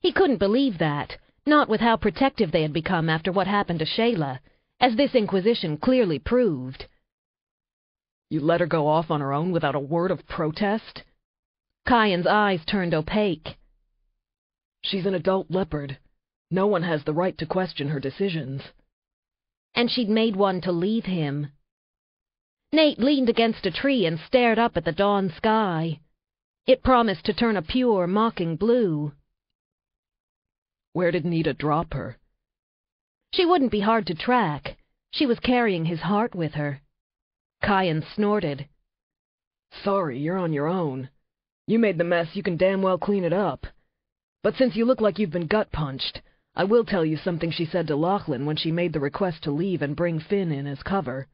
He couldn't believe that, not with how protective they had become after what happened to Shayla, as this inquisition clearly proved. You let her go off on her own without a word of protest? Kyan's eyes turned opaque. She's an adult leopard. No one has the right to question her decisions. And she'd made one to leave him. Nate leaned against a tree and stared up at the dawn sky. It promised to turn a pure, mocking blue. Where did Nita drop her? She wouldn't be hard to track. She was carrying his heart with her. Kyan snorted. Sorry, you're on your own. You made the mess, you can damn well clean it up. But since you look like you've been gut-punched, I will tell you something she said to Lachlan when she made the request to leave and bring Finn in as cover.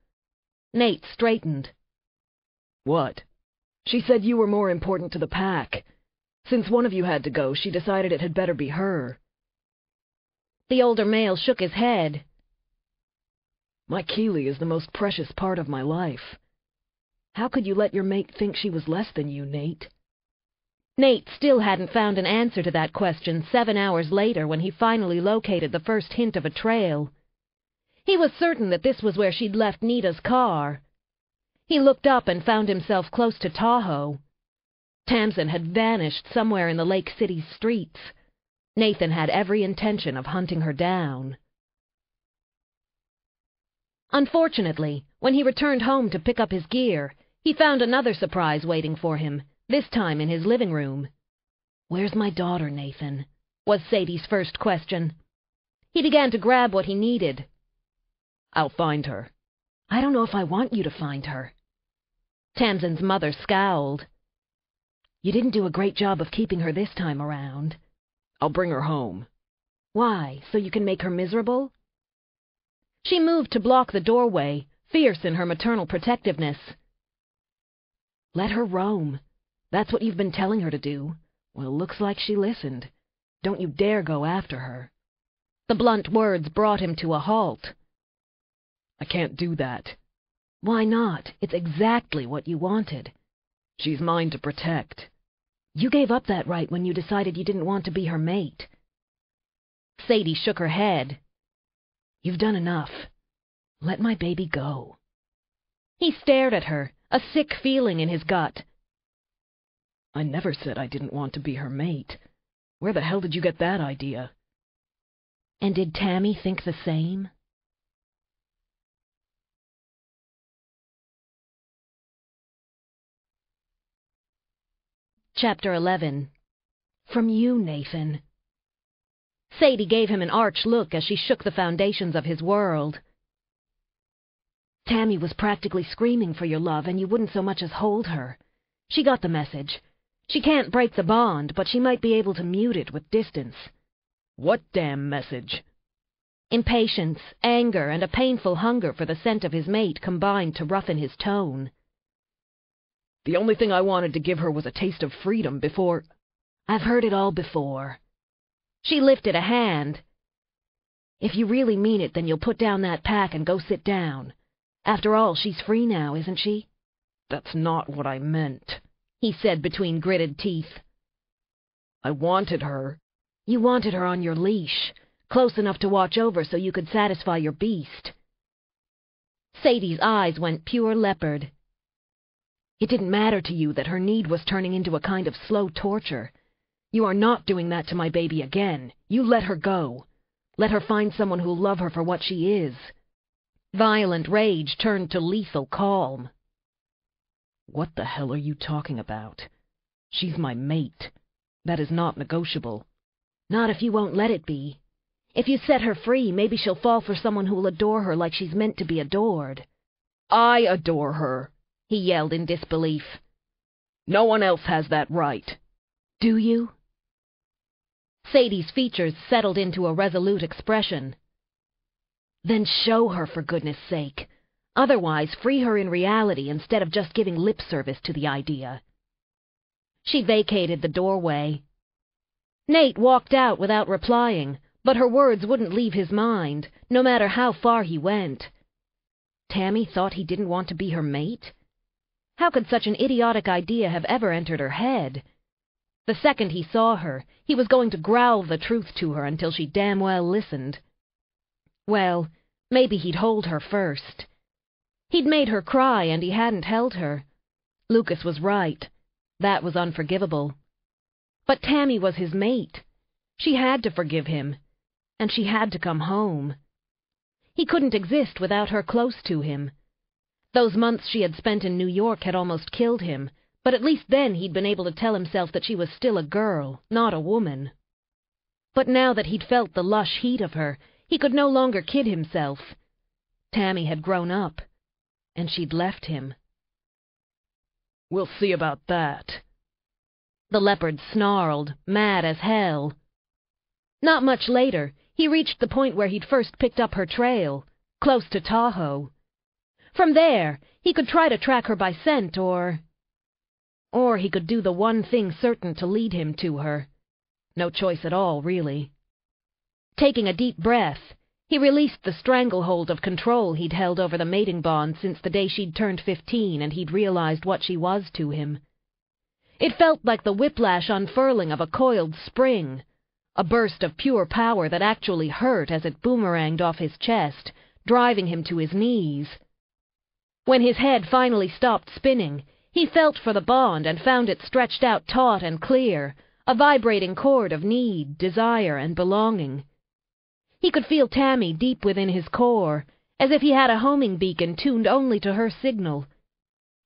Nate straightened. What? She said you were more important to the pack. Since one of you had to go, she decided it had better be her. The older male shook his head. My Keeley is the most precious part of my life. How could you let your mate think she was less than you, Nate? Nate still hadn't found an answer to that question seven hours later when he finally located the first hint of a trail. He was certain that this was where she'd left Nita's car. He looked up and found himself close to Tahoe. Tamsin had vanished somewhere in the Lake City streets. Nathan had every intention of hunting her down. Unfortunately, when he returned home to pick up his gear, he found another surprise waiting for him this time in his living room. Where's my daughter, Nathan? was Sadie's first question. He began to grab what he needed. I'll find her. I don't know if I want you to find her. Tamsin's mother scowled. You didn't do a great job of keeping her this time around. I'll bring her home. Why, so you can make her miserable? She moved to block the doorway, fierce in her maternal protectiveness. Let her roam. That's what you've been telling her to do. Well, looks like she listened. Don't you dare go after her. The blunt words brought him to a halt. I can't do that. Why not? It's exactly what you wanted. She's mine to protect. You gave up that right when you decided you didn't want to be her mate. Sadie shook her head. You've done enough. Let my baby go. He stared at her, a sick feeling in his gut. I never said I didn't want to be her mate. Where the hell did you get that idea? And did Tammy think the same? Chapter 11 From you, Nathan. Sadie gave him an arch look as she shook the foundations of his world. Tammy was practically screaming for your love, and you wouldn't so much as hold her. She got the message. She can't break the bond, but she might be able to mute it with distance. What damn message? Impatience, anger, and a painful hunger for the scent of his mate combined to roughen his tone. The only thing I wanted to give her was a taste of freedom before... I've heard it all before. She lifted a hand. If you really mean it, then you'll put down that pack and go sit down. After all, she's free now, isn't she? That's not what I meant he said between gritted teeth. I wanted her. You wanted her on your leash, close enough to watch over so you could satisfy your beast. Sadie's eyes went pure leopard. It didn't matter to you that her need was turning into a kind of slow torture. You are not doing that to my baby again. You let her go. Let her find someone who'll love her for what she is. Violent rage turned to lethal calm. What the hell are you talking about? She's my mate. That is not negotiable. Not if you won't let it be. If you set her free, maybe she'll fall for someone who'll adore her like she's meant to be adored. I adore her, he yelled in disbelief. No one else has that right. Do you? Sadie's features settled into a resolute expression. Then show her, for goodness sake. Otherwise, free her in reality instead of just giving lip service to the idea. She vacated the doorway. Nate walked out without replying, but her words wouldn't leave his mind, no matter how far he went. Tammy thought he didn't want to be her mate? How could such an idiotic idea have ever entered her head? The second he saw her, he was going to growl the truth to her until she damn well listened. Well, maybe he'd hold her first. He'd made her cry, and he hadn't held her. Lucas was right. That was unforgivable. But Tammy was his mate. She had to forgive him. And she had to come home. He couldn't exist without her close to him. Those months she had spent in New York had almost killed him, but at least then he'd been able to tell himself that she was still a girl, not a woman. But now that he'd felt the lush heat of her, he could no longer kid himself. Tammy had grown up. and she'd left him. We'll see about that. The leopard snarled, mad as hell. Not much later, he reached the point where he'd first picked up her trail, close to Tahoe. From there, he could try to track her by scent, or... Or he could do the one thing certain to lead him to her. No choice at all, really. Taking a deep breath, he released the stranglehold of control he'd held over the mating bond since the day she'd turned fifteen and he'd realized what she was to him. It felt like the whiplash unfurling of a coiled spring, a burst of pure power that actually hurt as it boomeranged off his chest, driving him to his knees. When his head finally stopped spinning, he felt for the bond and found it stretched out taut and clear, a vibrating cord of need, desire, and belonging. He could feel Tammy deep within his core, as if he had a homing beacon tuned only to her signal.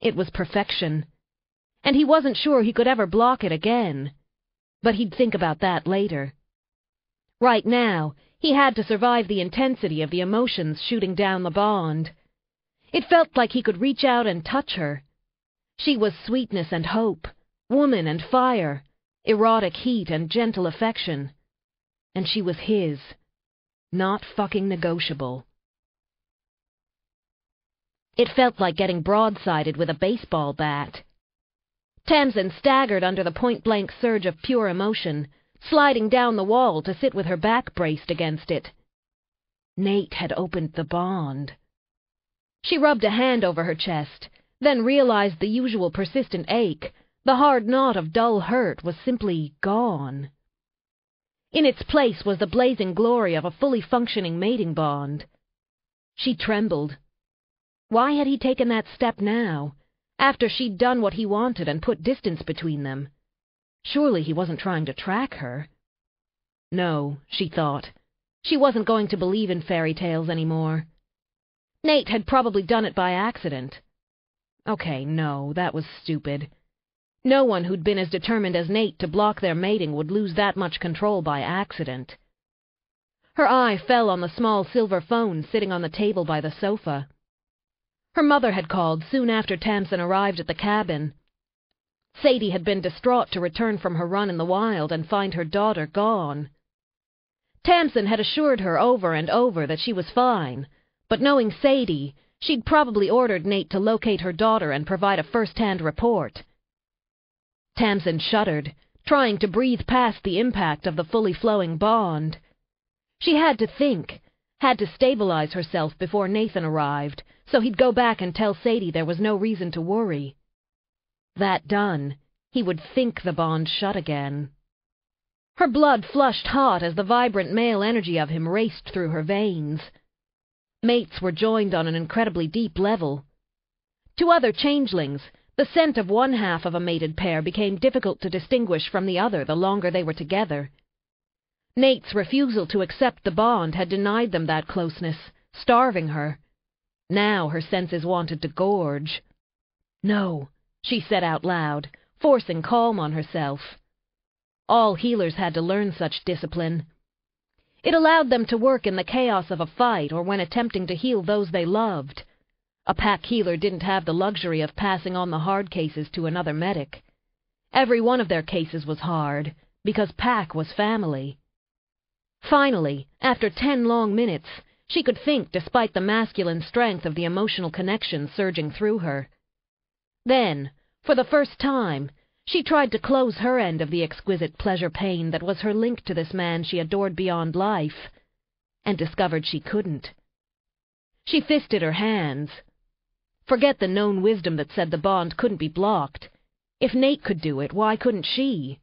It was perfection. And he wasn't sure he could ever block it again. But he'd think about that later. Right now, he had to survive the intensity of the emotions shooting down the bond. It felt like he could reach out and touch her. She was sweetness and hope, woman and fire, erotic heat and gentle affection. And she was his. Not fucking negotiable. It felt like getting broadsided with a baseball bat. Tamsin staggered under the point-blank surge of pure emotion, sliding down the wall to sit with her back braced against it. Nate had opened the bond. She rubbed a hand over her chest, then realized the usual persistent ache, the hard knot of dull hurt, was simply gone. In its place was the blazing glory of a fully functioning mating bond. She trembled. Why had he taken that step now, after she'd done what he wanted and put distance between them? Surely he wasn't trying to track her. No, she thought. She wasn't going to believe in fairy tales anymore. Nate had probably done it by accident. Okay, no, that was stupid. No one who'd been as determined as Nate to block their mating would lose that much control by accident. Her eye fell on the small silver phone sitting on the table by the sofa. Her mother had called soon after Tamsin arrived at the cabin. Sadie had been distraught to return from her run in the wild and find her daughter gone. Tamsin had assured her over and over that she was fine, but knowing Sadie, she'd probably ordered Nate to locate her daughter and provide a first-hand report. Tamsin shuddered, trying to breathe past the impact of the fully flowing bond. She had to think, had to stabilize herself before Nathan arrived, so he'd go back and tell Sadie there was no reason to worry. That done, he would think the bond shut again. Her blood flushed hot as the vibrant male energy of him raced through her veins. Mates were joined on an incredibly deep level. To other changelings, the scent of one half of a mated pair became difficult to distinguish from the other the longer they were together. Nate's refusal to accept the bond had denied them that closeness, starving her. Now her senses wanted to gorge. No, she said out loud, forcing calm on herself. All healers had to learn such discipline. It allowed them to work in the chaos of a fight or when attempting to heal those they loved. A pack healer didn't have the luxury of passing on the hard cases to another medic. Every one of their cases was hard, because pack was family. Finally, after ten long minutes, she could think despite the masculine strength of the emotional connection surging through her. Then, for the first time, she tried to close her end of the exquisite pleasure-pain that was her link to this man she adored beyond life, and discovered she couldn't. She fisted her hands. Forget the known wisdom that said the bond couldn't be blocked. If Nate could do it, why couldn't she?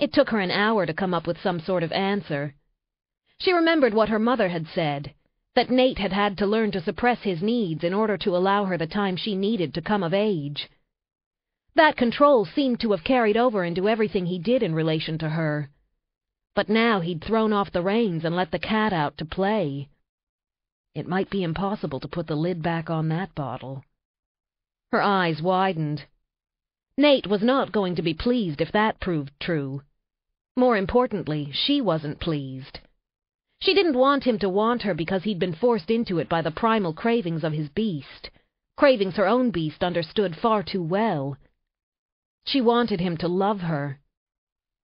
It took her an hour to come up with some sort of answer. She remembered what her mother had said, that Nate had had to learn to suppress his needs in order to allow her the time she needed to come of age. That control seemed to have carried over into everything he did in relation to her. But now he'd thrown off the reins and let the cat out to play. It might be impossible to put the lid back on that bottle. Her eyes widened. Nate was not going to be pleased if that proved true. More importantly, she wasn't pleased. She didn't want him to want her because he'd been forced into it by the primal cravings of his beast. Cravings her own beast understood far too well. She wanted him to love her.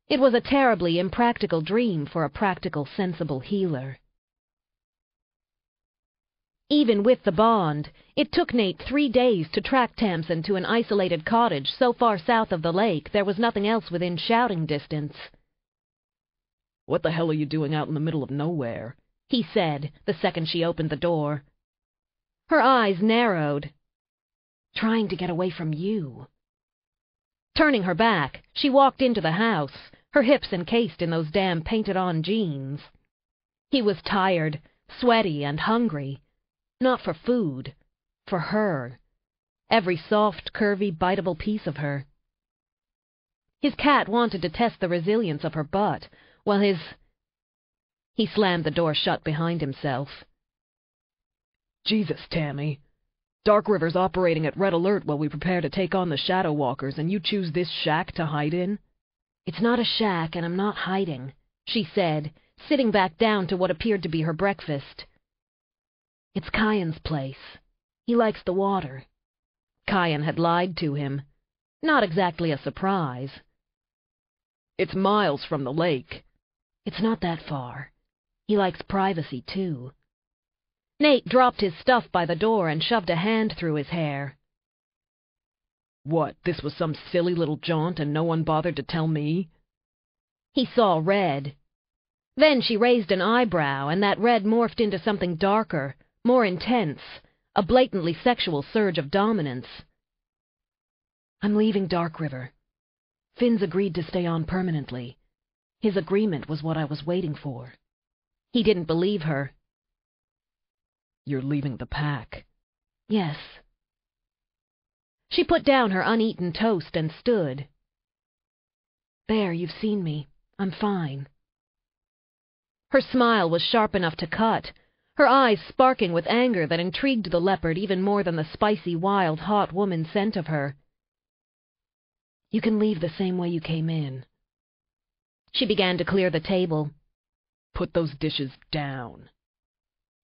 It was a terribly impractical dream for a practical, sensible healer. Even with the bond, it took Nate three days to track Tamsin to an isolated cottage so far south of the lake there was nothing else within shouting distance. What the hell are you doing out in the middle of nowhere? he said, the second she opened the door. Her eyes narrowed. Trying to get away from you. Turning her back, she walked into the house, her hips encased in those damn painted-on jeans. He was tired, sweaty, and hungry. Not for food. For her. Every soft, curvy, biteable piece of her. His cat wanted to test the resilience of her butt, while his... He slammed the door shut behind himself. Jesus, Tammy. Dark River's operating at red alert while we prepare to take on the Shadow Walkers, and you choose this shack to hide in? It's not a shack, and I'm not hiding, she said, sitting back down to what appeared to be her breakfast. It's Kyan's place. He likes the water. Kyan had lied to him. Not exactly a surprise. It's miles from the lake. It's not that far. He likes privacy, too. Nate dropped his stuff by the door and shoved a hand through his hair. What, this was some silly little jaunt and no one bothered to tell me? He saw red. Then she raised an eyebrow, and that red morphed into something darker, more intense, a blatantly sexual surge of dominance. I'm leaving Dark River. Finn's agreed to stay on permanently. His agreement was what I was waiting for. He didn't believe her. You're leaving the pack. Yes. She put down her uneaten toast and stood. There, you've seen me. I'm fine. Her smile was sharp enough to cut, her eyes sparking with anger that intrigued the leopard even more than the spicy, wild, hot woman scent of her. You can leave the same way you came in. She began to clear the table. Put those dishes down.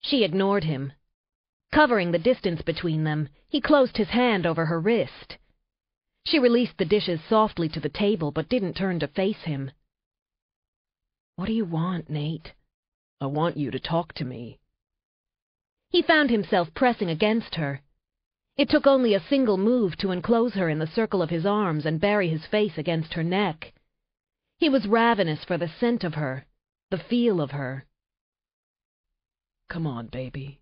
She ignored him. Covering the distance between them, he closed his hand over her wrist. She released the dishes softly to the table, but didn't turn to face him. What do you want, Nate? I want you to talk to me. He found himself pressing against her. It took only a single move to enclose her in the circle of his arms and bury his face against her neck. He was ravenous for the scent of her, the feel of her. Come on, baby.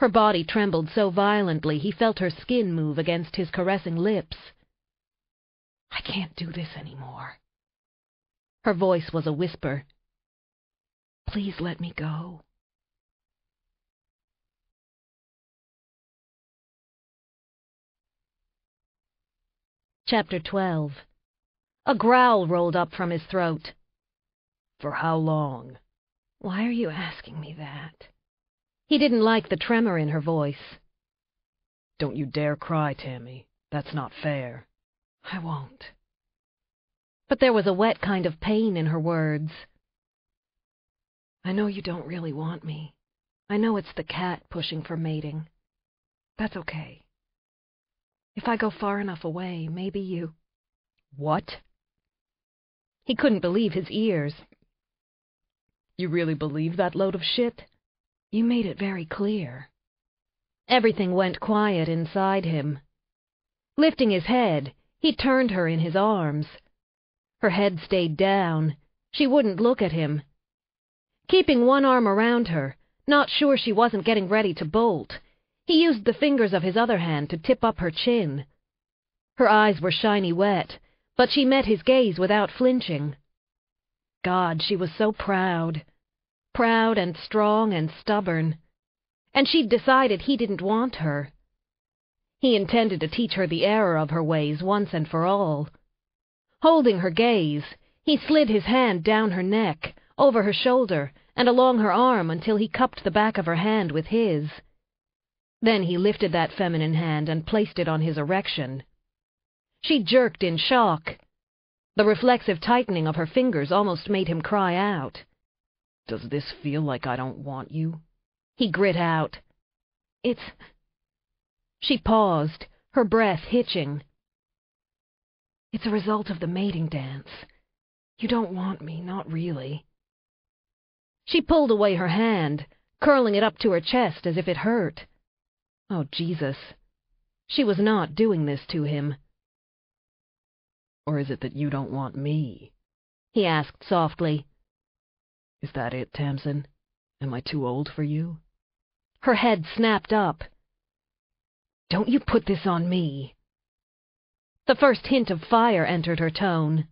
Her body trembled so violently he felt her skin move against his caressing lips. I can't do this anymore. Her voice was a whisper. Please let me go. Chapter 12 A growl rolled up from his throat. For how long? Why are you asking me that? He didn't like the tremor in her voice. Don't you dare cry, Tammy. That's not fair. I won't. But there was a wet kind of pain in her words. I know you don't really want me. I know it's the cat pushing for mating. That's okay. If I go far enough away, maybe you... What? He couldn't believe his ears. You really believe that load of shit? You made it very clear. Everything went quiet inside him. Lifting his head, he turned her in his arms. Her head stayed down. She wouldn't look at him. Keeping one arm around her, not sure she wasn't getting ready to bolt, he used the fingers of his other hand to tip up her chin. Her eyes were shiny wet, but she met his gaze without flinching. God, she was so proud proud and strong and stubborn. And she'd decided he didn't want her. He intended to teach her the error of her ways once and for all. Holding her gaze, he slid his hand down her neck, over her shoulder, and along her arm until he cupped the back of her hand with his. Then he lifted that feminine hand and placed it on his erection. She jerked in shock. The reflexive tightening of her fingers almost made him cry out. Does this feel like I don't want you? He grit out. It's... She paused, her breath hitching. It's a result of the mating dance. You don't want me, not really. She pulled away her hand, curling it up to her chest as if it hurt. Oh, Jesus. She was not doing this to him. Or is it that you don't want me? He asked softly. Is that it, Tamsin? Am I too old for you? Her head snapped up. Don't you put this on me. The first hint of fire entered her tone.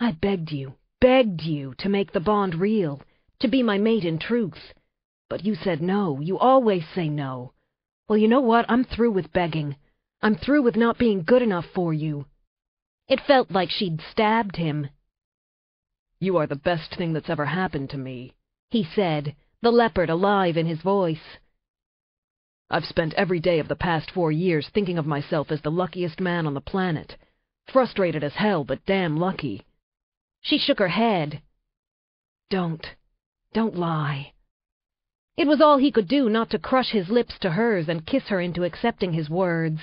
I begged you, begged you to make the bond real, to be my mate in truth. But you said no. You always say no. Well, you know what? I'm through with begging. I'm through with not being good enough for you. It felt like she'd stabbed him. You are the best thing that's ever happened to me, he said, the leopard alive in his voice. I've spent every day of the past four years thinking of myself as the luckiest man on the planet. Frustrated as hell, but damn lucky. She shook her head. Don't. Don't lie. It was all he could do not to crush his lips to hers and kiss her into accepting his words.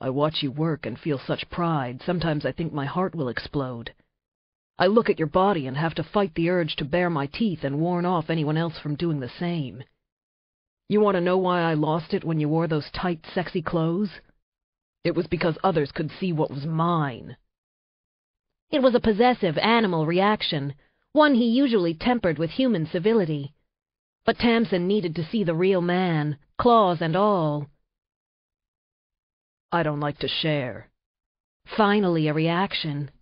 I watch you work and feel such pride, sometimes I think my heart will explode. I look at your body and have to fight the urge to bare my teeth and warn off anyone else from doing the same. You want to know why I lost it when you wore those tight, sexy clothes? It was because others could see what was mine. It was a possessive animal reaction, one he usually tempered with human civility. But Tamsin needed to see the real man, claws and all. I don't like to share. Finally a reaction.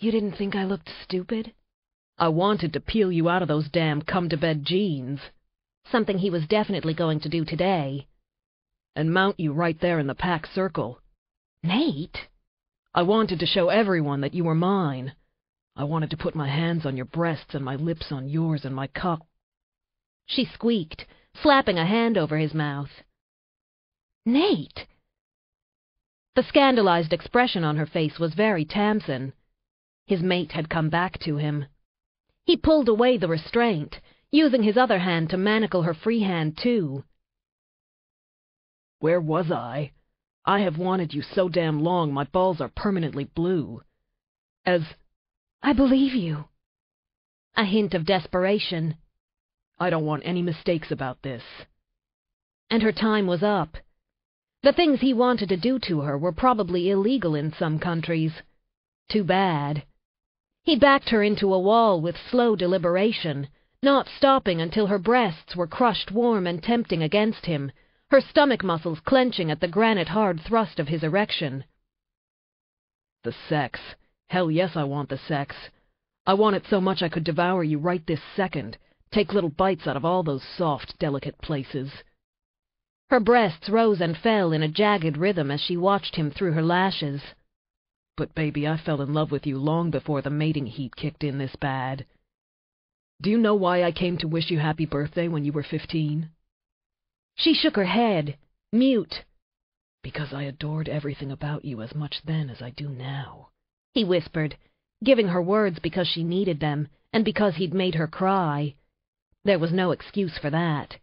You didn't think I looked stupid? I wanted to peel you out of those damn come-to-bed jeans. Something he was definitely going to do today. And mount you right there in the pack circle. Nate? I wanted to show everyone that you were mine. I wanted to put my hands on your breasts and my lips on yours and my cock. She squeaked, slapping a hand over his mouth. Nate! The scandalized expression on her face was very Tamsin. His mate had come back to him. He pulled away the restraint, using his other hand to manacle her free hand, too. Where was I? I have wanted you so damn long my balls are permanently blue. As... I believe you. A hint of desperation. I don't want any mistakes about this. And her time was up. The things he wanted to do to her were probably illegal in some countries. Too bad. He backed her into a wall with slow deliberation, not stopping until her breasts were crushed warm and tempting against him, her stomach muscles clenching at the granite-hard thrust of his erection. The sex. Hell yes, I want the sex. I want it so much I could devour you right this second, take little bites out of all those soft, delicate places. Her breasts rose and fell in a jagged rhythm as she watched him through her lashes. But, baby, I fell in love with you long before the mating heat kicked in this bad. Do you know why I came to wish you happy birthday when you were fifteen? She shook her head, mute. Because I adored everything about you as much then as I do now, he whispered, giving her words because she needed them, and because he'd made her cry. There was no excuse for that.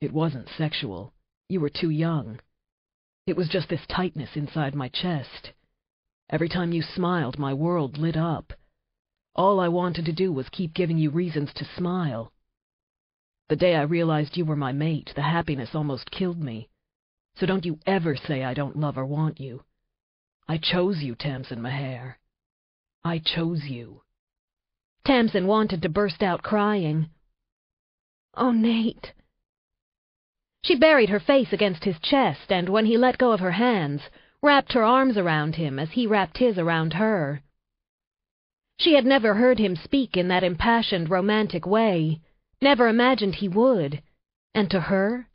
It wasn't sexual. You were too young. It was just this tightness inside my chest. Every time you smiled, my world lit up. All I wanted to do was keep giving you reasons to smile. The day I realized you were my mate, the happiness almost killed me. So don't you ever say I don't love or want you. I chose you, Tamsin Mahair. I chose you. Tamsin wanted to burst out crying. Oh, Nate. She buried her face against his chest, and when he let go of her hands, wrapped her arms around him as he wrapped his around her. She had never heard him speak in that impassioned, romantic way, never imagined he would. And to her,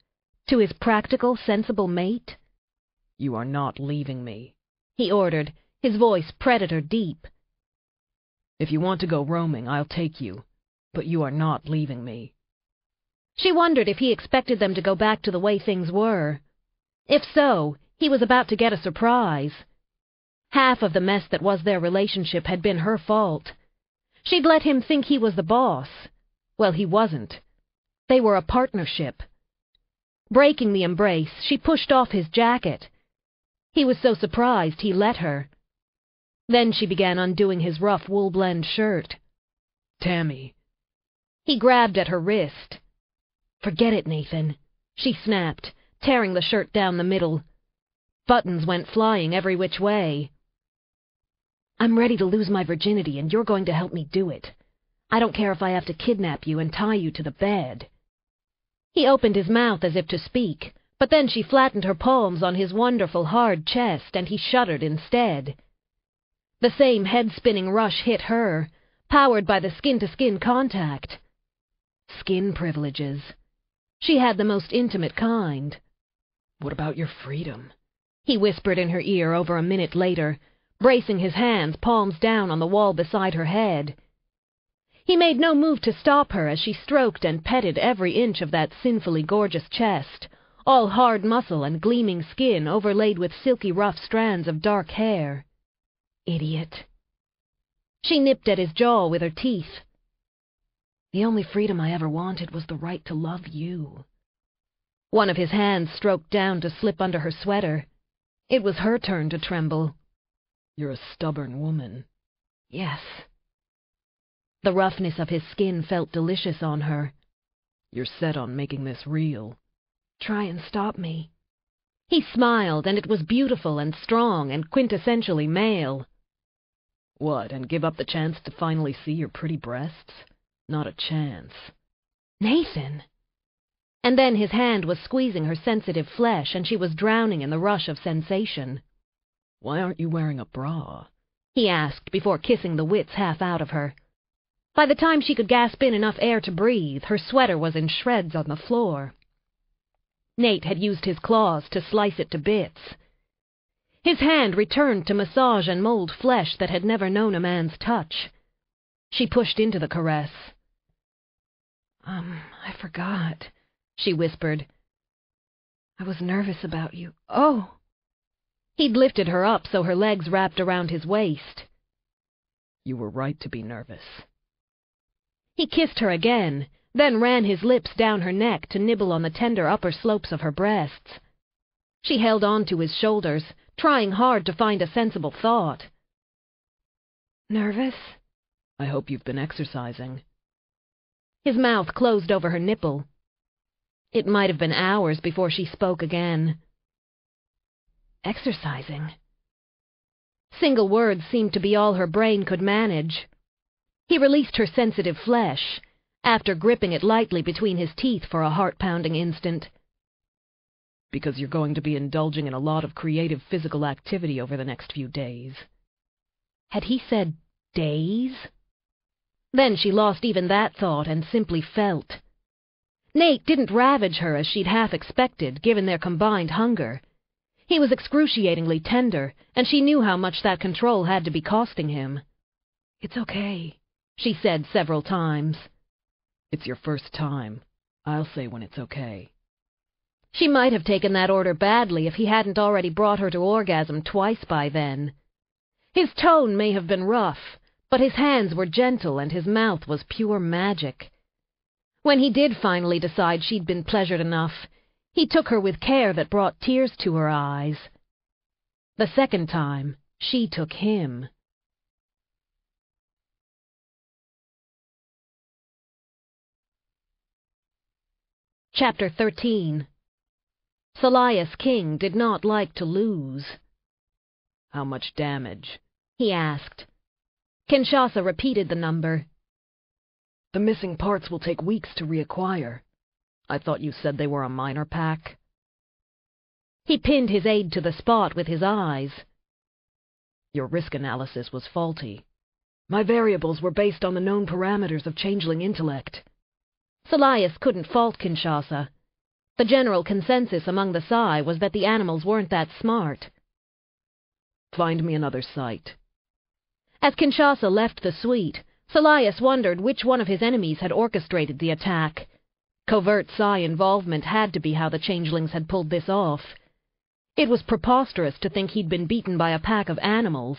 to his practical, sensible mate, You are not leaving me, he ordered, his voice predator deep. If you want to go roaming, I'll take you, but you are not leaving me. She wondered if he expected them to go back to the way things were. If so, he was about to get a surprise. Half of the mess that was their relationship had been her fault. She'd let him think he was the boss. Well, he wasn't. They were a partnership. Breaking the embrace, she pushed off his jacket. He was so surprised he let her. Then she began undoing his rough wool-blend shirt. Tammy. He grabbed at her wrist. Forget it, Nathan, she snapped, tearing the shirt down the middle. Buttons went flying every which way. I'm ready to lose my virginity, and you're going to help me do it. I don't care if I have to kidnap you and tie you to the bed. He opened his mouth as if to speak, but then she flattened her palms on his wonderful hard chest, and he shuddered instead. The same head-spinning rush hit her, powered by the skin-to-skin contact. Skin privileges. She had the most intimate kind. What about your freedom? He whispered in her ear over a minute later, bracing his hands palms down on the wall beside her head. He made no move to stop her as she stroked and petted every inch of that sinfully gorgeous chest, all hard muscle and gleaming skin overlaid with silky rough strands of dark hair. Idiot. She nipped at his jaw with her teeth. The only freedom I ever wanted was the right to love you. One of his hands stroked down to slip under her sweater. It was her turn to tremble. You're a stubborn woman. Yes. The roughness of his skin felt delicious on her. You're set on making this real. Try and stop me. He smiled, and it was beautiful and strong and quintessentially male. What, and give up the chance to finally see your pretty breasts? Not a chance. Nathan! And then his hand was squeezing her sensitive flesh, and she was drowning in the rush of sensation. Why aren't you wearing a bra? he asked before kissing the wits half out of her. By the time she could gasp in enough air to breathe, her sweater was in shreds on the floor. Nate had used his claws to slice it to bits. His hand returned to massage and mold flesh that had never known a man's touch. She pushed into the caress. Um, I forgot, she whispered. I was nervous about you. Oh! He'd lifted her up so her legs wrapped around his waist. You were right to be nervous. He kissed her again, then ran his lips down her neck to nibble on the tender upper slopes of her breasts. She held on to his shoulders, trying hard to find a sensible thought. Nervous? I hope you've been exercising. His mouth closed over her nipple. It might have been hours before she spoke again. Exercising? Single words seemed to be all her brain could manage. He released her sensitive flesh, after gripping it lightly between his teeth for a heart-pounding instant. Because you're going to be indulging in a lot of creative physical activity over the next few days. Had he said days? Then she lost even that thought and simply felt. Nate didn't ravage her as she'd half expected, given their combined hunger. He was excruciatingly tender, and she knew how much that control had to be costing him. It's okay, she said several times. It's your first time. I'll say when it's okay. She might have taken that order badly if he hadn't already brought her to orgasm twice by then. His tone may have been rough, but his hands were gentle and his mouth was pure magic. When he did finally decide she'd been pleasured enough, he took her with care that brought tears to her eyes. The second time, she took him. Chapter 13 Salias King did not like to lose. How much damage? he asked. Kinshasa repeated the number. The missing parts will take weeks to reacquire. I thought you said they were a minor pack. He pinned his aide to the spot with his eyes. Your risk analysis was faulty. My variables were based on the known parameters of changeling intellect. Salias couldn't fault Kinshasa. The general consensus among the Psy was that the animals weren't that smart. Find me another site. As Kinshasa left the suite, Salias wondered which one of his enemies had orchestrated the attack. Covert Psy involvement had to be how the changelings had pulled this off. It was preposterous to think he'd been beaten by a pack of animals.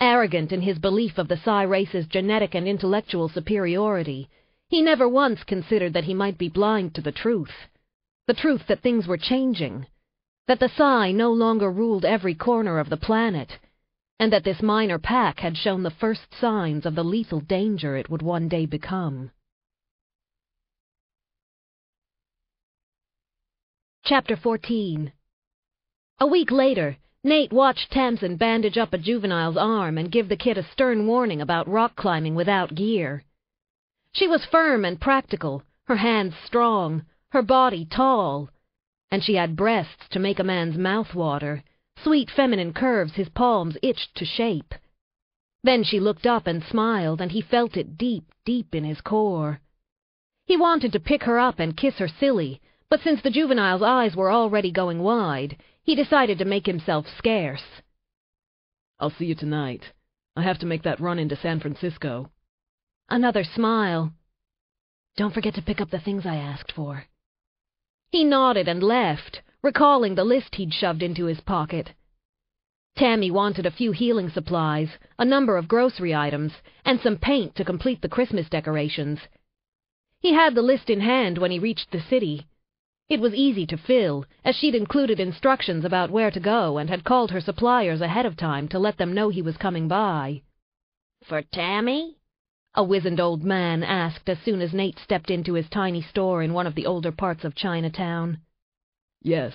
Arrogant in his belief of the Psy race's genetic and intellectual superiority, He never once considered that he might be blind to the truth. The truth that things were changing. That the Psy no longer ruled every corner of the planet. And that this minor pack had shown the first signs of the lethal danger it would one day become. Chapter 14 A week later, Nate watched Tamsin bandage up a juvenile's arm and give the kid a stern warning about rock climbing without gear. She was firm and practical, her hands strong, her body tall, and she had breasts to make a man's mouth water, sweet feminine curves his palms itched to shape. Then she looked up and smiled, and he felt it deep, deep in his core. He wanted to pick her up and kiss her silly, but since the juvenile's eyes were already going wide, he decided to make himself scarce. I'll see you tonight. I have to make that run into San Francisco. Another smile. Don't forget to pick up the things I asked for. He nodded and left, recalling the list he'd shoved into his pocket. Tammy wanted a few healing supplies, a number of grocery items, and some paint to complete the Christmas decorations. He had the list in hand when he reached the city, it was easy to fill, as she'd included instructions about where to go and had called her suppliers ahead of time to let them know he was coming by. For Tammy? A wizened old man asked as soon as Nate stepped into his tiny store in one of the older parts of Chinatown. Yes.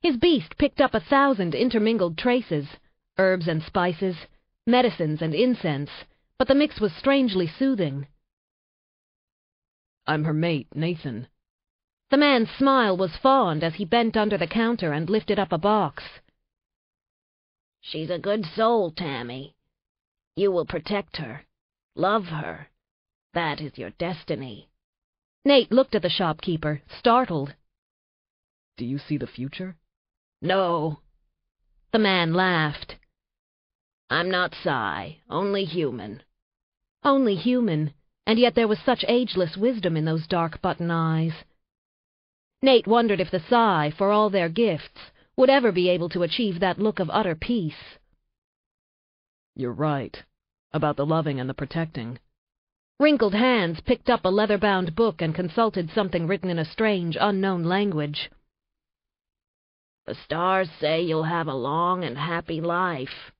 His beast picked up a thousand intermingled traces, herbs and spices, medicines and incense, but the mix was strangely soothing. I'm her mate, Nathan. The man's smile was fond as he bent under the counter and lifted up a box. She's a good soul, Tammy. You will protect her, love her. That is your destiny. Nate looked at the shopkeeper, startled. Do you see the future? No. The man laughed. I'm not Psy, only human. Only human, and yet there was such ageless wisdom in those dark button eyes. Nate wondered if the Psy, for all their gifts, would ever be able to achieve that look of utter peace. You're right. About the loving and the protecting. Wrinkled hands picked up a leather-bound book and consulted something written in a strange, unknown language. The stars say you'll have a long and happy life.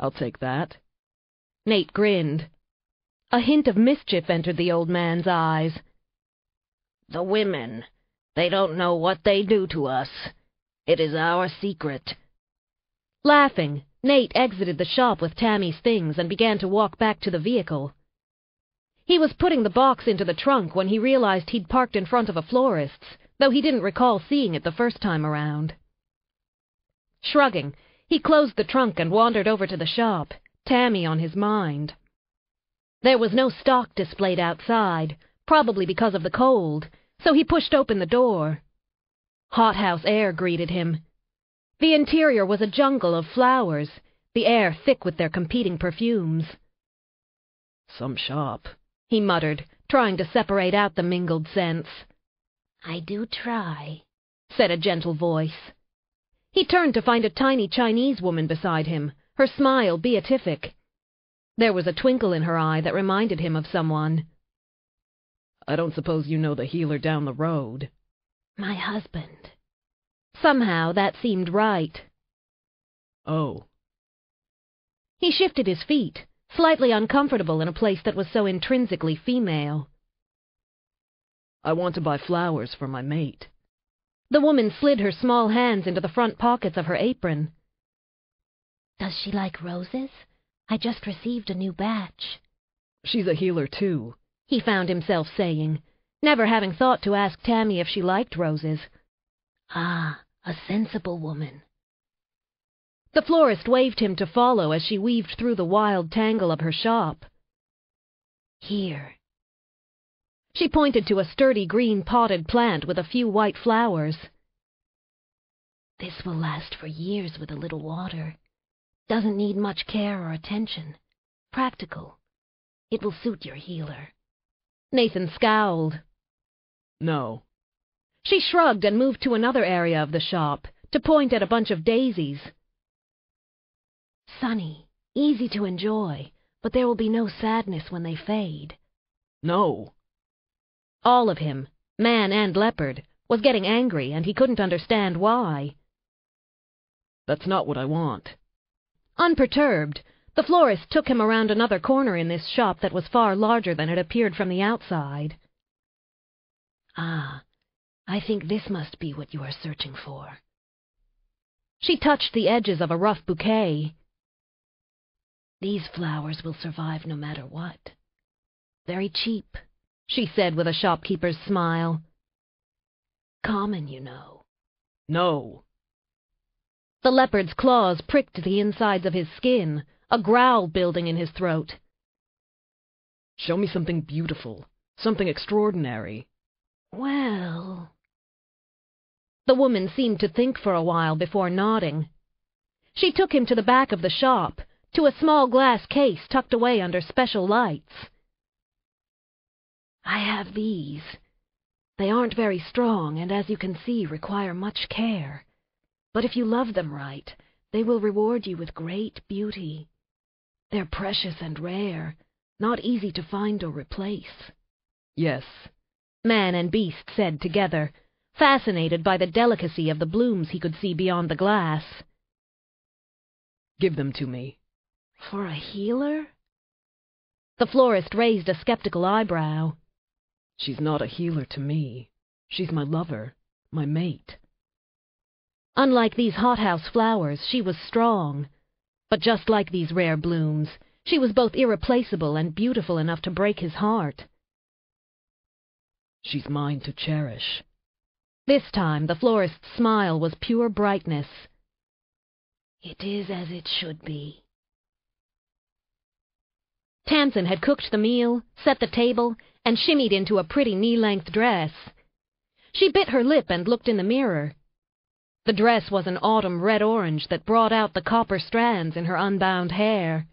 I'll take that. Nate grinned. A hint of mischief entered the old man's eyes. The women, they don't know what they do to us. It is our secret. Laughing, Nate exited the shop with Tammy's things and began to walk back to the vehicle. He was putting the box into the trunk when he realized he'd parked in front of a florist's, though he didn't recall seeing it the first time around. Shrugging, he closed the trunk and wandered over to the shop, Tammy on his mind. There was no stock displayed outside, probably because of the cold, so he pushed open the door. Hothouse air greeted him. The interior was a jungle of flowers, the air thick with their competing perfumes. Some shop, he muttered, trying to separate out the mingled scents. I do try, said a gentle voice. He turned to find a tiny Chinese woman beside him, her smile beatific. There was a twinkle in her eye that reminded him of someone. I don't suppose you know the healer down the road. My husband. Somehow that seemed right. Oh. He shifted his feet, slightly uncomfortable in a place that was so intrinsically female. I want to buy flowers for my mate. The woman slid her small hands into the front pockets of her apron. Does she like roses? I just received a new batch. She's a healer, too he found himself saying, never having thought to ask Tammy if she liked roses. Ah, a sensible woman. The florist waved him to follow as she weaved through the wild tangle of her shop. Here. She pointed to a sturdy green potted plant with a few white flowers. This will last for years with a little water. Doesn't need much care or attention. Practical. It will suit your healer. Nathan scowled. No. She shrugged and moved to another area of the shop, to point at a bunch of daisies. Sunny, easy to enjoy, but there will be no sadness when they fade. No. All of him, man and leopard, was getting angry, and he couldn't understand why. That's not what I want. Unperturbed, the florist took him around another corner in this shop that was far larger than it appeared from the outside. Ah, I think this must be what you are searching for. She touched the edges of a rough bouquet. These flowers will survive no matter what. Very cheap, she said with a shopkeeper's smile. Common, you know. No. The leopard's claws pricked the insides of his skin, a growl building in his throat. Show me something beautiful, something extraordinary. Well... The woman seemed to think for a while before nodding. She took him to the back of the shop, to a small glass case tucked away under special lights. I have these. They aren't very strong, and as you can see, require much care. But if you love them right, they will reward you with great beauty. They're precious and rare, not easy to find or replace. Yes, man and beast said together, fascinated by the delicacy of the blooms he could see beyond the glass. Give them to me. For a healer? The florist raised a skeptical eyebrow. She's not a healer to me. She's my lover, my mate. Unlike these hothouse flowers, she was strong. But just like these rare blooms, she was both irreplaceable and beautiful enough to break his heart. She's mine to cherish. This time the florist's smile was pure brightness. It is as it should be. Tamsin had cooked the meal, set the table, and shimmied into a pretty knee-length dress. She bit her lip and looked in the mirror. The dress was an autumn red-orange that brought out the copper strands in her unbound hair.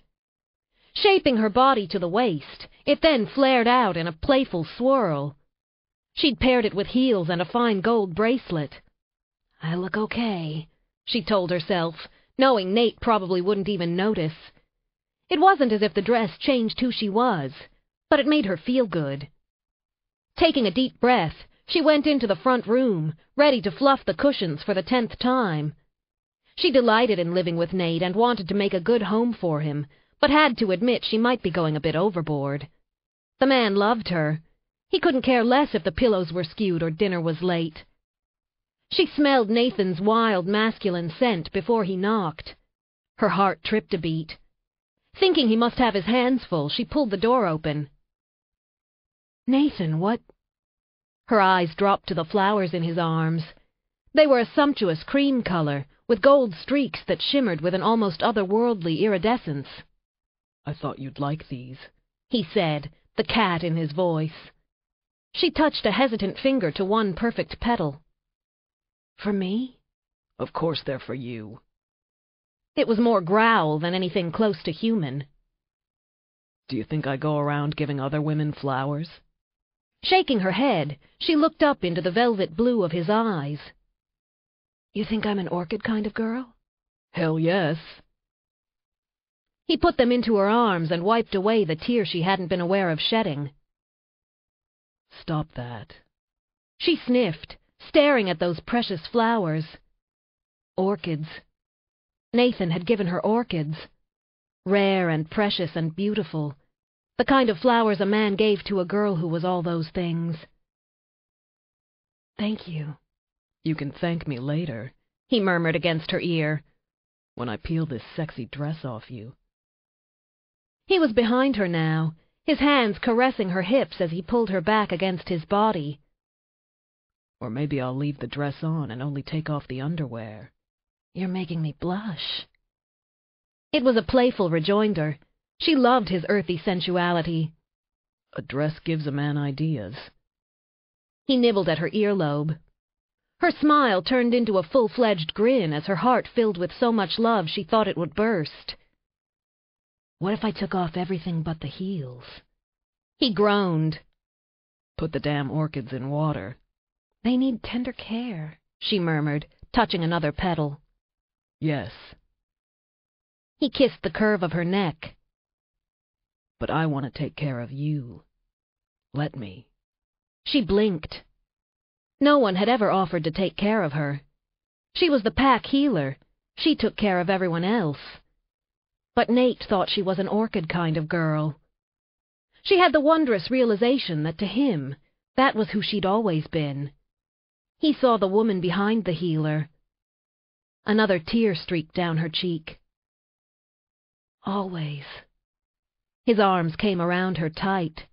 Shaping her body to the waist, it then flared out in a playful swirl. She'd paired it with heels and a fine gold bracelet. I look okay, she told herself, knowing Nate probably wouldn't even notice. It wasn't as if the dress changed who she was, but it made her feel good. Taking a deep breath, she went into the front room, ready to fluff the cushions for the tenth time. She delighted in living with Nate and wanted to make a good home for him, but had to admit she might be going a bit overboard. The man loved her, he couldn't care less if the pillows were skewed or dinner was late. She smelled Nathan's wild masculine scent before he knocked. Her heart tripped a beat. Thinking he must have his hands full, she pulled the door open. Nathan, what? Her eyes dropped to the flowers in his arms. They were a sumptuous cream color, with gold streaks that shimmered with an almost otherworldly iridescence. I thought you'd like these, he said, the cat in his voice. She touched a hesitant finger to one perfect petal. For me? Of course they're for you. It was more growl than anything close to human. Do you think I go around giving other women flowers? Shaking her head, she looked up into the velvet blue of his eyes. You think I'm an orchid kind of girl? Hell yes. He put them into her arms and wiped away the tear she hadn't been aware of shedding. Stop that. She sniffed, staring at those precious flowers. Orchids. Nathan had given her orchids. Rare and precious and beautiful. The kind of flowers a man gave to a girl who was all those things. Thank you. You can thank me later, he murmured against her ear. When I peel this sexy dress off you. He was behind her now, his hands caressing her hips as he pulled her back against his body. Or maybe I'll leave the dress on and only take off the underwear. You're making me blush. It was a playful rejoinder. She loved his earthy sensuality. A dress gives a man ideas. He nibbled at her earlobe. Her smile turned into a full-fledged grin as her heart filled with so much love she thought it would burst. What if I took off everything but the heels? He groaned. Put the damn orchids in water. They need tender care, she murmured, touching another petal. Yes. He kissed the curve of her neck. But I want to take care of you. Let me. She blinked. No one had ever offered to take care of her. She was the pack healer. She took care of everyone else. But Nate thought she was an orchid kind of girl. She had the wondrous realization that to him, that was who she'd always been. He saw the woman behind the healer. Another tear streaked down her cheek. Always. His arms came around her tight.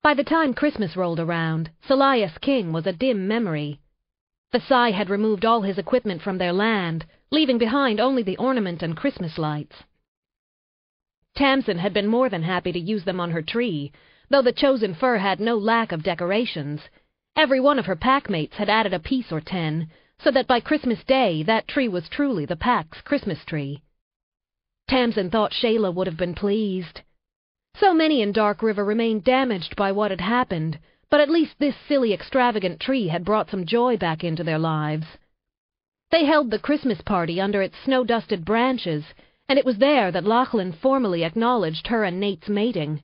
By the time Christmas rolled around, Salias King was a dim memory. The Psy had removed all his equipment from their land, leaving behind only the ornament and Christmas lights. Tamsin had been more than happy to use them on her tree, though the chosen fir had no lack of decorations. Every one of her packmates had added a piece or ten, so that by Christmas Day that tree was truly the pack's Christmas tree. Tamsin thought Shayla would have been pleased. So many in Dark River remained damaged by what had happened, but at least this silly extravagant tree had brought some joy back into their lives. They held the Christmas party under its snow-dusted branches, and it was there that Lachlan formally acknowledged her and Nate's mating.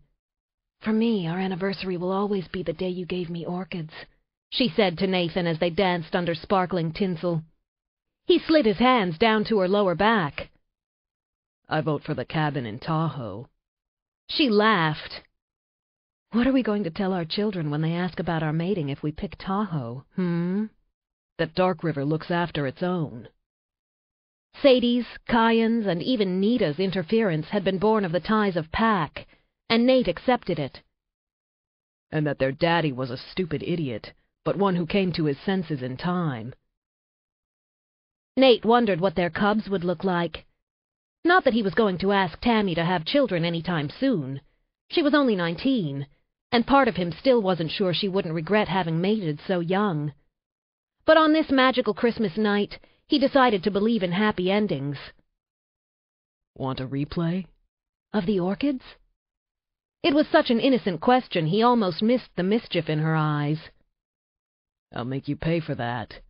For me, our anniversary will always be the day you gave me orchids, she said to Nathan as they danced under sparkling tinsel. He slid his hands down to her lower back. I vote for the cabin in Tahoe. She laughed. What are we going to tell our children when they ask about our mating if we pick Tahoe, hmm? That Dark River looks after its own. Sadie's, Kyan's, and even Nita's interference had been born of the ties of Pack, and Nate accepted it. And that their daddy was a stupid idiot, but one who came to his senses in time. Nate wondered what their cubs would look like. Not that he was going to ask Tammy to have children any time soon. She was only nineteen, and part of him still wasn't sure she wouldn't regret having mated so young. But on this magical Christmas night, he decided to believe in happy endings. Want a replay? Of the orchids? It was such an innocent question he almost missed the mischief in her eyes. I'll make you pay for that.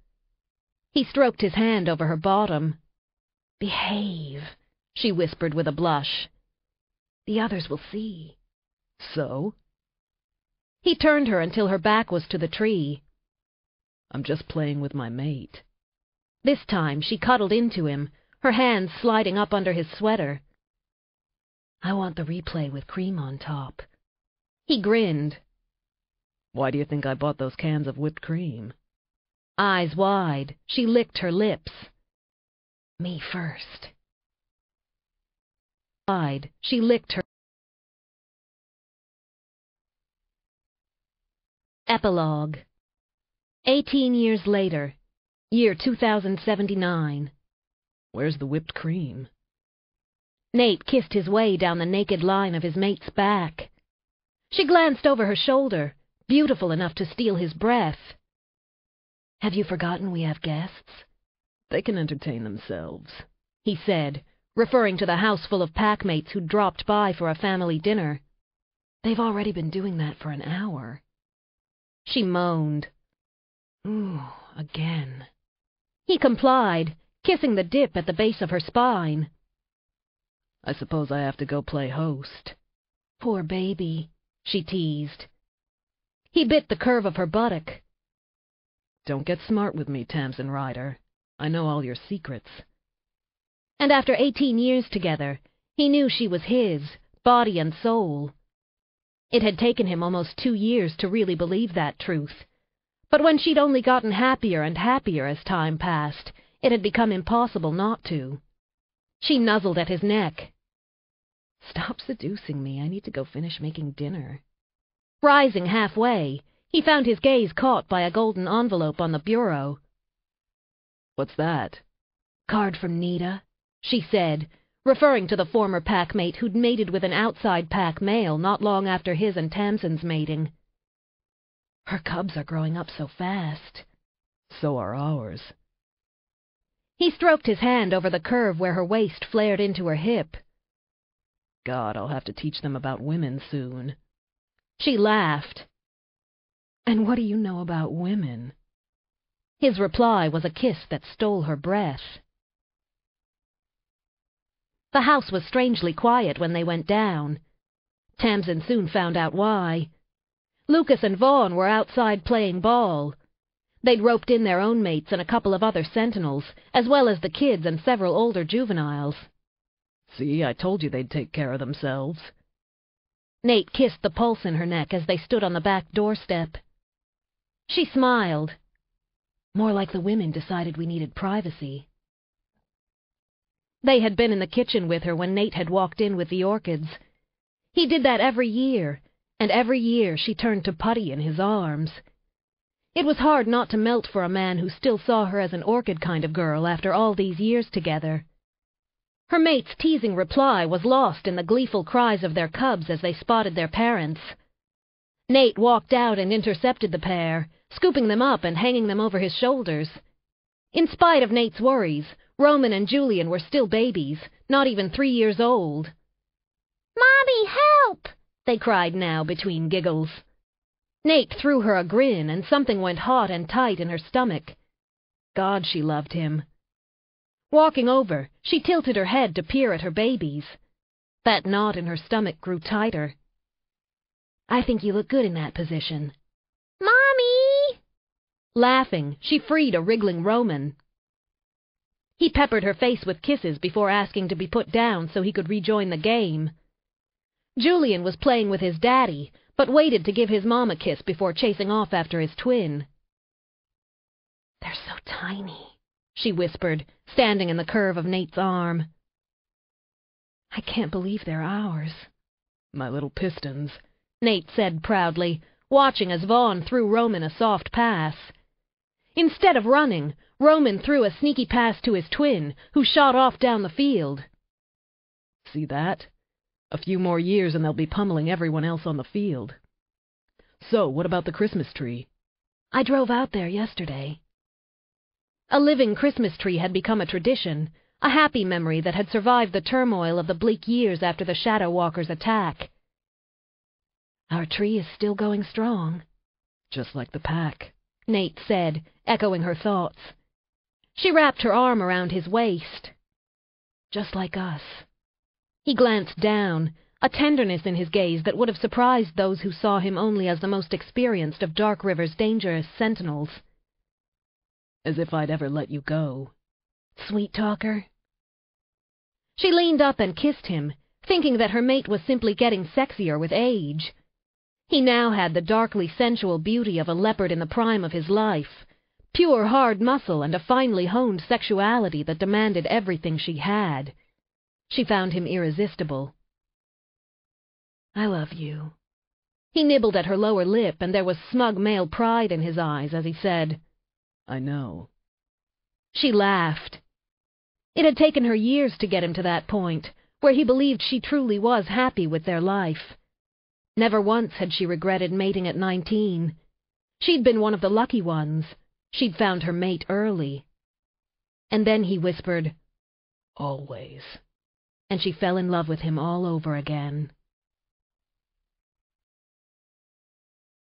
He stroked his hand over her bottom. Behave, she whispered with a blush. The others will see. So? He turned her until her back was to the tree. I'm just playing with my mate. This time she cuddled into him, her hands sliding up under his sweater. I want the replay with cream on top. He grinned. Why do you think I bought those cans of whipped cream? Eyes wide, she licked her lips. Me first. Wide, she licked her. Epilogue Eighteen years later, year 2079. Where's the whipped cream? Nate kissed his way down the naked line of his mate's back. She glanced over her shoulder, beautiful enough to steal his breath. Have you forgotten we have guests? They can entertain themselves, he said, referring to the house full of packmates who'd dropped by for a family dinner. They've already been doing that for an hour. She moaned. Ooh, again. He complied, kissing the dip at the base of her spine. I suppose I have to go play host. Poor baby, she teased. He bit the curve of her buttock. Don't get smart with me, Tamsin Ryder. I know all your secrets. And after eighteen years together, he knew she was his, body and soul. It had taken him almost two years to really believe that truth. But when she'd only gotten happier and happier as time passed, it had become impossible not to. She nuzzled at his neck. Stop seducing me. I need to go finish making dinner. Rising halfway, he found his gaze caught by a golden envelope on the bureau. What's that? Card from Nita, she said, referring to the former packmate who'd mated with an outside pack male not long after his and Tamsin's mating. Her cubs are growing up so fast. So are ours. He stroked his hand over the curve where her waist flared into her hip. God, I'll have to teach them about women soon. She laughed. And what do you know about women? His reply was a kiss that stole her breath. The house was strangely quiet when they went down. Tamsin soon found out why. Lucas and Vaughn were outside playing ball. They'd roped in their own mates and a couple of other sentinels, as well as the kids and several older juveniles. See, I told you they'd take care of themselves. Nate kissed the pulse in her neck as they stood on the back doorstep. She smiled. More like the women decided we needed privacy. They had been in the kitchen with her when Nate had walked in with the orchids. He did that every year, and every year she turned to Putty in his arms. It was hard not to melt for a man who still saw her as an orchid kind of girl after all these years together. Her mate's teasing reply was lost in the gleeful cries of their cubs as they spotted their parents. Nate walked out and intercepted the pair, scooping them up and hanging them over his shoulders. In spite of Nate's worries, Roman and Julian were still babies, not even three years old. Mommy, help! they cried now between giggles. Nate threw her a grin, and something went hot and tight in her stomach. God, she loved him. Walking over, she tilted her head to peer at her babies. That knot in her stomach grew tighter. I think you look good in that position. Mommy! Laughing, she freed a wriggling Roman. He peppered her face with kisses before asking to be put down so he could rejoin the game. Julian was playing with his daddy, but waited to give his mom a kiss before chasing off after his twin. They're so tiny, she whispered, standing in the curve of Nate's arm. I can't believe they're ours. My little pistons, Nate said proudly, watching as Vaughn threw Roman a soft pass. Instead of running, Roman threw a sneaky pass to his twin, who shot off down the field. See that? A few more years and they'll be pummeling everyone else on the field. So, what about the Christmas tree? I drove out there yesterday. A living Christmas tree had become a tradition, a happy memory that had survived the turmoil of the bleak years after the Shadow Walker's attack. Our tree is still going strong. Just like the pack, Nate said, echoing her thoughts. She wrapped her arm around his waist. Just like us. He glanced down, a tenderness in his gaze that would have surprised those who saw him only as the most experienced of Dark River's dangerous sentinels. As if I'd ever let you go. Sweet talker. She leaned up and kissed him, thinking that her mate was simply getting sexier with age. He now had the darkly sensual beauty of a leopard in the prime of his life, pure hard muscle and a finely honed sexuality that demanded everything she had. She found him irresistible. I love you. He nibbled at her lower lip, and there was smug male pride in his eyes as he said, I know. She laughed. It had taken her years to get him to that point, where he believed she truly was happy with their life. Never once had she regretted mating at nineteen. She'd been one of the lucky ones. She'd found her mate early. And then he whispered, Always and she fell in love with him all over again.